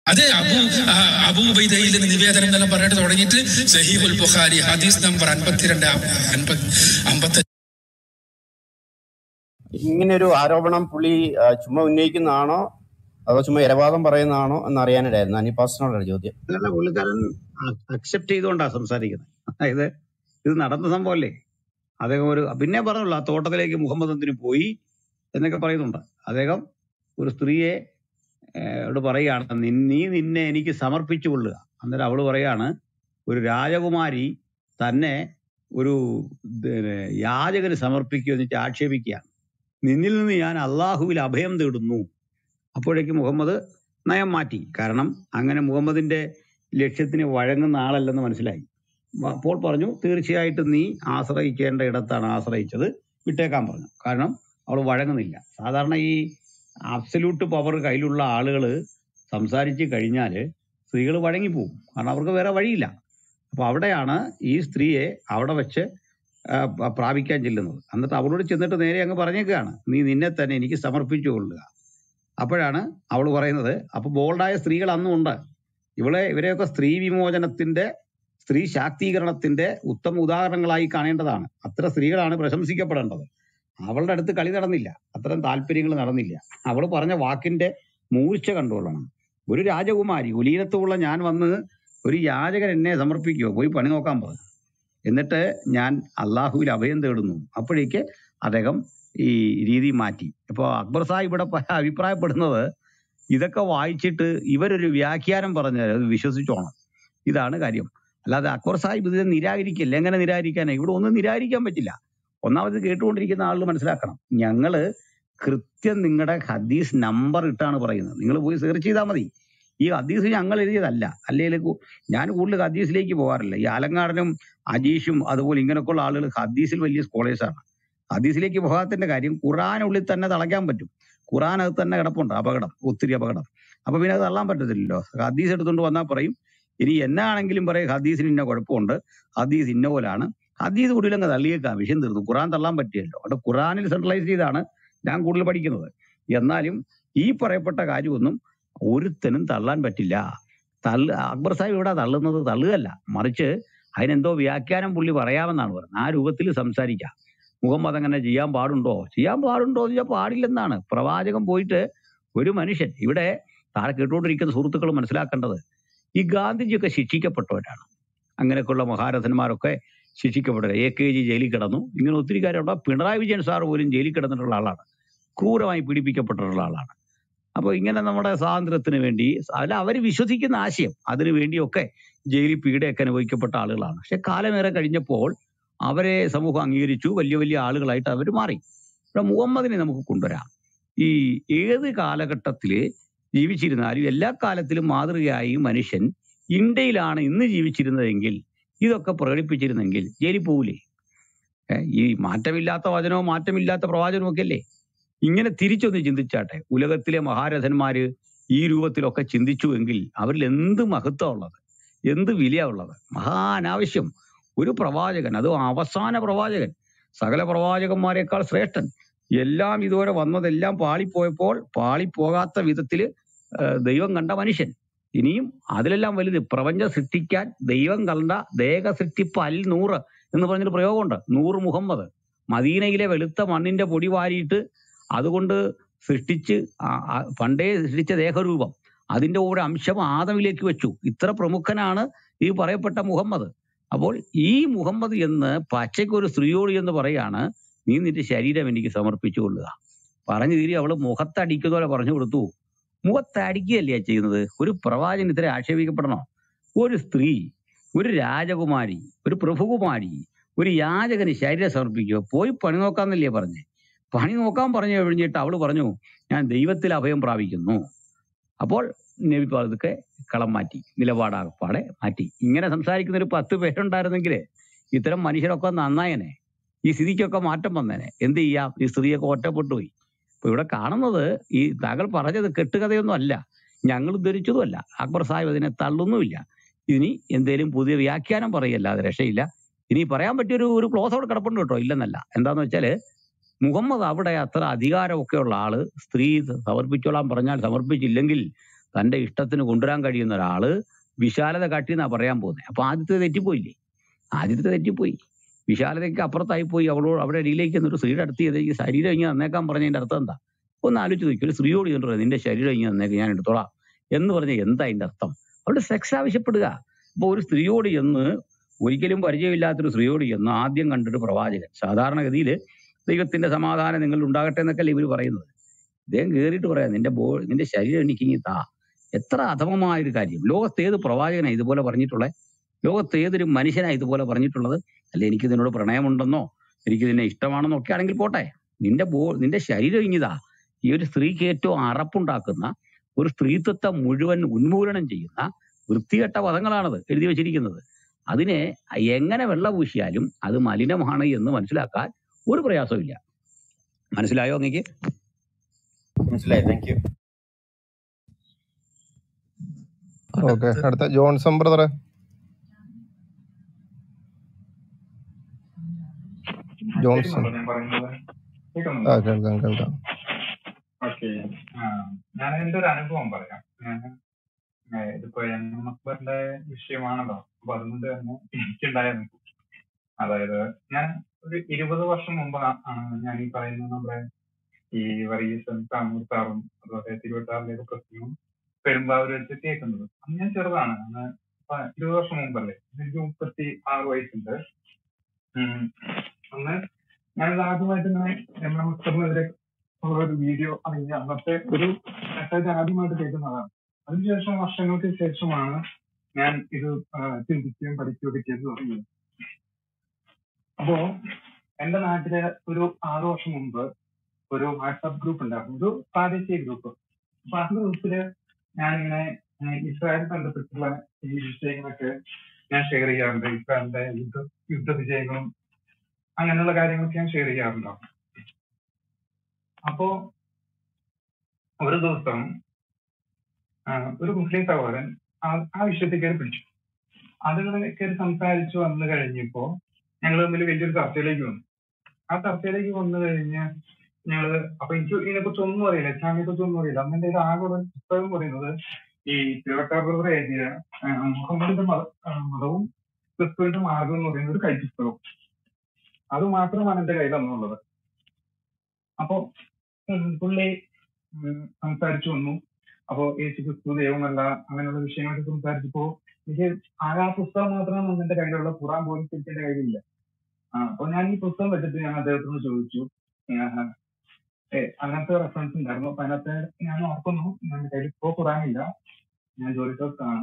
S19: അതെ അബു ആ, അബൂ ഉബൈദയിൽ നിവേദനം എന്നെല്ലാം പറഞ്ഞിട്ട് തുടങ്ങിയിട്ട് സഹീഹുൽ ബുഖാരി ഹദീസ് നമ്പർ അൻപത്തിരണ്ട് അൻപത് അമ്പത്തി
S18: ഇങ്ങനെ ഒരു ആരോപണം പുള്ളി ചുമ്മാ ഉന്നയിക്കുന്നതാണോ? അതോ ചുമ്മാ ഇരവാദം പറയുന്നതാണോ എന്ന് അറിയാനിടായിരുന്നു പാസ്റ്റിനോടാണ് ചോദ്യം.
S5: പുള്ളിക്കാരൻ അക്സെപ്റ്റ് ചെയ്തുകൊണ്ടാണ് സംസാരിക്കുന്നത്. അതായത് ഇത് നടന്ന സംഭവമല്ലേ? അദ്ദേഹം ഒരു പിന്നെ പറഞ്ഞുള്ളൂ ആ തോട്ടത്തിലേക്ക് മുഹമ്മദ് എന്തിനു പോയി എന്നൊക്കെ പറയുന്നുണ്ട്. അദ്ദേഹം ഒരു സ്ത്രീയെ യോട് പറയുകയാണ് നീ നിന്നെ എനിക്ക് സമർപ്പിച്ചു കൊള്ളുക. അന്നേരം അവൾ പറയാണ് ഒരു രാജകുമാരി തന്നെ ഒരു യാചകന് സമർപ്പിക്കുക എന്നിട്ട് ആക്ഷേപിക്കുകയാണ്. നിന്നിൽ നിന്ന് ഞാൻ അള്ളാഹുവിൽ അഭയം തേടുന്നു. അപ്പോഴേക്കും മുഹമ്മദ് നയം മാറ്റി. കാരണം അങ്ങനെ മുഹമ്മദിന്റെ ലക്ഷ്യത്തിന് വഴങ്ങുന്ന ആളല്ലെന്ന് മനസ്സിലായി. അപ്പോൾ പറഞ്ഞു തീർച്ചയായിട്ടും നീ ആശ്രയിക്കേണ്ട ഇടത്താണ് ആശ്രയിച്ചത് വിട്ടേക്കാൻ പറഞ്ഞു. കാരണം അവൾ വഴങ്ങുന്നില്ല. സാധാരണ ഈ അബ്സല്യൂട്ട് പവർ കയ്യിലുള്ള ആളുകൾ സംസാരിച്ച് കഴിഞ്ഞാൽ സ്ത്രീകൾ വഴങ്ങിപ്പോവും. കാരണം അവർക്ക് വേറെ വഴിയില്ല. അപ്പോൾ അവിടെയാണ് ഈ സ്ത്രീയെ അവിടെ വെച്ച് പ്രാപിക്കാൻ ചെല്ലുന്നത്. എന്നിട്ട് അവളോട് ചെന്നിട്ട് നേരെ അങ്ങ് പറഞ്ഞേക്കുകയാണ് നീ നിന്നെ തന്നെ എനിക്ക് സമർപ്പിച്ചു കൊള്ളുക. അപ്പോഴാണ് അവൾ പറയുന്നത് അപ്പൊ ബോൾഡായ സ്ത്രീകൾ അന്നും ഉണ്ട്. ഇവളെ ഇവരെയൊക്കെ സ്ത്രീ വിമോചനത്തിന്റെ സ്ത്രീ ശാക്തീകരണത്തിന്റെ ഉത്തമ ഉദാഹരണങ്ങളായി കാണേണ്ടതാണ്. അത്ര സ്ത്രീകളാണ് പ്രശംസിക്കപ്പെടേണ്ടത്. അവളുടെ അടുത്ത് കളി നടന്നില്ല. അത്തരം താല്പര്യങ്ങൾ നടന്നില്ല. അവൾ പറഞ്ഞ വാക്കിന്റെ മൂർച്ച കണ്ടുകൊള്ളണം. ഒരു രാജകുമാരി ഒലീനത്തുള്ള ഞാൻ വന്ന് ഒരു യാചകൻ എന്നെ സമർപ്പിക്കുമോ പോയി പണി നോക്കാൻ പറഞ്ഞു എന്നിട്ട് ഞാൻ അള്ളാഹുവിൽ അഭയം തേടുന്നു. അപ്പോഴേക്ക് അദ്ദേഹം ഈ രീതി മാറ്റി. ഇപ്പോൾ അക്ബർ സാഹിബ് ഇവിടെ അഭിപ്രായപ്പെടുന്നത് ഇതൊക്കെ വായിച്ചിട്ട് ഇവരൊരു വ്യാഖ്യാനം പറഞ്ഞാൽ അത് വിശ്വസിച്ചോണം. ഇതാണ് കാര്യം. അല്ലാതെ അക്ബർ സാഹിബ് ഇതിനെ നിരാകരിക്കില്ല. എങ്ങനെ നിരാകരിക്കാനേ? ഇവിടെ ഒന്നും നിരാകരിക്കാൻ പറ്റില്ല. ഒന്നാമത് കേട്ടുകൊണ്ടിരിക്കുന്ന ആളുകൾ മനസ്സിലാക്കണം. ഞങ്ങൾ കൃത്യം നിങ്ങളുടെ ഹദീസ് നമ്പർ ഇട്ടാണ് പറയുന്നത്. നിങ്ങൾ പോയി സെർച്ച് ചെയ്താൽ മതി. ഈ ഹദീസ് ഞങ്ങൾ എഴുതിയതല്ല. അല്ലെങ്കിൽ ഞാൻ കൂടുതൽ ഹദീസിലേക്ക് പോകാറില്ല. ഈ അലങ്കാടനും അജീഷും അതുപോലെ ഇങ്ങനെയൊക്കെയുള്ള ആളുകൾ ഹദീസിൽ വലിയ സ്കോളേഴ്സാണ് ഹദീസിലേക്ക് പോകാത്തതിന്റെ കാര്യം ഖുറാനുള്ളിൽ തന്നെ തളയ്ക്കാൻ പറ്റും. ഖുറാൻ അത് തന്നെ കിടപ്പുണ്ട്. അപകടം. ഒത്തിരി അപകടം. അപ്പൊ പിന്നെ അത് തള്ളാൻ പറ്റത്തില്ലല്ലോ. ഹദീസ് എടുത്തുകൊണ്ട് വന്നാൽ പറയും ഇനി എന്നാണെങ്കിലും പറയും ഹദീസിന് ഇന്ന കുഴപ്പമുണ്ട്. ഹദീസ് ഇന്ന പോലാണ്. ഹദീസ് കൂടുതലങ്ങ് തള്ളിയേക്കാം. വിഷയം തീർന്നു. ഖുറാൻ തള്ളാൻ പറ്റിയല്ലോ. അവിടെ ഖുറാനിൽ സെൻട്രലൈസ് ചെയ്താണ് ഞാൻ കൂടുതൽ പഠിക്കുന്നത്. എന്നാലും ഈ പറയപ്പെട്ട കാര്യമൊന്നും ഒരുത്തനും തള്ളാൻ പറ്റില്ല. തള്ളു അക്ബർ സാഹിബ് ഇവിടെ തള്ളുന്നത് തള്ളുകയല്ല. മറിച്ച് അതിനെന്തോ വ്യാഖ്യാനം പുള്ളി പറയാമെന്നാണ് പറയുന്നത് ആ രൂപത്തിൽ സംസാരിക്കാം. മുഹമ്മദ് അങ്ങനെ ചെയ്യാൻ പാടുണ്ടോ? ചെയ്യാൻ പാടുണ്ടോ എന്ന് ചോദിച്ചാൽ പാടില്ലെന്നാണ്. പ്രവാചകൻ പോയിട്ട് ഒരു മനുഷ്യൻ ഇവിടെ താഴെ കേട്ടുകൊണ്ടിരിക്കുന്ന സുഹൃത്തുക്കൾ മനസ്സിലാക്കേണ്ടത് ഈ ഗാന്ധിജിയൊക്കെ ശിക്ഷിക്കപ്പെട്ടവരാണ്. അങ്ങനെയൊക്കെയുള്ള മഹാരഥന്മാരൊക്കെ ശിക്ഷിക്കപ്പെടുക എ കെ ജി ജയിലിൽ കിടന്നു. ഇങ്ങനെ ഒത്തിരി കാര്യമുണ്ട് പിണറായി വിജയൻ സാർ പോലും ജയിലിൽ കിടന്നിട്ടുള്ള ആളാണ്. ക്രൂരമായി പീഡിപ്പിക്കപ്പെട്ടിട്ടുള്ള ആളാണ്. അപ്പോൾ ഇങ്ങനെ നമ്മുടെ സ്വാതന്ത്ര്യത്തിന് വേണ്ടി അല്ല അവർ വിശ്വസിക്കുന്ന ആശയം അതിനു വേണ്ടിയൊക്കെ ജയിലിൽ പീഡയൊക്കെ അനുഭവിക്കപ്പെട്ട ആളുകളാണ്. പക്ഷെ കാലമേറെ കഴിഞ്ഞപ്പോൾ അവരെ സമൂഹം അംഗീകരിച്ചു. വലിയ വലിയ ആളുകളായിട്ട് അവർ മാറി. ഇവിടെ മുഹമ്മദിനെ നമുക്ക് കൊണ്ടുവരാം. ഈ ഏത് കാലഘട്ടത്തിൽ ജീവിച്ചിരുന്നാലും എല്ലാ കാലത്തിലും മാതൃകയായി മനുഷ്യൻ ഇന്ത്യയിലാണ് ഇന്ന് ജീവിച്ചിരുന്നതെങ്കിൽ ഇതൊക്കെ പ്രകടിപ്പിച്ചിരുന്നെങ്കിൽ ജയിലിൽ പോകൂലേ ഈ മാറ്റമില്ലാത്ത വചനവും മാറ്റമില്ലാത്ത പ്രവാചനവും ഒക്കെ അല്ലേ? ഇങ്ങനെ തിരിച്ചൊന്ന് ചിന്തിച്ചാട്ടെ. ഉലകത്തിലെ മഹാരഥന്മാര് ഈ രൂപത്തിലൊക്കെ ചിന്തിച്ചു എങ്കിൽ അവരിൽ എന്ത് മഹത്വമുള്ളത് എന്ത് വിലയാ ഉള്ളത്? മഹാ അനാവശ്യം ഒരു പ്രവാചകൻ അത് അവസാന പ്രവാചകൻ സകല പ്രവാചകന്മാരെക്കാൾ ശ്രേഷ്ഠൻ. എല്ലാം ഇതുവരെ വന്നതെല്ലാം പാളിപ്പോയപ്പോൾ പാളിപ്പോകാത്ത വിധത്തിൽ ദൈവം കണ്ട മനുഷ്യൻ. ഇനിയും അതിലെല്ലാം വലുത്. പ്രപഞ്ചം സൃഷ്ടിക്കാൻ ദൈവം കണ്ട ദേഹ സൃഷ്ടിപ്പ് അൽ നൂറ് എന്ന് പറഞ്ഞൊരു പ്രയോഗമുണ്ട്. നൂറ് മുഹമ്മദ്. മദീനയിലെ വെളുത്ത മണ്ണിന്റെ പൊടി വാരിയിട്ട് അതുകൊണ്ട് സൃഷ്ടിച്ച് പണ്ടേ സൃഷ്ടിച്ച ദേഹരൂപം. അതിന്റെ ഒരു അംശം ആദമിലേക്ക് വെച്ചു. ഇത്ര പ്രമുഖനാണ് ഈ പറയപ്പെട്ട മുഹമ്മദ്. അപ്പോൾ ഈ മുഹമ്മദ് എന്ന് പച്ചയ്ക്കൊരു സ്ത്രീയോട് എന്ന് പറയാണ് നീ നിന്റെ ശരീരം എനിക്ക് സമർപ്പിച്ചു കൊള്ളുക. പറഞ്ഞു തീരെ അവൾ മുഖത്തടിക്കുന്ന പറഞ്ഞു കൊടുത്തു. മുഖത്തടിക്കുകയല്ലേ ചെയ്യുന്നത്? ഒരു പ്രവാചകൻ ഇത്ര ആക്ഷേപിക്കപ്പെടണോ? ഒരു സ്ത്രീ ഒരു രാജകുമാരി ഒരു പ്രഭുകുമാരി ഒരു യാചകന് ശരീരം സമർപ്പിക്കുക പോയി പണി നോക്കാന്നല്ലേ പറഞ്ഞേ? പണി നോക്കാൻ പറഞ്ഞു കഴിഞ്ഞിട്ട് അവൾ പറഞ്ഞു ഞാൻ ദൈവത്തിൽ അഭയം പ്രാപിക്കുന്നു. അപ്പോൾ നബി പതുക്കെ കളം മാറ്റി നിലപാടാകപ്പാടെ മാറ്റി. ഇങ്ങനെ സംസാരിക്കുന്ന ഒരു പത്ത് പേരുണ്ടായിരുന്നെങ്കിൽ ഇത്തരം മനുഷ്യരൊക്കെ നന്നായനെ. ഈ സ്ഥിതിക്കൊക്കെ മാറ്റം വന്നേനെ. എന്ത് ചെയ്യാം? ഈ സ്ത്രീയൊക്കെ ഒറ്റപ്പെട്ടു പോയി അപ്പൊ ഇവിടെ കാണുന്നത് ഈ താങ്കൾ പറഞ്ഞത് കെട്ടുകഥയൊന്നും അല്ല ഞങ്ങൾ ധരിച്ചതുമല്ല അക്ബർ സാഹിബ് അതിനെ തള്ളുന്നുമില്ല. ഇനി എന്തേലും പുതിയ വ്യാഖ്യാനം പറയല്ല അത് രക്ഷയില്ല. ഇനി പറയാൻ പറ്റിയൊരു ഒരു ക്ലോസ് അവിടെ കിടപ്പുണ്ട് കേട്ടോ ഇല്ലെന്നല്ല. എന്താന്ന് വെച്ചാൽ മുഹമ്മദ് അവിടെ അത്ര അധികാരമൊക്കെ ഉള്ള ആൾ. സ്ത്രീ സമർപ്പിച്ചോളാൻ പറഞ്ഞാൽ സമർപ്പിച്ചില്ലെങ്കിൽ തന്റെ ഇഷ്ടത്തിന് കൊണ്ടുവരാൻ കഴിയുന്ന ഒരാൾ വിശാലത കാട്ടി എന്നാ പറയാൻ പോകുന്നത്. അപ്പൊ ആദ്യത്തെ തെറ്റിപ്പോയില്ലേ? ആദ്യത്തെ തെറ്റിപ്പോയി. വിശാലതയ്ക്ക് അപ്പുറത്തായി പോയി അവളോട് അവിടെ അടിയിലേക്ക് എന്നൊരു സ്ത്രീയുടെ അടുത്ത് ഈ ശരീരം ഇങ്ങനെ നന്നേക്കാൻ പറഞ്ഞതിന്റെ അർത്ഥം എന്താ? ഒന്ന് ആലോചിച്ച് നോക്കി ഒരു സ്ത്രീയോട് ചെന്നിട്ട് നിന്റെ ശരീരം ഇങ്ങനെ നന്നേക്ക് ഞാൻ എടുത്തോളാം. എന്ന് പറഞ്ഞ എന്താ അതിന്റെ അർത്ഥം? അവിടെ സെക്സ് ആവശ്യപ്പെടുക. അപ്പൊ ഒരു സ്ത്രീയോട് ചെന്ന് ഒരിക്കലും പരിചയമില്ലാത്തൊരു സ്ത്രീയോട് ചെന്ന് ആദ്യം കണ്ടിട്ട് പ്രവാചകൻ. സാധാരണഗതിയിൽ ദൈവത്തിന്റെ സമാധാനം നിങ്ങൾ ഉണ്ടാകട്ടെ എന്നൊക്കെയല്ലേ ഇവർ പറയുന്നത്? ഇദ്ദേഹം കയറിയിട്ട് പറയാം നിന്റെ ബോ നിന്റെ ശരീരം എനിക്ക് ഇനി താ. എത്ര അധമമായ ഒരു കാര്യം ലോകത്തേത് പ്രവാചകനാണ് ഇതുപോലെ പറഞ്ഞിട്ടുള്ളത് ലോകത്ത് ഏതൊരു മനുഷ്യനാണ് ഇതുപോലെ പറഞ്ഞിട്ടുള്ളത്? അല്ലെ എനിക്ക് നിന്നോട് പ്രണയമുണ്ടെന്നോ? എനിക്ക് നിന്നെ ഇഷ്ടമാണെന്നോ ഒക്കെ ആണെങ്കിൽ പോട്ടെ. നിന്റെ ബോ നിന്റെ ശരീരം ഇങ്ങിതാ ഈ ഒരു സ്ത്രീക്ക് ഏറ്റവും അറപ്പുണ്ടാക്കുന്ന ഒരു സ്ത്രീത്വത്തെ മുഴുവൻ ഉന്മൂലനം ചെയ്യുന്ന വൃത്തികെട്ട പദങ്ങളാണത് എഴുതി വെച്ചിരിക്കുന്നത്. അതിനെ എങ്ങനെ വെള്ള പൂശിയാലും അത് മലിനമാണ് എന്ന് മനസ്സിലാക്കാൻ ഒരു പ്രയാസമില്ല മനസ്സിലായോ അങ്ങേക്ക്?
S18: മനസ്സിലായി താങ്ക് യു
S2: ഓക്കെ അടുത്ത. ജോൺസൺ ബ്രദറെ. ജോൺസൺ. ആ കേൾക്കാം കേൾക്കാം.
S20: ഓക്കെ ഞാൻ എന്റെ ഒരു അനുഭവം പറയാം. ഇതിപ്പോ എം എം അക്ബറിന്റെ വിഷയമാണല്ലോ. അപ്പൊ അതുകൊണ്ട് തന്നെ എനിക്കുണ്ടായിരുന്നു അതായത് ഞാൻ ഒരു ഇരുപത് വർഷം മുമ്പ് ആണ് ഞാൻ ഈ പറയുന്ന നമ്മുടെ ഈ വർഗീസും താമൂർത്താറും അതുപോലെ തിരുവട്ടാറിലേക്ക് പ്രശ്നവും പെരുമ്പാവൂർ വെച്ച് കേൾക്കുന്നത് അന്ന് ഞാൻ ചെറുതാണ്. അന്ന് ഇരുപത് വർഷം മുമ്പല്ലേ? എനിക്ക് മുപ്പത്തി ആറ് വയസ്സുണ്ട്. അന്ന് ഞാനിത് ആദ്യമായിട്ട് ഇങ്ങനെ എസ്റ്റിനെതിരെ ഉള്ള ഒരു വീഡിയോ അല്ലെങ്കിൽ അന്നത്തെ ഒരു മെസ്സേജ് ആദ്യമായിട്ട് കേൾക്കുന്നതാണ്. അതിനുശേഷം വർഷങ്ങൾക്ക് ശേഷമാണ് ഞാൻ ഇത് ചിന്തിക്കുകയും പഠിക്കുകയൊക്കെ ചെയ്തു തുടങ്ങിയത്. അപ്പോ എന്റെ നാട്ടിൽ ഒരു ആറു വർഷം മുമ്പ് ഒരു വാട്സാപ്പ് ഗ്രൂപ്പ് ഉണ്ടായിരുന്നു. ഒരു പ്രാദേശിക ഗ്രൂപ്പ്. അപ്പൊ ആ ഗ്രൂപ്പിൽ ഞാനിങ്ങനെ ഇസ്രായേൽ ബന്ധപ്പെട്ടുള്ള ഈ വിഷയങ്ങളൊക്കെ ഞാൻ ഷെയർ ചെയ്യാറുണ്ട്. ഇസ്രായേലിന്റെ യുദ്ധ യുദ്ധ വിജയങ്ങളും അങ്ങനെയുള്ള കാര്യങ്ങളൊക്കെ ഞാൻ ഷെയർ ചെയ്യാറുണ്ടാവും അപ്പോ ഒരു ദിവസം ഒരു മുസ്ലിം സഹോദരൻ ആ ആ വിഷയത്തിൽ കയറി പിടിച്ചു. അതുകളെ കയറി സംസാരിച്ചു വന്നു കഴിഞ്ഞപ്പോ ഞങ്ങൾ തമ്മിൽ വലിയൊരു ചർച്ചയിലേക്ക് വന്നു. ആ ചർച്ചയിലേക്ക് വന്നു കഴിഞ്ഞ് ഞങ്ങൾ അപ്പൊ എനിക്ക് ഇതിനെ കുറിച്ച് ഒന്നും അറിയില്ല ഇസ്ലാമിനെ കുറിച്ച് ഒന്നും അറിയില്ല. അന്ന് എന്റെ ആകെ ഉള്ള പുസ്തകം പറയുന്നത് ഈ തിരുവട്ടാപുറ എഴുതിയ ആ, മുഹമ്മദിന്റെ മതവും ക്രിസ്തുവിന്റെ മാർഗം എന്ന് പറയുന്ന ഒരു കൈപ്പുസ്തകം. അത് മാത്രമാണ് എന്റെ കയ്യിൽ അന്നുള്ളത്. അപ്പൊ പുള്ളി സംസാരിച്ചു വന്നു. അപ്പോ യേശു ക്രിസ്തു ദൈവമല്ല അങ്ങനെയുള്ള വിഷയങ്ങളൊക്കെ സംസാരിച്ചപ്പോ എനിക്ക് ആകെ ആ പുസ്തകം മാത്രമാണ് അന്ന് എന്റെ കയ്യിലുള്ള ഖുറാൻ പോലും എന്റെ കയ്യിലില്ല ആ അപ്പൊ ഞാൻ ഈ പുസ്തകം വെച്ചിട്ട് ഞാൻ അദ്ദേഹത്തിനോട് ചോദിച്ചു അങ്ങനത്തെ റെഫറൻസ് ഉണ്ടായിരുന്നു. അപ്പൊ അതിനകത്ത് ഞാൻ ഓർക്കുന്നു എന്റെ കയ്യിൽ ഇപ്പോ ഖുറാൻ ഇല്ല. ഞാൻ ജോലി സ്ഥലത്താണ്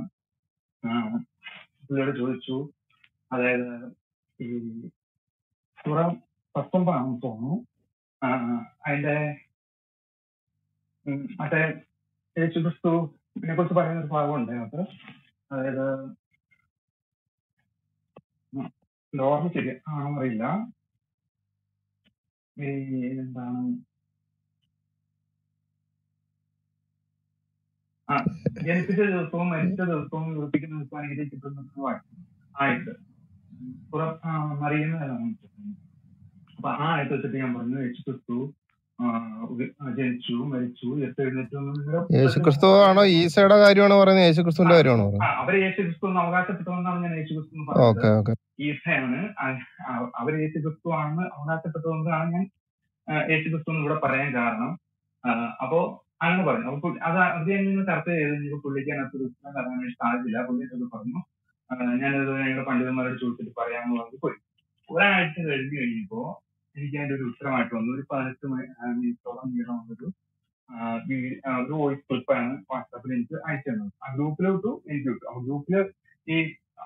S20: പുള്ളിയോട് ചോദിച്ചു അതായത് ഈ ഖുറാൻ പത്തൊമ്പതാണെന്ന് തോന്നുന്നു. അതിന്റെ മറ്റേ ക്രിസ്തു ഇതിനെ കുറിച്ച് പറയുന്ന ഒരു ഭാഗം ഭാഗമുണ്ട് അതിനകത്ത്. അതായത് ഓർമ്മ ശരി ആണെന്ന് അറിയില്ല. ഈ എന്താണ്? ജനിപ്പിച്ച ദിവസവും മരിച്ച ദിവസവും വിളിപ്പിക്കുന്ന ദിവസവും അനുഗ്രഹിക്കപ്പെടുന്ന ആയിട്ട്. പുറം അറിയുന്നതല്ല അപ്പൊ ആ ആയിട്ട് വെച്ചിട്ട് ഞാൻ പറഞ്ഞു യേശു ക്രിസ്തു ആ, ഉ- ആ, ജനിച്ചു മരിച്ചു ഉയർത്തെഴുന്നേറ്റു എന്ന് നിങ്ങളുടെ
S2: യേശു ആണോ ഈസയുടെ കാര്യമാണോ പറയുന്നത്? യേശു ക്രിസ്തുവിന്റെ കാര്യമാണോ
S20: അവർ യേശുക്രിസ്തു അവകാശപ്പെട്ടതെന്നാണ് ഞാൻ യേശുക്രിസ്തു
S2: ഓക്കെ ഓക്കെ.
S20: ഈസയാണ് അവർ യേശുക്രിസ്തു ആണെന്ന് അവകാശപ്പെട്ടതുകൊണ്ടാണ് ഞാൻ യേശുക്രിസ്തു എന്ന് ഇവിടെ പറയാൻ കാരണം. അപ്പോ അങ്ങനെ പറഞ്ഞു. അപ്പൊ അത് അത് ഞാൻ ചർച്ച ചെയ്ത്. പുള്ളിക്ക് അതിനകത്ത് തരാൻ വേണ്ടി സാധിച്ചില്ല. പുള്ളി പറഞ്ഞു ഞാനത് ഞങ്ങളുടെ പണ്ഡിതന്മാരോട് ചോദിച്ചിട്ട് പറയാമെന്ന് പറഞ്ഞു പോയി. ഒരാഴ്ച കഴിഞ്ഞ് കഴിഞ്ഞപ്പോ എനിക്ക് അതിന്റെ ഒരു ഉത്തരമായിട്ട് വന്നു. ഒരു പതിനെട്ട് ആ, മിനിറ്റോളം നീളമുള്ളൊരു ആ, ആ, ഒരു വോയിസ് ക്ലിപ്പാണ് വാട്സാപ്പിൽ എനിക്ക് അയച്ചു തന്നത്. ആ ഗ്രൂപ്പിലോട്ടു എനിക്ക് വിട്ടു അപ്പൊ ഗ്രൂപ്പിൽ ഈ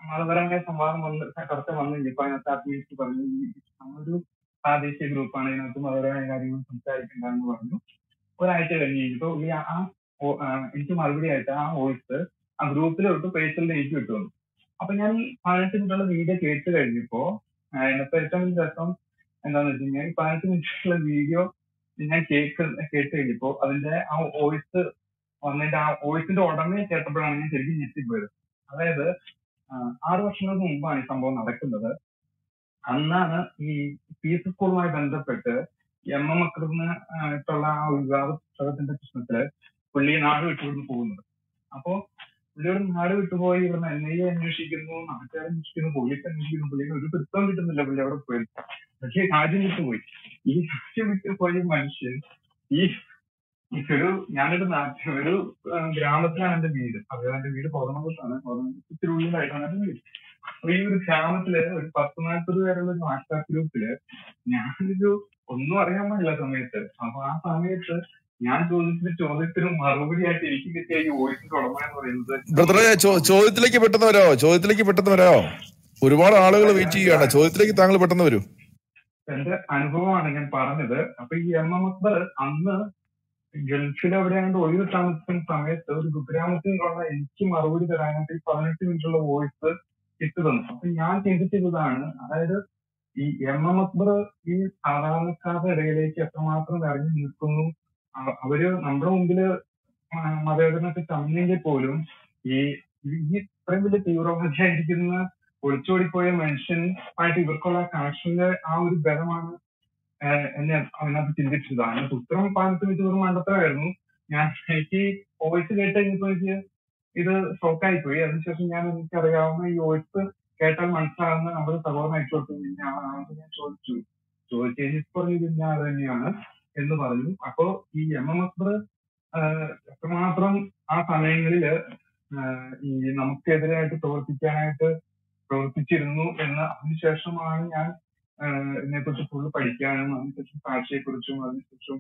S20: മതപരമായ സംവാദം വന്ന് ചർച്ച വന്നു ഇപ്പൊ അതിനകത്ത് അഡ്മിനിസ്റ്റ് പറഞ്ഞു. നമ്മളൊരു പ്രാദേശിക ഗ്രൂപ്പാണ് ഇതിനകത്ത് മതപരമായ കാര്യങ്ങൾ സംസാരിക്കണ്ടെന്ന് പറഞ്ഞു. ഒരാഴ്ച കഴിഞ്ഞ് കഴിഞ്ഞപ്പോ ഈ ആ ആ ആ, എനിക്ക് മറുപടി ആയിട്ട് ആ വോയിസ് ആ ഗ്രൂപ്പിലോട്ട് പേഴ്സണലി എനിക്ക് കിട്ടുന്നു. അപ്പൊ ഞാൻ ഈ പതിനെട്ട് മിനിറ്റുള്ള വീഡിയോ കേട്ട് കഴിഞ്ഞപ്പോ ആ, അതിനകത്ത് ഏറ്റവും രസം എന്താന്ന് വെച്ച് കഴിഞ്ഞാൽ പതിനെട്ട് മിനിറ്റുള്ള വീഡിയോ ഞാൻ കേക്ക് കേട്ട് കഴിഞ്ഞപ്പോ അതിന്റെ ആ വോയിസ് വന്നതിന്റെ ആ വോയിസിന്റെ ഉടനെ കേട്ടപ്പോഴാണ് ഞാൻ ശരിക്കും ഞെട്ടിപ്പോയത്. അതായത് ആറു ആറ് വർഷങ്ങൾക്ക് മുമ്പാണ് ഈ സംഭവം നടക്കുന്നത്. അന്നാണ് ഈ പീസ് സ്കൂളുമായി ബന്ധപ്പെട്ട് എം എം അക്രമിന് ആയിട്ടുള്ള ആ വിവാദ പുസ്തകത്തിന്റെ പ്രശ്നത്തിൽ പുള്ളി നാട് വിട്ടുകൊണ്ട് പോകുന്നത്. അപ്പോ പുള്ളിയോട് നാട് വിട്ടുപോയി ഇവിടുന്ന് എൻ ഐ എ അന്വേഷിക്കുന്നു നാട്ടുകാരെ അന്വേഷിക്കുന്നു പോലീസ് അന്വേഷിക്കുന്നു പുള്ളിക്ക് ഒരു പിടുത്തം കിട്ടുന്നില്ല പുള്ളി അവിടെ പോയി. പക്ഷേ രാജ്യം വിട്ടുപോയി. ഈ രാജ്യം വിട്ടുപോയ മനുഷ്യൻ ഈ ഒരു ഞാനൊരു നാട്ടിൽ ഒരു ഗ്രാമത്തിലാണ് എന്റെ വീട്. അതായത് എന്റെ വീട് കോതമംഗലത്താണ് കോതമംഗലത്ത് ഇത്തിരി ഉള്ളിലായിട്ടാണ് എന്റെ വീട്. അപ്പൊ ഈ ഒരു ഗ്രാമത്തിൽ ഒരു പത്ത് നാൽപ്പത് പേരുള്ള ഒരു വാട്സാപ്പ് ഗ്രൂപ്പിൽ ഞാനൊരു ഒന്നും അറിയാൻ പാടില്ല സമയത്ത്. അപ്പൊ ആ സമയത്ത് ഞാൻ ചോദിച്ച ചോദ്യത്തിന് മറുപടി ആയിട്ട് എനിക്ക് കിട്ടിയ ഈ വോയിസിന്റെ ഉടമ എന്ന് പറയുന്നത്
S11: ചോദ്യത്തിലേക്ക് പെട്ടെന്ന് വരാമോ ചോദ്യത്തിലേക്ക് പെട്ടെന്ന് വരാമോ ഒരുപാട് ആളുകൾ വെയിറ്റ് ചെയ്യുകയാണ്. ചോദ്യത്തിലേക്ക് താങ്കൾ പെട്ടെന്ന് വരൂ.
S20: എന്റെ അനുഭവമാണ് ഞാൻ പറഞ്ഞത്. അപ്പൊ ഈ എം എം അക്ബർ അന്ന് ഗൾഫിൽ എവിടെയാണ്ട് ഒഴിവ് താമസിക്കുന്ന സമയത്ത് ഒരു കുഗ്രാമത്തിൽ നിന്നുള്ള എനിക്ക് മറുപടി തരാനായിട്ട് ഈ പതിനെട്ട് മിനിറ്റുള്ള വോയിസ് കിട്ടുതന്നു തന്നു. അപ്പൊ ഞാൻ ചിന്തിച്ചതാണ് അതായത് ഈ എം എം അക്ബർ ഈ സാധാരണക്കാരുടെ ഇടയിലേക്ക് എത്രമാത്രം ഇറങ്ങി നിൽക്കുന്നു അവർ നമ്മുടെ മുമ്പിൽ മതേതരനൊക്കെ തന്നെങ്കിൽ പോലും ഈ ഇത്രയും വലിയ തീവ്രവാദിയായിരിക്കുന്ന ഒളിച്ചോടിപ്പോയ മനുഷ്യൻ ആയിട്ട് ഇവർക്കുള്ള കണക്ഷന്റെ ആ ഒരു ബലമാണ് എന്നെ അതിനകത്ത് ചിന്തിച്ചത്. അതിനകത്ത് ഉത്തരം പാലത്ത് വെച്ച് വെറും മണ്ടത്തരമായിരുന്നു. ഞാൻ എനിക്ക് വോയിസ് കേട്ട് കഴിഞ്ഞപ്പോ എനിക്ക് ഇത് ഷോക്കായി പോയി അതിനുശേഷം ഞാൻ എനിക്ക് അറിയാവുന്ന ഈ വോയിസ് കേട്ടാൽ മനസ്സിലാകുന്ന നമ്മുടെ സഹോദരൻ കൊടുത്തു ഞാൻ ചോദിച്ചു. ചോദിച്ചു കഴിഞ്ഞപ്പോ പറഞ്ഞു ഞാൻ അത് തന്നെയാണ്. എന്ന് പറഞ്ഞു. അപ്പോ ഈ എം എം അക്ബർ എത്രമാത്രം ആ സമയങ്ങളിൽ ഈ നമുക്കെതിരായിട്ട് പ്രവർത്തിക്കാനായിട്ട് പ്രവർത്തിച്ചിരുന്നു എന്ന് അതിനുശേഷമാണ് ഞാൻ ഇതിനെക്കുറിച്ച് ഫുള്ള് പഠിക്കാനും അതിനെക്കുറിച്ച് കാഴ്ചയെക്കുറിച്ചും അതിനെക്കുറിച്ചും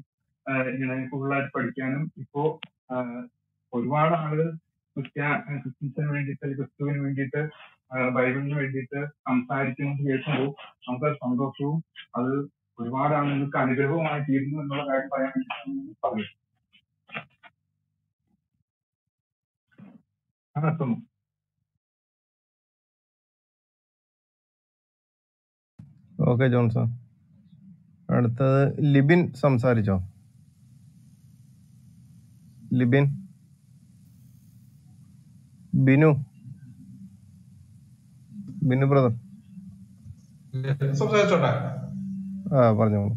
S20: ഇങ്ങനെ ഫുള്ളായിട്ട് പഠിക്കാനും ഇപ്പോ ഒരുപാട് ആളുകൾ ക്രിസ്ത്യ ക്രിസ്ത്യൻസിന് വേണ്ടിയിട്ട് ക്രിസ്തുവിന് വേണ്ടിയിട്ട് ബൈബിളിന് വേണ്ടിയിട്ട് സംസാരിക്കുന്നത് കേൾക്കുമ്പോൾ നമുക്കത് സന്തോഷവും അത് ഒരുപാട് നിങ്ങൾക്ക് അനുഗ്രഹവുമായി തീരുന്നു എന്നുള്ള കാര്യം പറയാൻ പറഞ്ഞു നിർത്തുന്നു
S2: ഓക്കെ ജോൺസൺ അടുത്തത് ലിബിൻ സംസാരിച്ചോ? ലിബിൻ. ബിനു. ബിനു ബ്രദർ.
S21: സംസാരിച്ചോട്ടെ?
S2: പറഞ്ഞോളൂ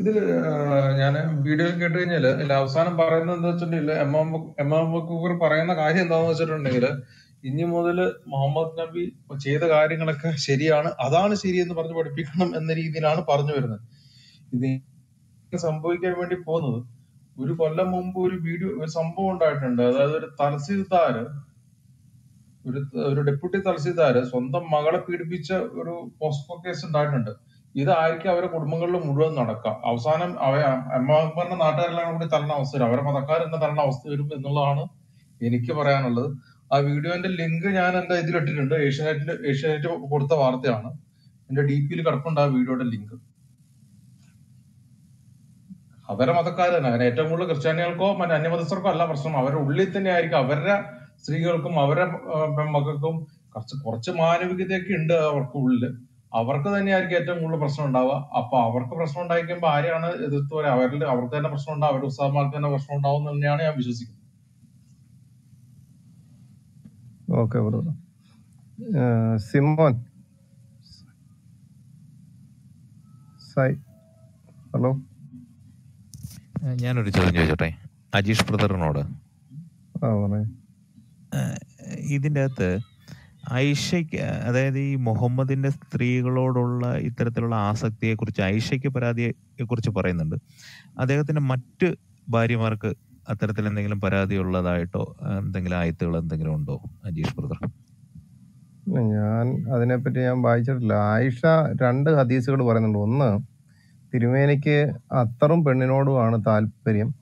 S21: ഇതിൽ ഞാൻ വീഡിയോ കേട്ട് കഴിഞ്ഞാൽ ഇതിൽ അവസാനം പറയുന്നത് എന്താ വെച്ചിട്ടുണ്ടെങ്കിൽ എം എം ബക്കൂർ പറയുന്ന കാര്യം എന്താന്ന് വെച്ചിട്ടുണ്ടെങ്കിൽ ഇനി മുതൽ മുഹമ്മദ് നബി ചെയ്ത കാര്യങ്ങളൊക്കെ ശരിയാണ് അതാണ് ശരി എന്ന് പറഞ്ഞ് പഠിപ്പിക്കണം എന്ന രീതിയിലാണ് പറഞ്ഞു വരുന്നത്. ഇത് സംഭവിക്കാൻ വേണ്ടി പോകുന്നത്. ഒരു കൊല്ലം മുമ്പ് ഒരു വീഡിയോ ഒരു സംഭവം ഉണ്ടായിട്ടുണ്ട്. അതായത് ഒരു തഹസീൽദാര് ഒരു ഒരു ഡെപ്യൂട്ടി തഹസീൽദാര് സ്വന്തം മകളെ പീഡിപ്പിച്ച ഒരു പോസ്കോ കേസ് ഉണ്ടായിട്ടുണ്ട്. ഇതായിരിക്കും അവരുടെ കുടുംബങ്ങളിൽ മുഴുവൻ നടക്കുക. അവസാനം അവ എം നാട്ടുകാരെല്ലാം കൂടി തരണ അവസ്ഥ വരും അവരെ മതക്കാർ തന്നെ തരണ അവസ്ഥ വരും എന്നുള്ളതാണ് എനിക്ക് പറയാനുള്ളത്. ആ വീഡിയോന്റെ ലിങ്ക് ഞാൻ എന്റെ ഇതിലിട്ടിട്ടുണ്ട് ഏഷ്യാനെറ്റിൽ ഏഷ്യാനെറ്റ് കൊടുത്ത വാർത്തയാണ്. എന്റെ ഡി പിയിൽ കിടപ്പുണ്ട് ആ വീഡിയോയുടെ ലിങ്ക്. അവരെ മതക്കാർ തന്നെ. അങ്ങനെ ഏറ്റവും കൂടുതൽ ക്രിസ്ത്യാനികൾക്കോ മറ്റ് അന്യമതസ്ഥർക്കോ അല്ല പ്രശ്നം. അവരുടെ ഉള്ളിൽ തന്നെ ആയിരിക്കും അവരുടെ സ്ത്രീകൾക്കും അവരുടെ മക്കൾക്കും കുറച്ച് കുറച്ച് മാനവികതയൊക്കെ ഉണ്ട് അവർക്ക് ഉള്ളിൽ. അവർക്ക് തന്നെയായിരിക്കും ഏറ്റവും കൂടുതൽ പ്രശ്നം ഉണ്ടാവുക. അപ്പൊ അവർക്ക് പ്രശ്നം ഉണ്ടായിരിക്കുമ്പോൾ ആരെയാണ് എതിർത്ത് പറയാ അവരിൽ അവർക്ക് തന്നെ പ്രശ്നം ഉണ്ടാവും. അവരുടെ ഉത്സാഹമാർക്ക് തന്നെ പ്രശ്നം ഉണ്ടാവും എന്ന് തന്നെയാണ് ഞാൻ വിശ്വസിക്കുന്നത്.
S2: Okay brother. സിമോൻ. സൈ ഹലോ.
S6: ഞാനൊരു ചോദ്യം ചോദിച്ചോട്ടെ? അജീഷ് ബ്രദറിനോട്. ഇതിന്റെ അകത്ത് ഐഷയ്ക്ക് അതായത് ഈ മുഹമ്മദിന്റെ സ്ത്രീകളോടുള്ള ഇത്തരത്തിലുള്ള ആസക്തിയെ കുറിച്ച് ഐഷയ്ക്ക് പരാതിയെ കുറിച്ച് പറയുന്നുണ്ട്. അദ്ദേഹത്തിന്റെ മറ്റ് ഭാര്യമാർക്ക് അത്തരത്തിൽ എന്തെങ്കിലും പരാതി ഉള്ളതായിട്ടോ എന്തെങ്കിലും ആയത്തുകൾ എന്തെങ്കിലും ഉണ്ടോ അജീഷ് ബ്രദർ?
S2: ഞാൻ അതിനെപ്പറ്റി ഞാൻ വായിച്ചിട്ടില്ല. ആയിഷ രണ്ട് ഹദീസുകൾ പറയുന്നുണ്ട്. ഒന്ന് തിരുമേനിക്ക് അത്തറും പെണ്ണിനോടുമാണ് താല്പര്യം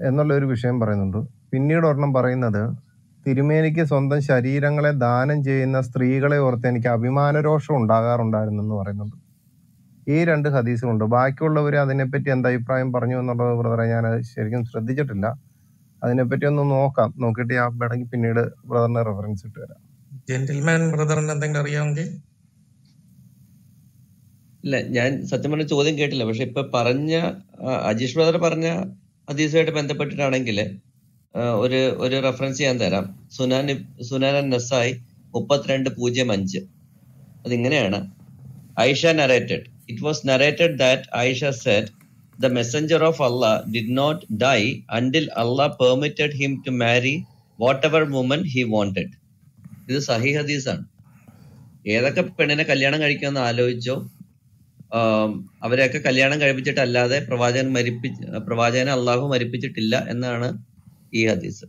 S2: എന്നുള്ള ഒരു വിഷയം പറയുന്നുണ്ട്. പിന്നീട് ഒരെണ്ണം പറയുന്നത് തിരുമേനിക്ക് സ്വന്തം ശരീരങ്ങളെ ദാനം ചെയ്യുന്ന സ്ത്രീകളെ ഓർത്ത് എനിക്ക് അഭിമാനരോഷം ഉണ്ടാകാറുണ്ടായിരുന്നു എന്ന് പറയുന്നുണ്ട്. ഈ രണ്ട് ഹദീസുകളുണ്ട്. ബാക്കിയുള്ളവർ അതിനെപ്പറ്റി എന്ത് അഭിപ്രായം പറഞ്ഞു എന്നുള്ളത് ബ്രദറെ ഞാൻ ശരിക്കും ശ്രദ്ധിച്ചിട്ടില്ല. അതിനെപ്പറ്റി ഒന്ന് നോക്കാം. നോക്കിയിട്ട് ഞാൻ വേണമെങ്കിൽ പിന്നീട് ബ്രദറിന് റെഫറൻസ് ഇട്ട് വരാം.
S22: ജെന്റിൽമാൻ ബ്രദറിന് എന്തെങ്കിലും അറിയാമെങ്കിൽ?
S13: ഇല്ല ഞാൻ സത്യം പറഞ്ഞ ചോദ്യം കേട്ടില്ല. പക്ഷെ ഇപ്പൊ പറഞ്ഞ അജീഷ് ബ്രദർ പറഞ്ഞ ഹദീസുമായിട്ട് ബന്ധപ്പെട്ടിട്ടാണെങ്കിൽ ഒരു ഒരു റെഫറൻസ് ഞാൻ തരാം. സുനാൻ സുനാൻ നസായി മുപ്പത്തിരണ്ട് പൂജ്യം അഞ്ച്. അതിങ്ങനെയാണ്. Aisha narrated it was narrated that Aisha said messenger of Allah did not die until Allah permitted him to marry whatever woman he wanted ഇത് സഹി ഹദീസാണ്. ഏതൊക്കെ പെണ്ണിനെ കല്യാണം കഴിക്കുമെന്ന് ആലോചിച്ചോ അവരെയൊക്കെ കല്യാണം കഴിപ്പിച്ചിട്ടല്ലാതെ പ്രവാചകൻ മരിപ്പി പ്രവാചകനെ അള്ളാഹു മരിപ്പിച്ചിട്ടില്ല എന്നാണ് ഈ ഹദീസ്.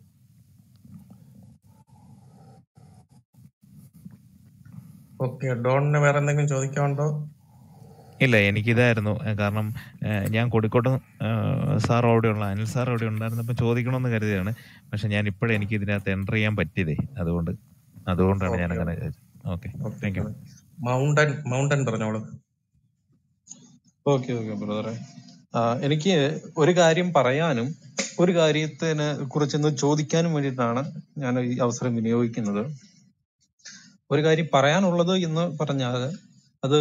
S22: ഓക്കെ ഡോണിന് വേറെ എന്തെങ്കിലും ചോദിക്കാനുണ്ടോ?
S6: ഇല്ല എനിക്കിതായിരുന്നു. കാരണം ഞാൻ കോഴിക്കോട്ട് സാർ അവിടെയുള്ള അനിൽ സാർ അവിടെ ഉണ്ടായിരുന്നപ്പോൾ ചോദിക്കണമെന്ന് കരുതിയാണ്. പക്ഷെ ഞാൻ ഇപ്പോഴും എനിക്ക് ഇതിനകത്ത് എന്റർ ചെയ്യാൻ പറ്റിയതേ. അതുകൊണ്ട് അതുകൊണ്ടാണ് ഞാൻ അങ്ങനെ okay. Thank you.
S22: Mountain mountain പറഞ്ഞോളൂ.
S23: ഓക്കെ ഓക്കെ ബ്രദറെ. എനിക്ക് ഒരു കാര്യം പറയാനും ഒരു കാര്യത്തിനെ കുറിച്ചൊന്ന് ചോദിക്കാനും വേണ്ടിയിട്ടാണ് ഞാൻ ഈ അവസരം വിനിയോഗിക്കുന്നത്. ഒരു കാര്യം പറയാനുള്ളത് എന്ന് പറഞ്ഞാൽ അത്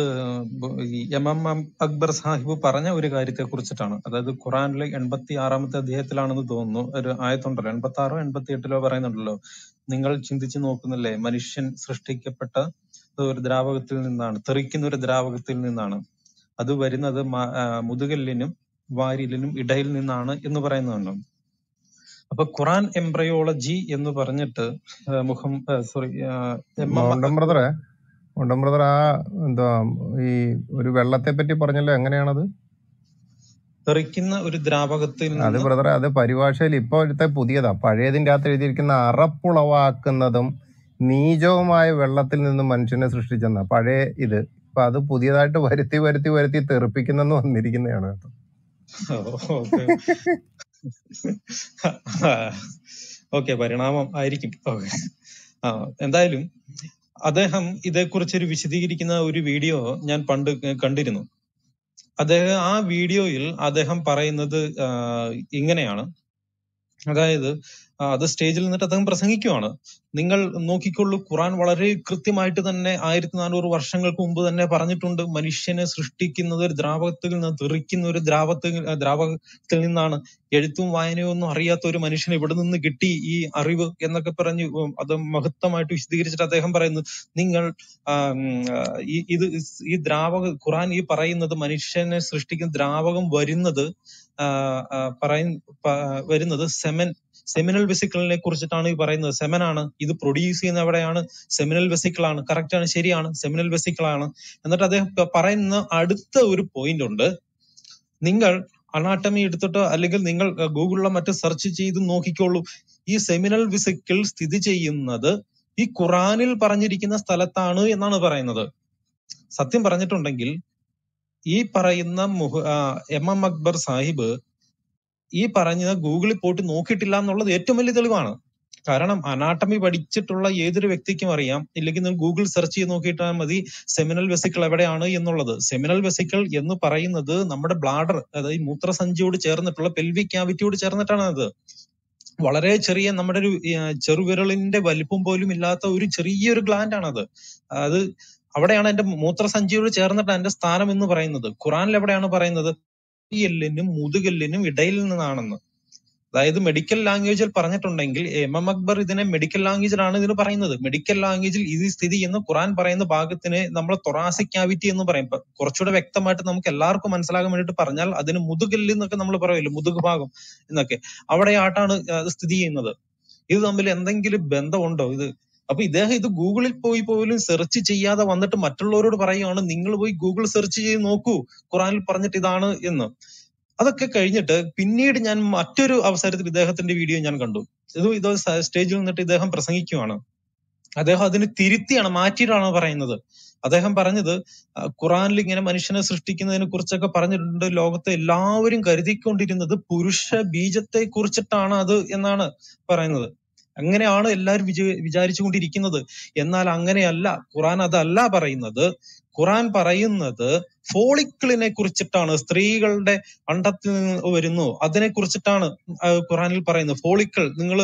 S23: M M M Akbar Sahib പറഞ്ഞ ഒരു കാര്യത്തെ കുറിച്ചിട്ടാണ്. അതായത് ഖുറാനിലെ എൺപത്തി ആറാമത്തെ അധ്യായത്തിലാണെന്ന് തോന്നുന്നു. ഒരു ആയത്തുണ്ടല്ലോ എൺപത്തി ആറോ എൺപത്തി എട്ടിലോ പറയുന്നുണ്ടല്ലോ. നിങ്ങൾ ചിന്തിച്ചു നോക്കുന്നില്ലേ മനുഷ്യൻ സൃഷ്ടിക്കപ്പെട്ട ഒരു ദ്രാവകത്തിൽ നിന്നാണ് തെറിക്കുന്ന ഒരു ദ്രാവകത്തിൽ നിന്നാണ്. അത് വരുന്നത് മുതുകല്ലിനും വാരിലിനും ഇടയിൽ നിന്നാണ് എന്ന് പറയുന്നുണ്ട്. അപ്പൊ ഖുറാൻ എംബ്രയോളജി എന്ന് പറഞ്ഞിട്ട് മുഖം മുഹം സോറി
S2: ബ്രദറെ ഉണ്ടം ബ്രദർ ആ എന്താ ഈ ഒരു വെള്ളത്തെ പറ്റി പറഞ്ഞല്ലോ എങ്ങനെയാണത്?
S23: തെറിക്കുന്ന ഒരു ദ്രാവകത്തിൽ
S2: അത് ബ്രദർ അത് പരിഭാഷയിൽ ഇപ്പോഴത്തെ പുതിയതാ. പഴയതിന്റെ അകത്ത് എഴുതിയിരിക്കുന്ന അറപ്പുളവാക്കുന്നതും നീചവുമായ വെള്ളത്തിൽ നിന്ന് മനുഷ്യനെ സൃഷ്ടിച്ചെന്ന. പഴയ ഇത്. അപ്പൊ അത് പുതിയതായിട്ട് വരുത്തി വരുത്തി വരുത്തി തെറിപ്പിക്കുന്നെന്ന് വന്നിരിക്കുന്നതാണ് കേട്ടോ.
S23: ഓക്കെ. പരിണാമം ആയിരിക്കും. എന്തായാലും അദ്ദേഹം ഇതേക്കുറിച്ച് ഒരു വിശദീകരിക്കുന്ന ഒരു വീഡിയോ ഞാൻ പണ്ട് കണ്ടിരുന്നു. അദ്ദേഹം ആ വീഡിയോയിൽ അദ്ദേഹം പറയുന്നത് ഇങ്ങനെയാണ്. അതായത് അത് സ്റ്റേജിൽ നിന്നിട്ട് അദ്ദേഹം പ്രസംഗിക്കുവാണ്. നിങ്ങൾ നോക്കിക്കൊള്ളൂ ഖുറാൻ വളരെ കൃത്യമായിട്ട് തന്നെ ആയിരത്തി നാനൂറ് വർഷങ്ങൾക്ക് മുമ്പ് തന്നെ പറഞ്ഞിട്ടുണ്ട് മനുഷ്യനെ സൃഷ്ടിക്കുന്നത് ഒരു ദ്രാവകത്തിൽ നിന്ന് തെറിക്കുന്ന ഒരു ദ്രാവത്തിൽ ദ്രാവകത്തിൽ നിന്നാണ്. എഴുത്തും വായനയും ഒന്നും അറിയാത്ത ഒരു മനുഷ്യന് ഇവിടെ നിന്ന് കിട്ടി ഈ അറിവ് എന്നൊക്കെ പറഞ്ഞ് അത് മഹത്വമായിട്ട് വിശദീകരിച്ചിട്ട് അദ്ദേഹം പറയുന്നു നിങ്ങൾ ഇത് ഈ ദ്രാവക ഖുറാൻ ഈ പറയുന്നത് മനുഷ്യനെ സൃഷ്ടിക്കുന്ന ദ്രാവകം വരുന്നത് ആ, ആ, പറയ വരുന്നത് സെമൻ സെമിനൽ വെസിക്കിളിനെ കുറിച്ചിട്ടാണ് ഈ പറയുന്നത്. സെമനാണ് ഇത് പ്രൊഡ്യൂസ് ചെയ്യുന്ന എവിടെയാണ് സെമിനൽ വെസിക്കിൾ ആണ്. കറക്റ്റ് ആണ്. ശരിയാണ്. സെമിനൽ വെസിക്കിൾ ആണ്. എന്നിട്ട് അദ്ദേഹം പറയുന്ന അടുത്ത ഒരു പോയിന്റ് ഉണ്ട്. നിങ്ങൾ അനാട്ടമി എടുത്തിട്ട് അല്ലെങ്കിൽ നിങ്ങൾ ഗൂഗിളിലോ മറ്റോ സെർച്ച് ചെയ്ത് നോക്കിക്കോളൂ. ഈ സെമിനൽ വിസിക്കിൾ സ്ഥിതി ചെയ്യുന്നത് ഈ ഖുറാനിൽ പറഞ്ഞിരിക്കുന്ന സ്ഥലത്താണ് എന്നാണ് പറയുന്നത്. സത്യം പറഞ്ഞിട്ടുണ്ടെങ്കിൽ ഈ പറയുന്ന എം എം അക്ബർ സാഹിബ് ഈ പറഞ്ഞ ഗൂഗിളിൽ പോയിട്ട് നോക്കിയിട്ടില്ല എന്നുള്ളത് ഏറ്റവും വലിയ തെളിവാണ്. കാരണം അനാട്ടമി പഠിച്ചിട്ടുള്ള ഏതൊരു വ്യക്തിക്കും അറിയാം. ഇല്ലെങ്കിൽ നിങ്ങൾ ഗൂഗിൾ സെർച്ച് ചെയ്ത് നോക്കിയിട്ടാൽ മതി സെമിനൽ വെസിക്കിൾ എവിടെയാണ് എന്നുള്ളത്. സെമിനൽ വെസിക്കിൾ എന്ന് പറയുന്നത് നമ്മുടെ ബ്ലാഡർ അതായത് മൂത്രസഞ്ചിയോട് ചേർന്നിട്ടുള്ള പെൽവി ക്യാവിറ്റിയോട് ചേർന്നിട്ടാണ് അത്. വളരെ ചെറിയ നമ്മുടെ ഒരു ചെറുവിരലിന്റെ വലിപ്പം പോലും ഇല്ലാത്ത ഒരു ചെറിയൊരു ഗ്ലാൻഡ് ആണത്. അത് അവിടെയാണ് എന്റെ മൂത്രസഞ്ചിയോട് ചേർന്നിട്ട് എന്റെ സ്ഥാനം എന്ന് പറയുന്നത്. ഖുറാനിൽ എവിടെയാണ് പറയുന്നത്? എല്ലിനും മുതുകെല്ലിനും ഇടയിൽ നിന്നാണെന്ന്. അതായത് മെഡിക്കൽ ലാംഗ്വേജിൽ പറഞ്ഞിട്ടുണ്ടെങ്കിൽ എം എം അക്ബർ ഇതിനെ മെഡിക്കൽ ലാംഗ്വേജിലാണ് ഇതിന് പറയുന്നത്. മെഡിക്കൽ ലാംഗ്വേജിൽ ഇത് സ്ഥിതി എന്ന് ഖുറാൻ പറയുന്ന ഭാഗത്തിന് നമ്മൾ തൊറാസിക് ക്യാവിറ്റി എന്ന് പറയും. കുറച്ചുകൂടെ വ്യക്തമായിട്ട് നമുക്ക് എല്ലാവർക്കും മനസ്സിലാകാൻ വേണ്ടിയിട്ട് പറഞ്ഞാൽ അതിന് മുതുകല്ല് എന്നൊക്കെ നമ്മൾ പറയുമല്ലോ മുതുക് ഭാഗം എന്നൊക്കെ. അവിടെ ആട്ടാണ് സ്ഥിതി ചെയ്യുന്നത്. ഇത് തമ്മിൽ എന്തെങ്കിലും ബന്ധമുണ്ടോ? ഇത് അപ്പൊ ഇദ്ദേഹം ഇത് ഗൂഗിളിൽ പോയി പോലും സെർച്ച് ചെയ്യാതെ വന്നിട്ട് മറ്റുള്ളവരോട് പറയുകയാണ് നിങ്ങൾ പോയി ഗൂഗിൾ സെർച്ച് ചെയ്ത് നോക്കൂ ഖുറാനിൽ പറഞ്ഞിട്ട് ഇതാണ് എന്ന്. അതൊക്കെ കഴിഞ്ഞിട്ട് പിന്നീട് ഞാൻ മറ്റൊരു അവസരത്തിൽ ഇദ്ദേഹത്തിന്റെ വീഡിയോ ഞാൻ കണ്ടു. ഇത് ഇത് സ്റ്റേജിൽ നിന്നിട്ട് ഇദ്ദേഹം പ്രസംഗിക്കുകയാണ് അദ്ദേഹം അതിന് തിരുത്തിയാണ് മാറ്റിയിട്ടാണ് പറയുന്നത്. അദ്ദേഹം പറഞ്ഞത് ഖുറാനിൽ ഇങ്ങനെ മനുഷ്യനെ സൃഷ്ടിക്കുന്നതിനെ കുറിച്ചൊക്കെ പറഞ്ഞിട്ടുണ്ട്. ലോകത്തെ എല്ലാവരും കരുതിക്കൊണ്ടിരുന്നത് പുരുഷ ബീജത്തെ കുറിച്ചിട്ടാണ് അത് എന്നാണ് പറയുന്നത്. അങ്ങനെയാണ് എല്ലാവരും വിച വിചാരിച്ചുകൊണ്ടിരിക്കുന്നത്. എന്നാൽ അങ്ങനെയല്ല. ഖുറാൻ അതല്ല പറയുന്നത്. ഖുറാൻ പറയുന്നത് ഫോളിക്കിളിനെ കുറിച്ചിട്ടാണ്. സ്ത്രീകളുടെ അണ്ടത്തിൽ നിന്ന് വരുന്നു. അതിനെ കുറിച്ചിട്ടാണ് ഖുറാനിൽ പറയുന്നത്. ഫോളിക്കിൾ നിങ്ങൾ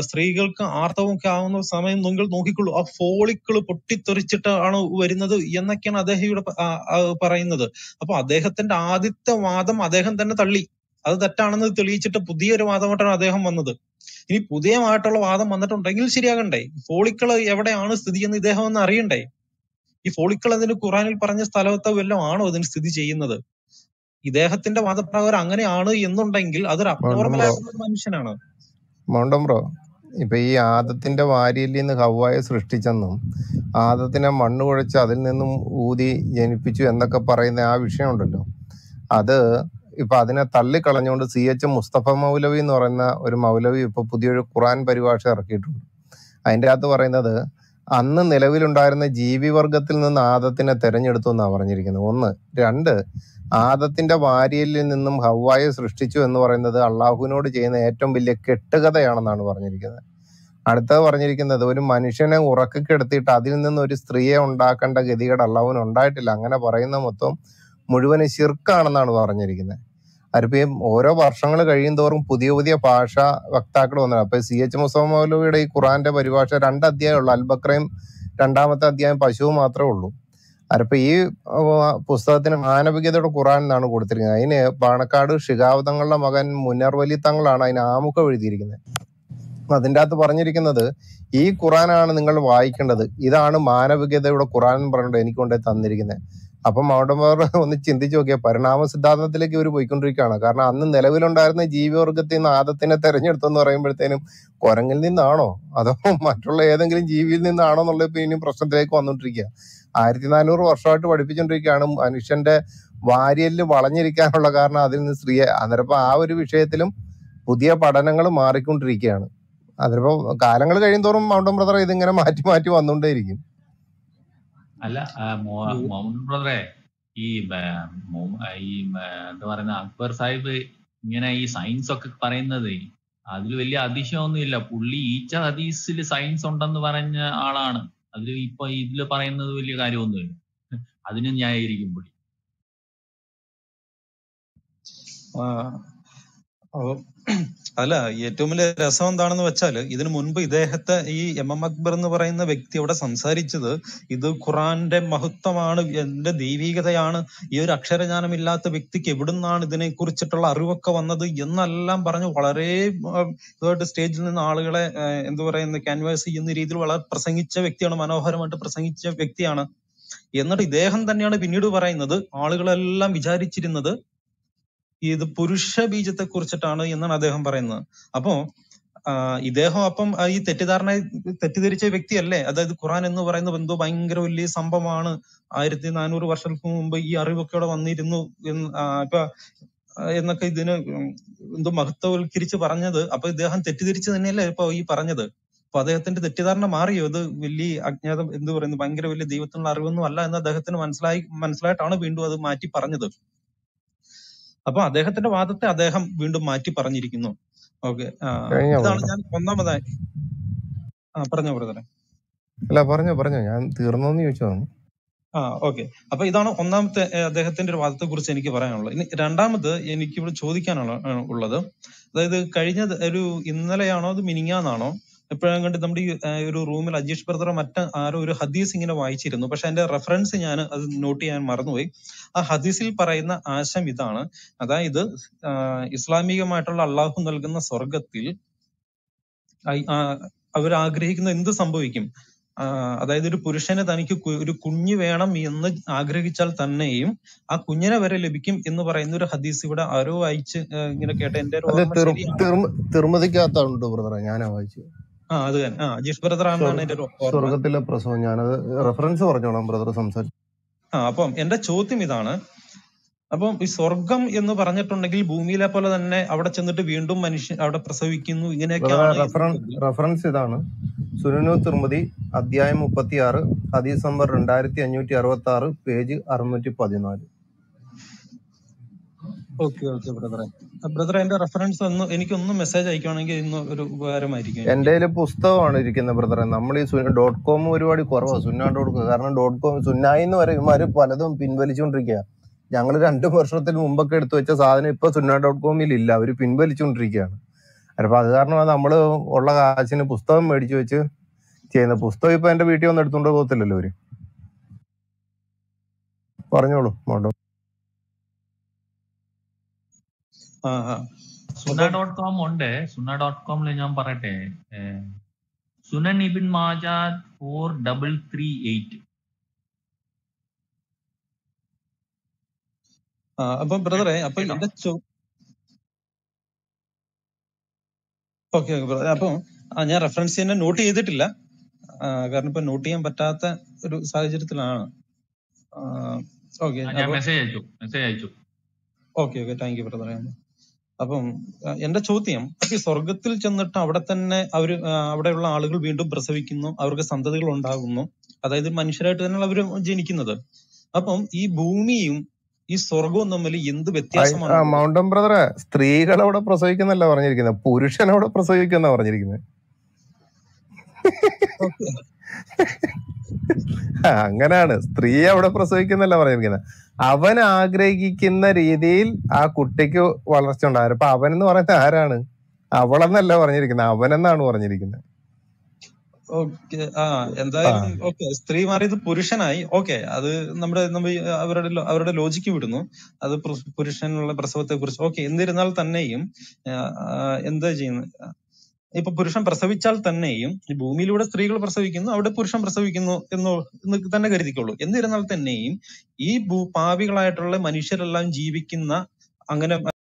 S23: സ്ത്രീകൾക്ക് ആർത്തവമൊക്കെ ആവുന്ന സമയം നിങ്ങൾ നോക്കിക്കൊള്ളൂ. ആ ഫോളിക്കിൾ പൊട്ടിത്തെറിച്ചിട്ടാണ് വരുന്നത് എന്നൊക്കെയാണ് അദ്ദേഹം ഇവിടെ പറയുന്നത്. അപ്പൊ അദ്ദേഹത്തിന്റെ ആദ്യത്തെ വാദം അദ്ദേഹം തന്നെ തള്ളി. അത് തെറ്റാണെന്ന് തെളിയിച്ചിട്ട് പുതിയൊരു വാദമായിട്ടാണ് അദ്ദേഹം വന്നത്. ഇനി പുതിയമായിട്ടുള്ള വാദം വന്നിട്ടുണ്ടെങ്കിൽ ശരിയാകണ്ടേ? ഫോളിക്കൾ എവിടെയാണ് സ്ഥിതി എന്ന് ഇദ്ദേഹം ഒന്ന് അറിയണ്ടേ? ഈ ഫോളിക്കൾ അതിന് ഖുറാനിൽ പറഞ്ഞ സ്ഥലത്തോ വല്ലതും ആണോ അതിന് സ്ഥിതി ചെയ്യുന്നത്? ഇദ്ദേഹത്തിന്റെ വാദപ്രകാരം അങ്ങനെയാണ് എന്നുണ്ടെങ്കിൽ അതൊരു മനുഷ്യനാണ്.
S2: Mountain bro. ഇപ്പൊ ഈ ആദത്തിന്റെ വാരിയിൽ നിന്ന് ഹവായ സൃഷ്ടിച്ചെന്നും ആദത്തിനെ മണ്ണ് കുഴച്ച് അതിൽ നിന്നും ഊതി ജനിപ്പിച്ചു എന്നൊക്കെ പറയുന്ന ആ വിഷയം ഉണ്ടല്ലോ അത് ഇപ്പൊ അതിനെ തള്ളിക്കളഞ്ഞുകൊണ്ട് സി എച്ച് മുസ്തഫ മൗലവി എന്ന് പറയുന്ന ഒരു മൗലവി ഇപ്പൊ പുതിയൊരു ഖുറാൻ പരിഭാഷ ഇറക്കിയിട്ടുണ്ട്. അതിന്റെ അകത്ത് പറയുന്നത് അന്ന് നിലവിലുണ്ടായിരുന്ന ജീവിവർഗത്തിൽ നിന്ന് ആദത്തിനെ തെരഞ്ഞെടുത്തു എന്നാണ് പറഞ്ഞിരിക്കുന്നത്. ഒന്ന്. രണ്ട്. ആദത്തിന്റെ വാരിയലിൽ നിന്നും ഹവ്വായെ സൃഷ്ടിച്ചു എന്ന് പറയുന്നത് അള്ളാഹുവിനോട് ചെയ്യുന്ന ഏറ്റവും വലിയ കെട്ടുകഥയാണെന്നാണ് പറഞ്ഞിരിക്കുന്നത്. അടുത്തത് പറഞ്ഞിരിക്കുന്നത് ഒരു മനുഷ്യനെ ഉറക്കിക്കെടുത്തിയിട്ട് അതിൽ നിന്ന് ഒരു സ്ത്രീയെ ഉണ്ടാക്കേണ്ട ഗതികേട് അള്ളാഹുവിന് ഉണ്ടായിട്ടില്ല. അങ്ങനെ പറയുന്ന മൊത്തം മുഴുവൻ ശിർക്കാണെന്നാണ് പറഞ്ഞിരിക്കുന്നത്. അതിപ്പോ ഓരോ വർഷങ്ങൾ കഴിയും തോറും പുതിയ പുതിയ ഭാഷ വക്താക്കൾ വന്നത് അപ്പൊ സി എച്ച് മുസഫ് ഈ ഖുറാന്റെ പരിഭാഷ രണ്ട് അധ്യായം ഉള്ളു അൽബക്രയും രണ്ടാമത്തെ അധ്യായം പശുവും മാത്രമേ ഉള്ളൂ. അതിപ്പോ ഈ പുസ്തകത്തിന് മാനവികതയുടെ ഖുറാൻ എന്നാണ് കൊടുത്തിരിക്കുന്നത്. അതിന് പാണക്കാട് ഷിഹാവതങ്ങളുടെ മകൻ മുന്നർവലി തങ്ങളാണ് അതിന് ആമുഖം എഴുതിയിരിക്കുന്നത്. അതിന്റെ അകത്ത് പറഞ്ഞിരിക്കുന്നത് ഈ ഖുറാനാണ് നിങ്ങൾ വായിക്കേണ്ടത്. ഇതാണ് മാനവികതയുടെ ഖുറാൻ പറഞ്ഞിട്ട് എനിക്ക് കൊണ്ടുപോയി തന്നിരിക്കുന്നത്. അപ്പം മൗണ്ടന്മാർ ഒന്ന് ചിന്തിച്ചു നോക്കിയാൽ പരിണാമ സിദ്ധാന്തത്തിലേക്ക് ഇവർ പോയിക്കൊണ്ടിരിക്കുകയാണ്. കാരണം അന്ന് നിലവിലുണ്ടായിരുന്ന ജീവിവർഗത്തിൽ നിന്ന് ആദത്തിനെ തെരഞ്ഞെടുത്തെന്ന് പറയുമ്പോഴത്തേനും കുരങ്ങിൽ നിന്നാണോ? അതോ മറ്റുള്ള ഏതെങ്കിലും ജീവിയിൽ നിന്നാണോ എന്നുള്ള ഇപ്പൊ ഇനിയും പ്രശ്നത്തിലേക്ക് വന്നുകൊണ്ടിരിക്കുക ആയിരത്തി നാനൂറ് വർഷമായിട്ട് പഠിപ്പിച്ചുകൊണ്ടിരിക്കുകയാണ് മനുഷ്യന്റെ വാര്യൽ വളഞ്ഞിരിക്കാനുള്ള കാരണം അതിൽ നിന്ന് സ്ത്രീയെ അന്നേരം ആ ഒരു വിഷയത്തിലും പുതിയ പഠനങ്ങൾ മാറിക്കൊണ്ടിരിക്കുകയാണ്. അതിപ്പോ കാലങ്ങൾ കഴിയുമോറും മൗണ്ടൻ ബ്രദർ ഇതിങ്ങനെ മാറ്റി മാറ്റി വന്നുകൊണ്ടേയിരിക്കും
S24: അല്ല മുഹമ്മദ് ബ്രദറെ ഈ ഈ എന്താ പറയുന്ന അക്ബർ സാഹിബ് ഇങ്ങനെ ഈ സയൻസ് ഒക്കെ പറയുന്നത് അതിൽ വലിയ അതിശയമൊന്നുമില്ല. പുള്ളി ഈച്ച ഹദീസിൽ സയൻസ് ഉണ്ടെന്ന് പറഞ്ഞ ആളാണ്. അതിൽ ഇപ്പൊ ഇതിൽ പറയുന്നത് വലിയ കാര്യമൊന്നുമില്ല. അതിന് ന്യായീകരിക്കും പുള്ളി.
S23: അപ്പൊ അല്ല ഏറ്റവും വലിയ രസം എന്താണെന്ന് വെച്ചാൽ ഇതിനു മുൻപ് ഇദ്ദേഹത്തെ ഈ എം എം അക്ബർ എന്ന് പറയുന്ന വ്യക്തി അവിടെ സംസാരിച്ചത് ഇത് ഖുറാന്റെ മഹത്വമാണ് എന്റെ ദൈവീകതയാണ് ഈ ഒരു അക്ഷരജ്ഞാനമില്ലാത്ത വ്യക്തിക്ക് എവിടുന്നാണ് ഇതിനെ കുറിച്ചിട്ടുള്ള അറിവൊക്കെ വന്നത് എന്നെല്ലാം പറഞ്ഞ് വളരെ ഇതായിട്ട് സ്റ്റേജിൽ നിന്ന് ആളുകളെ എന്ത് പറയുന്ന ക്യാൻവാസ് ചെയ്യുന്ന രീതിയിൽ വളരെ പ്രസംഗിച്ച വ്യക്തിയാണ് മനോഹരമായിട്ട് പ്രസംഗിച്ച വ്യക്തിയാണ്. എന്നിട്ട് ഇദ്ദേഹം തന്നെയാണ് പിന്നീട് പറയുന്നത് ആളുകളെല്ലാം വിചാരിച്ചിരുന്നത് ഇത് പുരുഷ ബീജത്തെ കുറിച്ചിട്ടാണ് എന്നാണ് അദ്ദേഹം പറയുന്നത്. അപ്പോ ഇദ്ദേഹം അപ്പം ഈ തെറ്റിദ്ധാരണ തെറ്റിദ്ധരിച്ച വ്യക്തിയല്ലേ? അതായത് ഖുറാൻ എന്ന് പറയുന്ന എന്തോ ഭയങ്കര വലിയ സംഭവമാണ്. ആയിരത്തി നാനൂറ് വർഷങ്ങൾക്ക് മുമ്പ് ഈ അറിവൊക്കെ ഇവിടെ വന്നിരുന്നു ഇപ്പൊ എന്നൊക്കെ ഇതിന് എന്തോ മഹത്വവൽക്കരിച്ച് പറഞ്ഞത്. അപ്പൊ ഇദ്ദേഹം തെറ്റിദ്ധരിച്ചു തന്നെയല്ലേ ഇപ്പൊ ഈ പറഞ്ഞത്. അപ്പൊ അദ്ദേഹത്തിന്റെ തെറ്റിദ്ധാരണ മാറിയോ? ഇത് വലിയ അജ്ഞാതം എന്ത് പറയുന്നു? ഭയങ്കര വലിയ ദൈവത്തിനുള്ള അറിവൊന്നും അല്ല എന്ന് അദ്ദേഹത്തിന് മനസ്സിലായി മനസ്സിലായിട്ടാണ് വീണ്ടും അത് മാറ്റി പറഞ്ഞത്. അപ്പൊ അദ്ദേഹത്തിന്റെ വാദത്തെ അദ്ദേഹം വീണ്ടും മാറ്റി പറഞ്ഞിരിക്കുന്നു. ഓക്കെ. ഇതാണ് ഞാൻ ഒന്നാമതായി ആ പറഞ്ഞോ ബ്രദറെ.
S2: അല്ല പറഞ്ഞോ പറഞ്ഞോ. ഞാൻ തീർന്നോന്ന് ചോദിച്ചതാണ്.
S23: ആ ഓക്കെ. അപ്പൊ ഇതാണ് ഒന്നാമത്തെ അദ്ദേഹത്തിന്റെ ഒരു വാദത്തെ കുറിച്ച് എനിക്ക് പറയാനുള്ളത്. ഇനി രണ്ടാമത് എനിക്ക് ഇവിടെ ചോദിക്കാനുള്ള ഉള്ളത്. അതായത് കഴിഞ്ഞ ഒരു ഇന്നലെയാണോ അത് മിനിങ്ങാന്നാണോ എപ്പോഴും കണ്ട് നമ്മുടെ ഈ ഒരു റൂമിൽ അജീഷ് ബ്രദറോ മറ്റ ആരോ ഒരു ഹദീസ് ഇങ്ങനെ വായിച്ചിരുന്നു. പക്ഷെ അതിന്റെ റെഫറൻസ് ഞാൻ അത് നോട്ട് ചെയ്യാൻ മറന്നുപോയി. ആ ഹദീസിൽ പറയുന്ന ആശം ഇതാണ്. അതായത് ഇസ്ലാമികമായിട്ടുള്ള അള്ളാഹു നൽകുന്ന സ്വർഗത്തിൽ അവർ ആഗ്രഹിക്കുന്ന എന്ത് സംഭവിക്കും? അതായത് ഒരു പുരുഷന് തനിക്ക് ഒരു കുഞ്ഞ് വേണം എന്ന് ആഗ്രഹിച്ചാൽ തന്നെയും ആ കുഞ്ഞിനെ വരെ ലഭിക്കും എന്ന് പറയുന്ന ഒരു ഹദീസ് ഇവിടെ ആരോ വായിച്ച് ഇങ്ങനെ കേട്ട എന്റെ
S2: തിർമതിക്കകത്തുണ്ട് ബ്രദറെ ഞാനാ വായിച്ചു
S23: ആ അത് തന്നെ. ആ ജിഷ് ബ്രദർ ആണെന്നാണ് എന്റെ
S2: സ്വർഗത്തിലെ പ്രസവം ഞാനത് റെഫറൻസ് പറഞ്ഞോളാം ബ്രദർ സംസാരിച്ചു.
S23: ആ അപ്പം എന്റെ ചോദ്യം ഇതാണ്. അപ്പം ഈ സ്വർഗം എന്ന് പറഞ്ഞിട്ടുണ്ടെങ്കിൽ ഭൂമിയിലെ പോലെ തന്നെ അവിടെ ചെന്നിട്ട് വീണ്ടും മനുഷ്യൻ അവിടെ പ്രസവിക്കുന്നു
S2: റഫറൻസ് ഇതാണ്. സുനനു തിർമതി അധ്യായം മുപ്പത്തി ആറ് ഹദീസ് നമ്പർ രണ്ടായിരത്തി അഞ്ഞൂറ്റി അറുപത്തി ആറ് പേജ് അറുന്നൂറ്റി പതിനാല്.
S23: എന്റെ റെഫറൻസ് മെസ്സേജ്
S2: പുസ്തകമാണ് ഇരിക്കുന്നത് ബ്രദറെ. നമ്മൾ ഈ ഡോട്ട് കോം ഒരുപാട് കുറവാണ് സുന്ന ഡോട്ട് കോം. കാരണം ഡോട്ട് കോം സുന്നായി എന്ന് പറയും പലതും പിൻവലിച്ചുകൊണ്ടിരിക്കുക ഞങ്ങൾ രണ്ടു വർഷത്തിന് മുമ്പൊക്കെ എടുത്തു വെച്ച സാധനം ഇപ്പൊ സുന്ന ഡോട്ട് കോമിൽ ഇല്ല അവർ പിൻവലിച്ചുകൊണ്ടിരിക്കുകയാണ്. അപ്പൊ അത് കാരണം നമ്മൾ ഉള്ള കാശിന് പുസ്തകം മേടിച്ചു വെച്ച് ചെയ്യുന്ന പുസ്തകം ഇപ്പൊ എന്റെ വീട്ടിൽ വന്ന് എടുത്തുകൊണ്ട് പോകത്തില്ലല്ലോ അവർ. പറഞ്ഞോളൂ മോട്ടോ
S23: ആ ആ
S24: സുന ഡോട്ട് കോം ഉണ്ട്. സുന ഡോട്ട് കോമിൽ ഞാൻ പറയട്ടെ. സുനൻ ഇബിൻ മാജാദ് ഫോർ ഡബിൾ ത്രീ എയ്റ്റ്.
S23: അപ്പൊ ബ്രദറെ അപ്പൊ എന്റെ ഓക്കെ ബ്രദർ അപ്പം ഞാൻ റെഫറൻസ് തന്നെ നോട്ട് ചെയ്തിട്ടില്ല. കാരണം ഇപ്പൊ നോട്ട് ചെയ്യാൻ പറ്റാത്ത ഒരു സാഹചര്യത്തിലാണ്. ഓക്കെ
S24: മെസ്സേജ് അയച്ചു. മെസ്സേജ് അയച്ചു.
S23: ഓക്കെ ഓക്കെ താങ്ക് യു ബ്രദറെ. അപ്പം എന്റെ ചോദ്യം ഈ സ്വർഗത്തിൽ ചെന്നിട്ട് അവിടെ തന്നെ അവർ അവിടെയുള്ള ആളുകൾ വീണ്ടും പ്രസവിക്കുന്നു അവർക്ക് സന്തതികൾ ഉണ്ടാകുന്നു അതായത് മനുഷ്യരായിട്ട് തന്നെയാണ് അവർ ജനിക്കുന്നത്. അപ്പം ഈ ഭൂമിയും ഈ സ്വർഗവും തമ്മിൽ എന്ത് വ്യത്യാസമാണ്?
S2: മൗണ്ടൻ ബ്രദറെ സ്ത്രീകൾ അവിടെ പ്രസവിക്കുന്നല്ല പറഞ്ഞിരിക്കുന്നത് പുരുഷൻ അവിടെ പ്രസവിക്കുന്ന പറഞ്ഞിരിക്കുന്നത് അങ്ങനാണ് അങ്ങനെയാണ്. സ്ത്രീ അവിടെ പ്രസവിക്കുന്നല്ല പറഞ്ഞിരിക്കുന്നത് അവൻ ആഗ്രഹിക്കുന്ന രീതിയിൽ ആ കുട്ടിക്ക് വളർച്ച ഉണ്ടാകും അപ്പൊ അവൻ എന്ന് പറയുന്നത് ആരാണ്? അവളെന്നല്ല പറഞ്ഞിരിക്കുന്നത് അവനെന്നാണ് പറഞ്ഞിരിക്കുന്നത്
S23: ഓക്കെ. ആ എന്തായാലും ഓക്കെ. സ്ത്രീ മാറിയത് പുരുഷനായി. ഓക്കെ. അത് നമ്മുടെ നമ്മൾ അവരുടെ അവരുടെ ലോജിക്ക് വിടുന്നു. അത് പുരുഷ- പുരുഷനുള്ള പ്രസവത്തെ കുറിച്ച് ഓക്കെ. എന്നിരുന്നാൽ തന്നെയും എന്താ ചെയ്യുന്നത് ഇപ്പൊ പുരുഷൻ പ്രസവിച്ചാൽ തന്നെയും ഭൂമിയിലൂടെ സ്ത്രീകൾ പ്രസവിക്കുന്നു അവിടെ പുരുഷൻ പ്രസവിക്കുന്നു എന്ന് എന്ന് തന്നെ കരുതിക്കുള്ളൂ എന്നിരുന്നാൽ തന്നെയും ഈ ഭൂ പാപികളായിട്ടുള്ള മനുഷ്യരെല്ലാം ജീവിക്കുന്ന അങ്ങനെ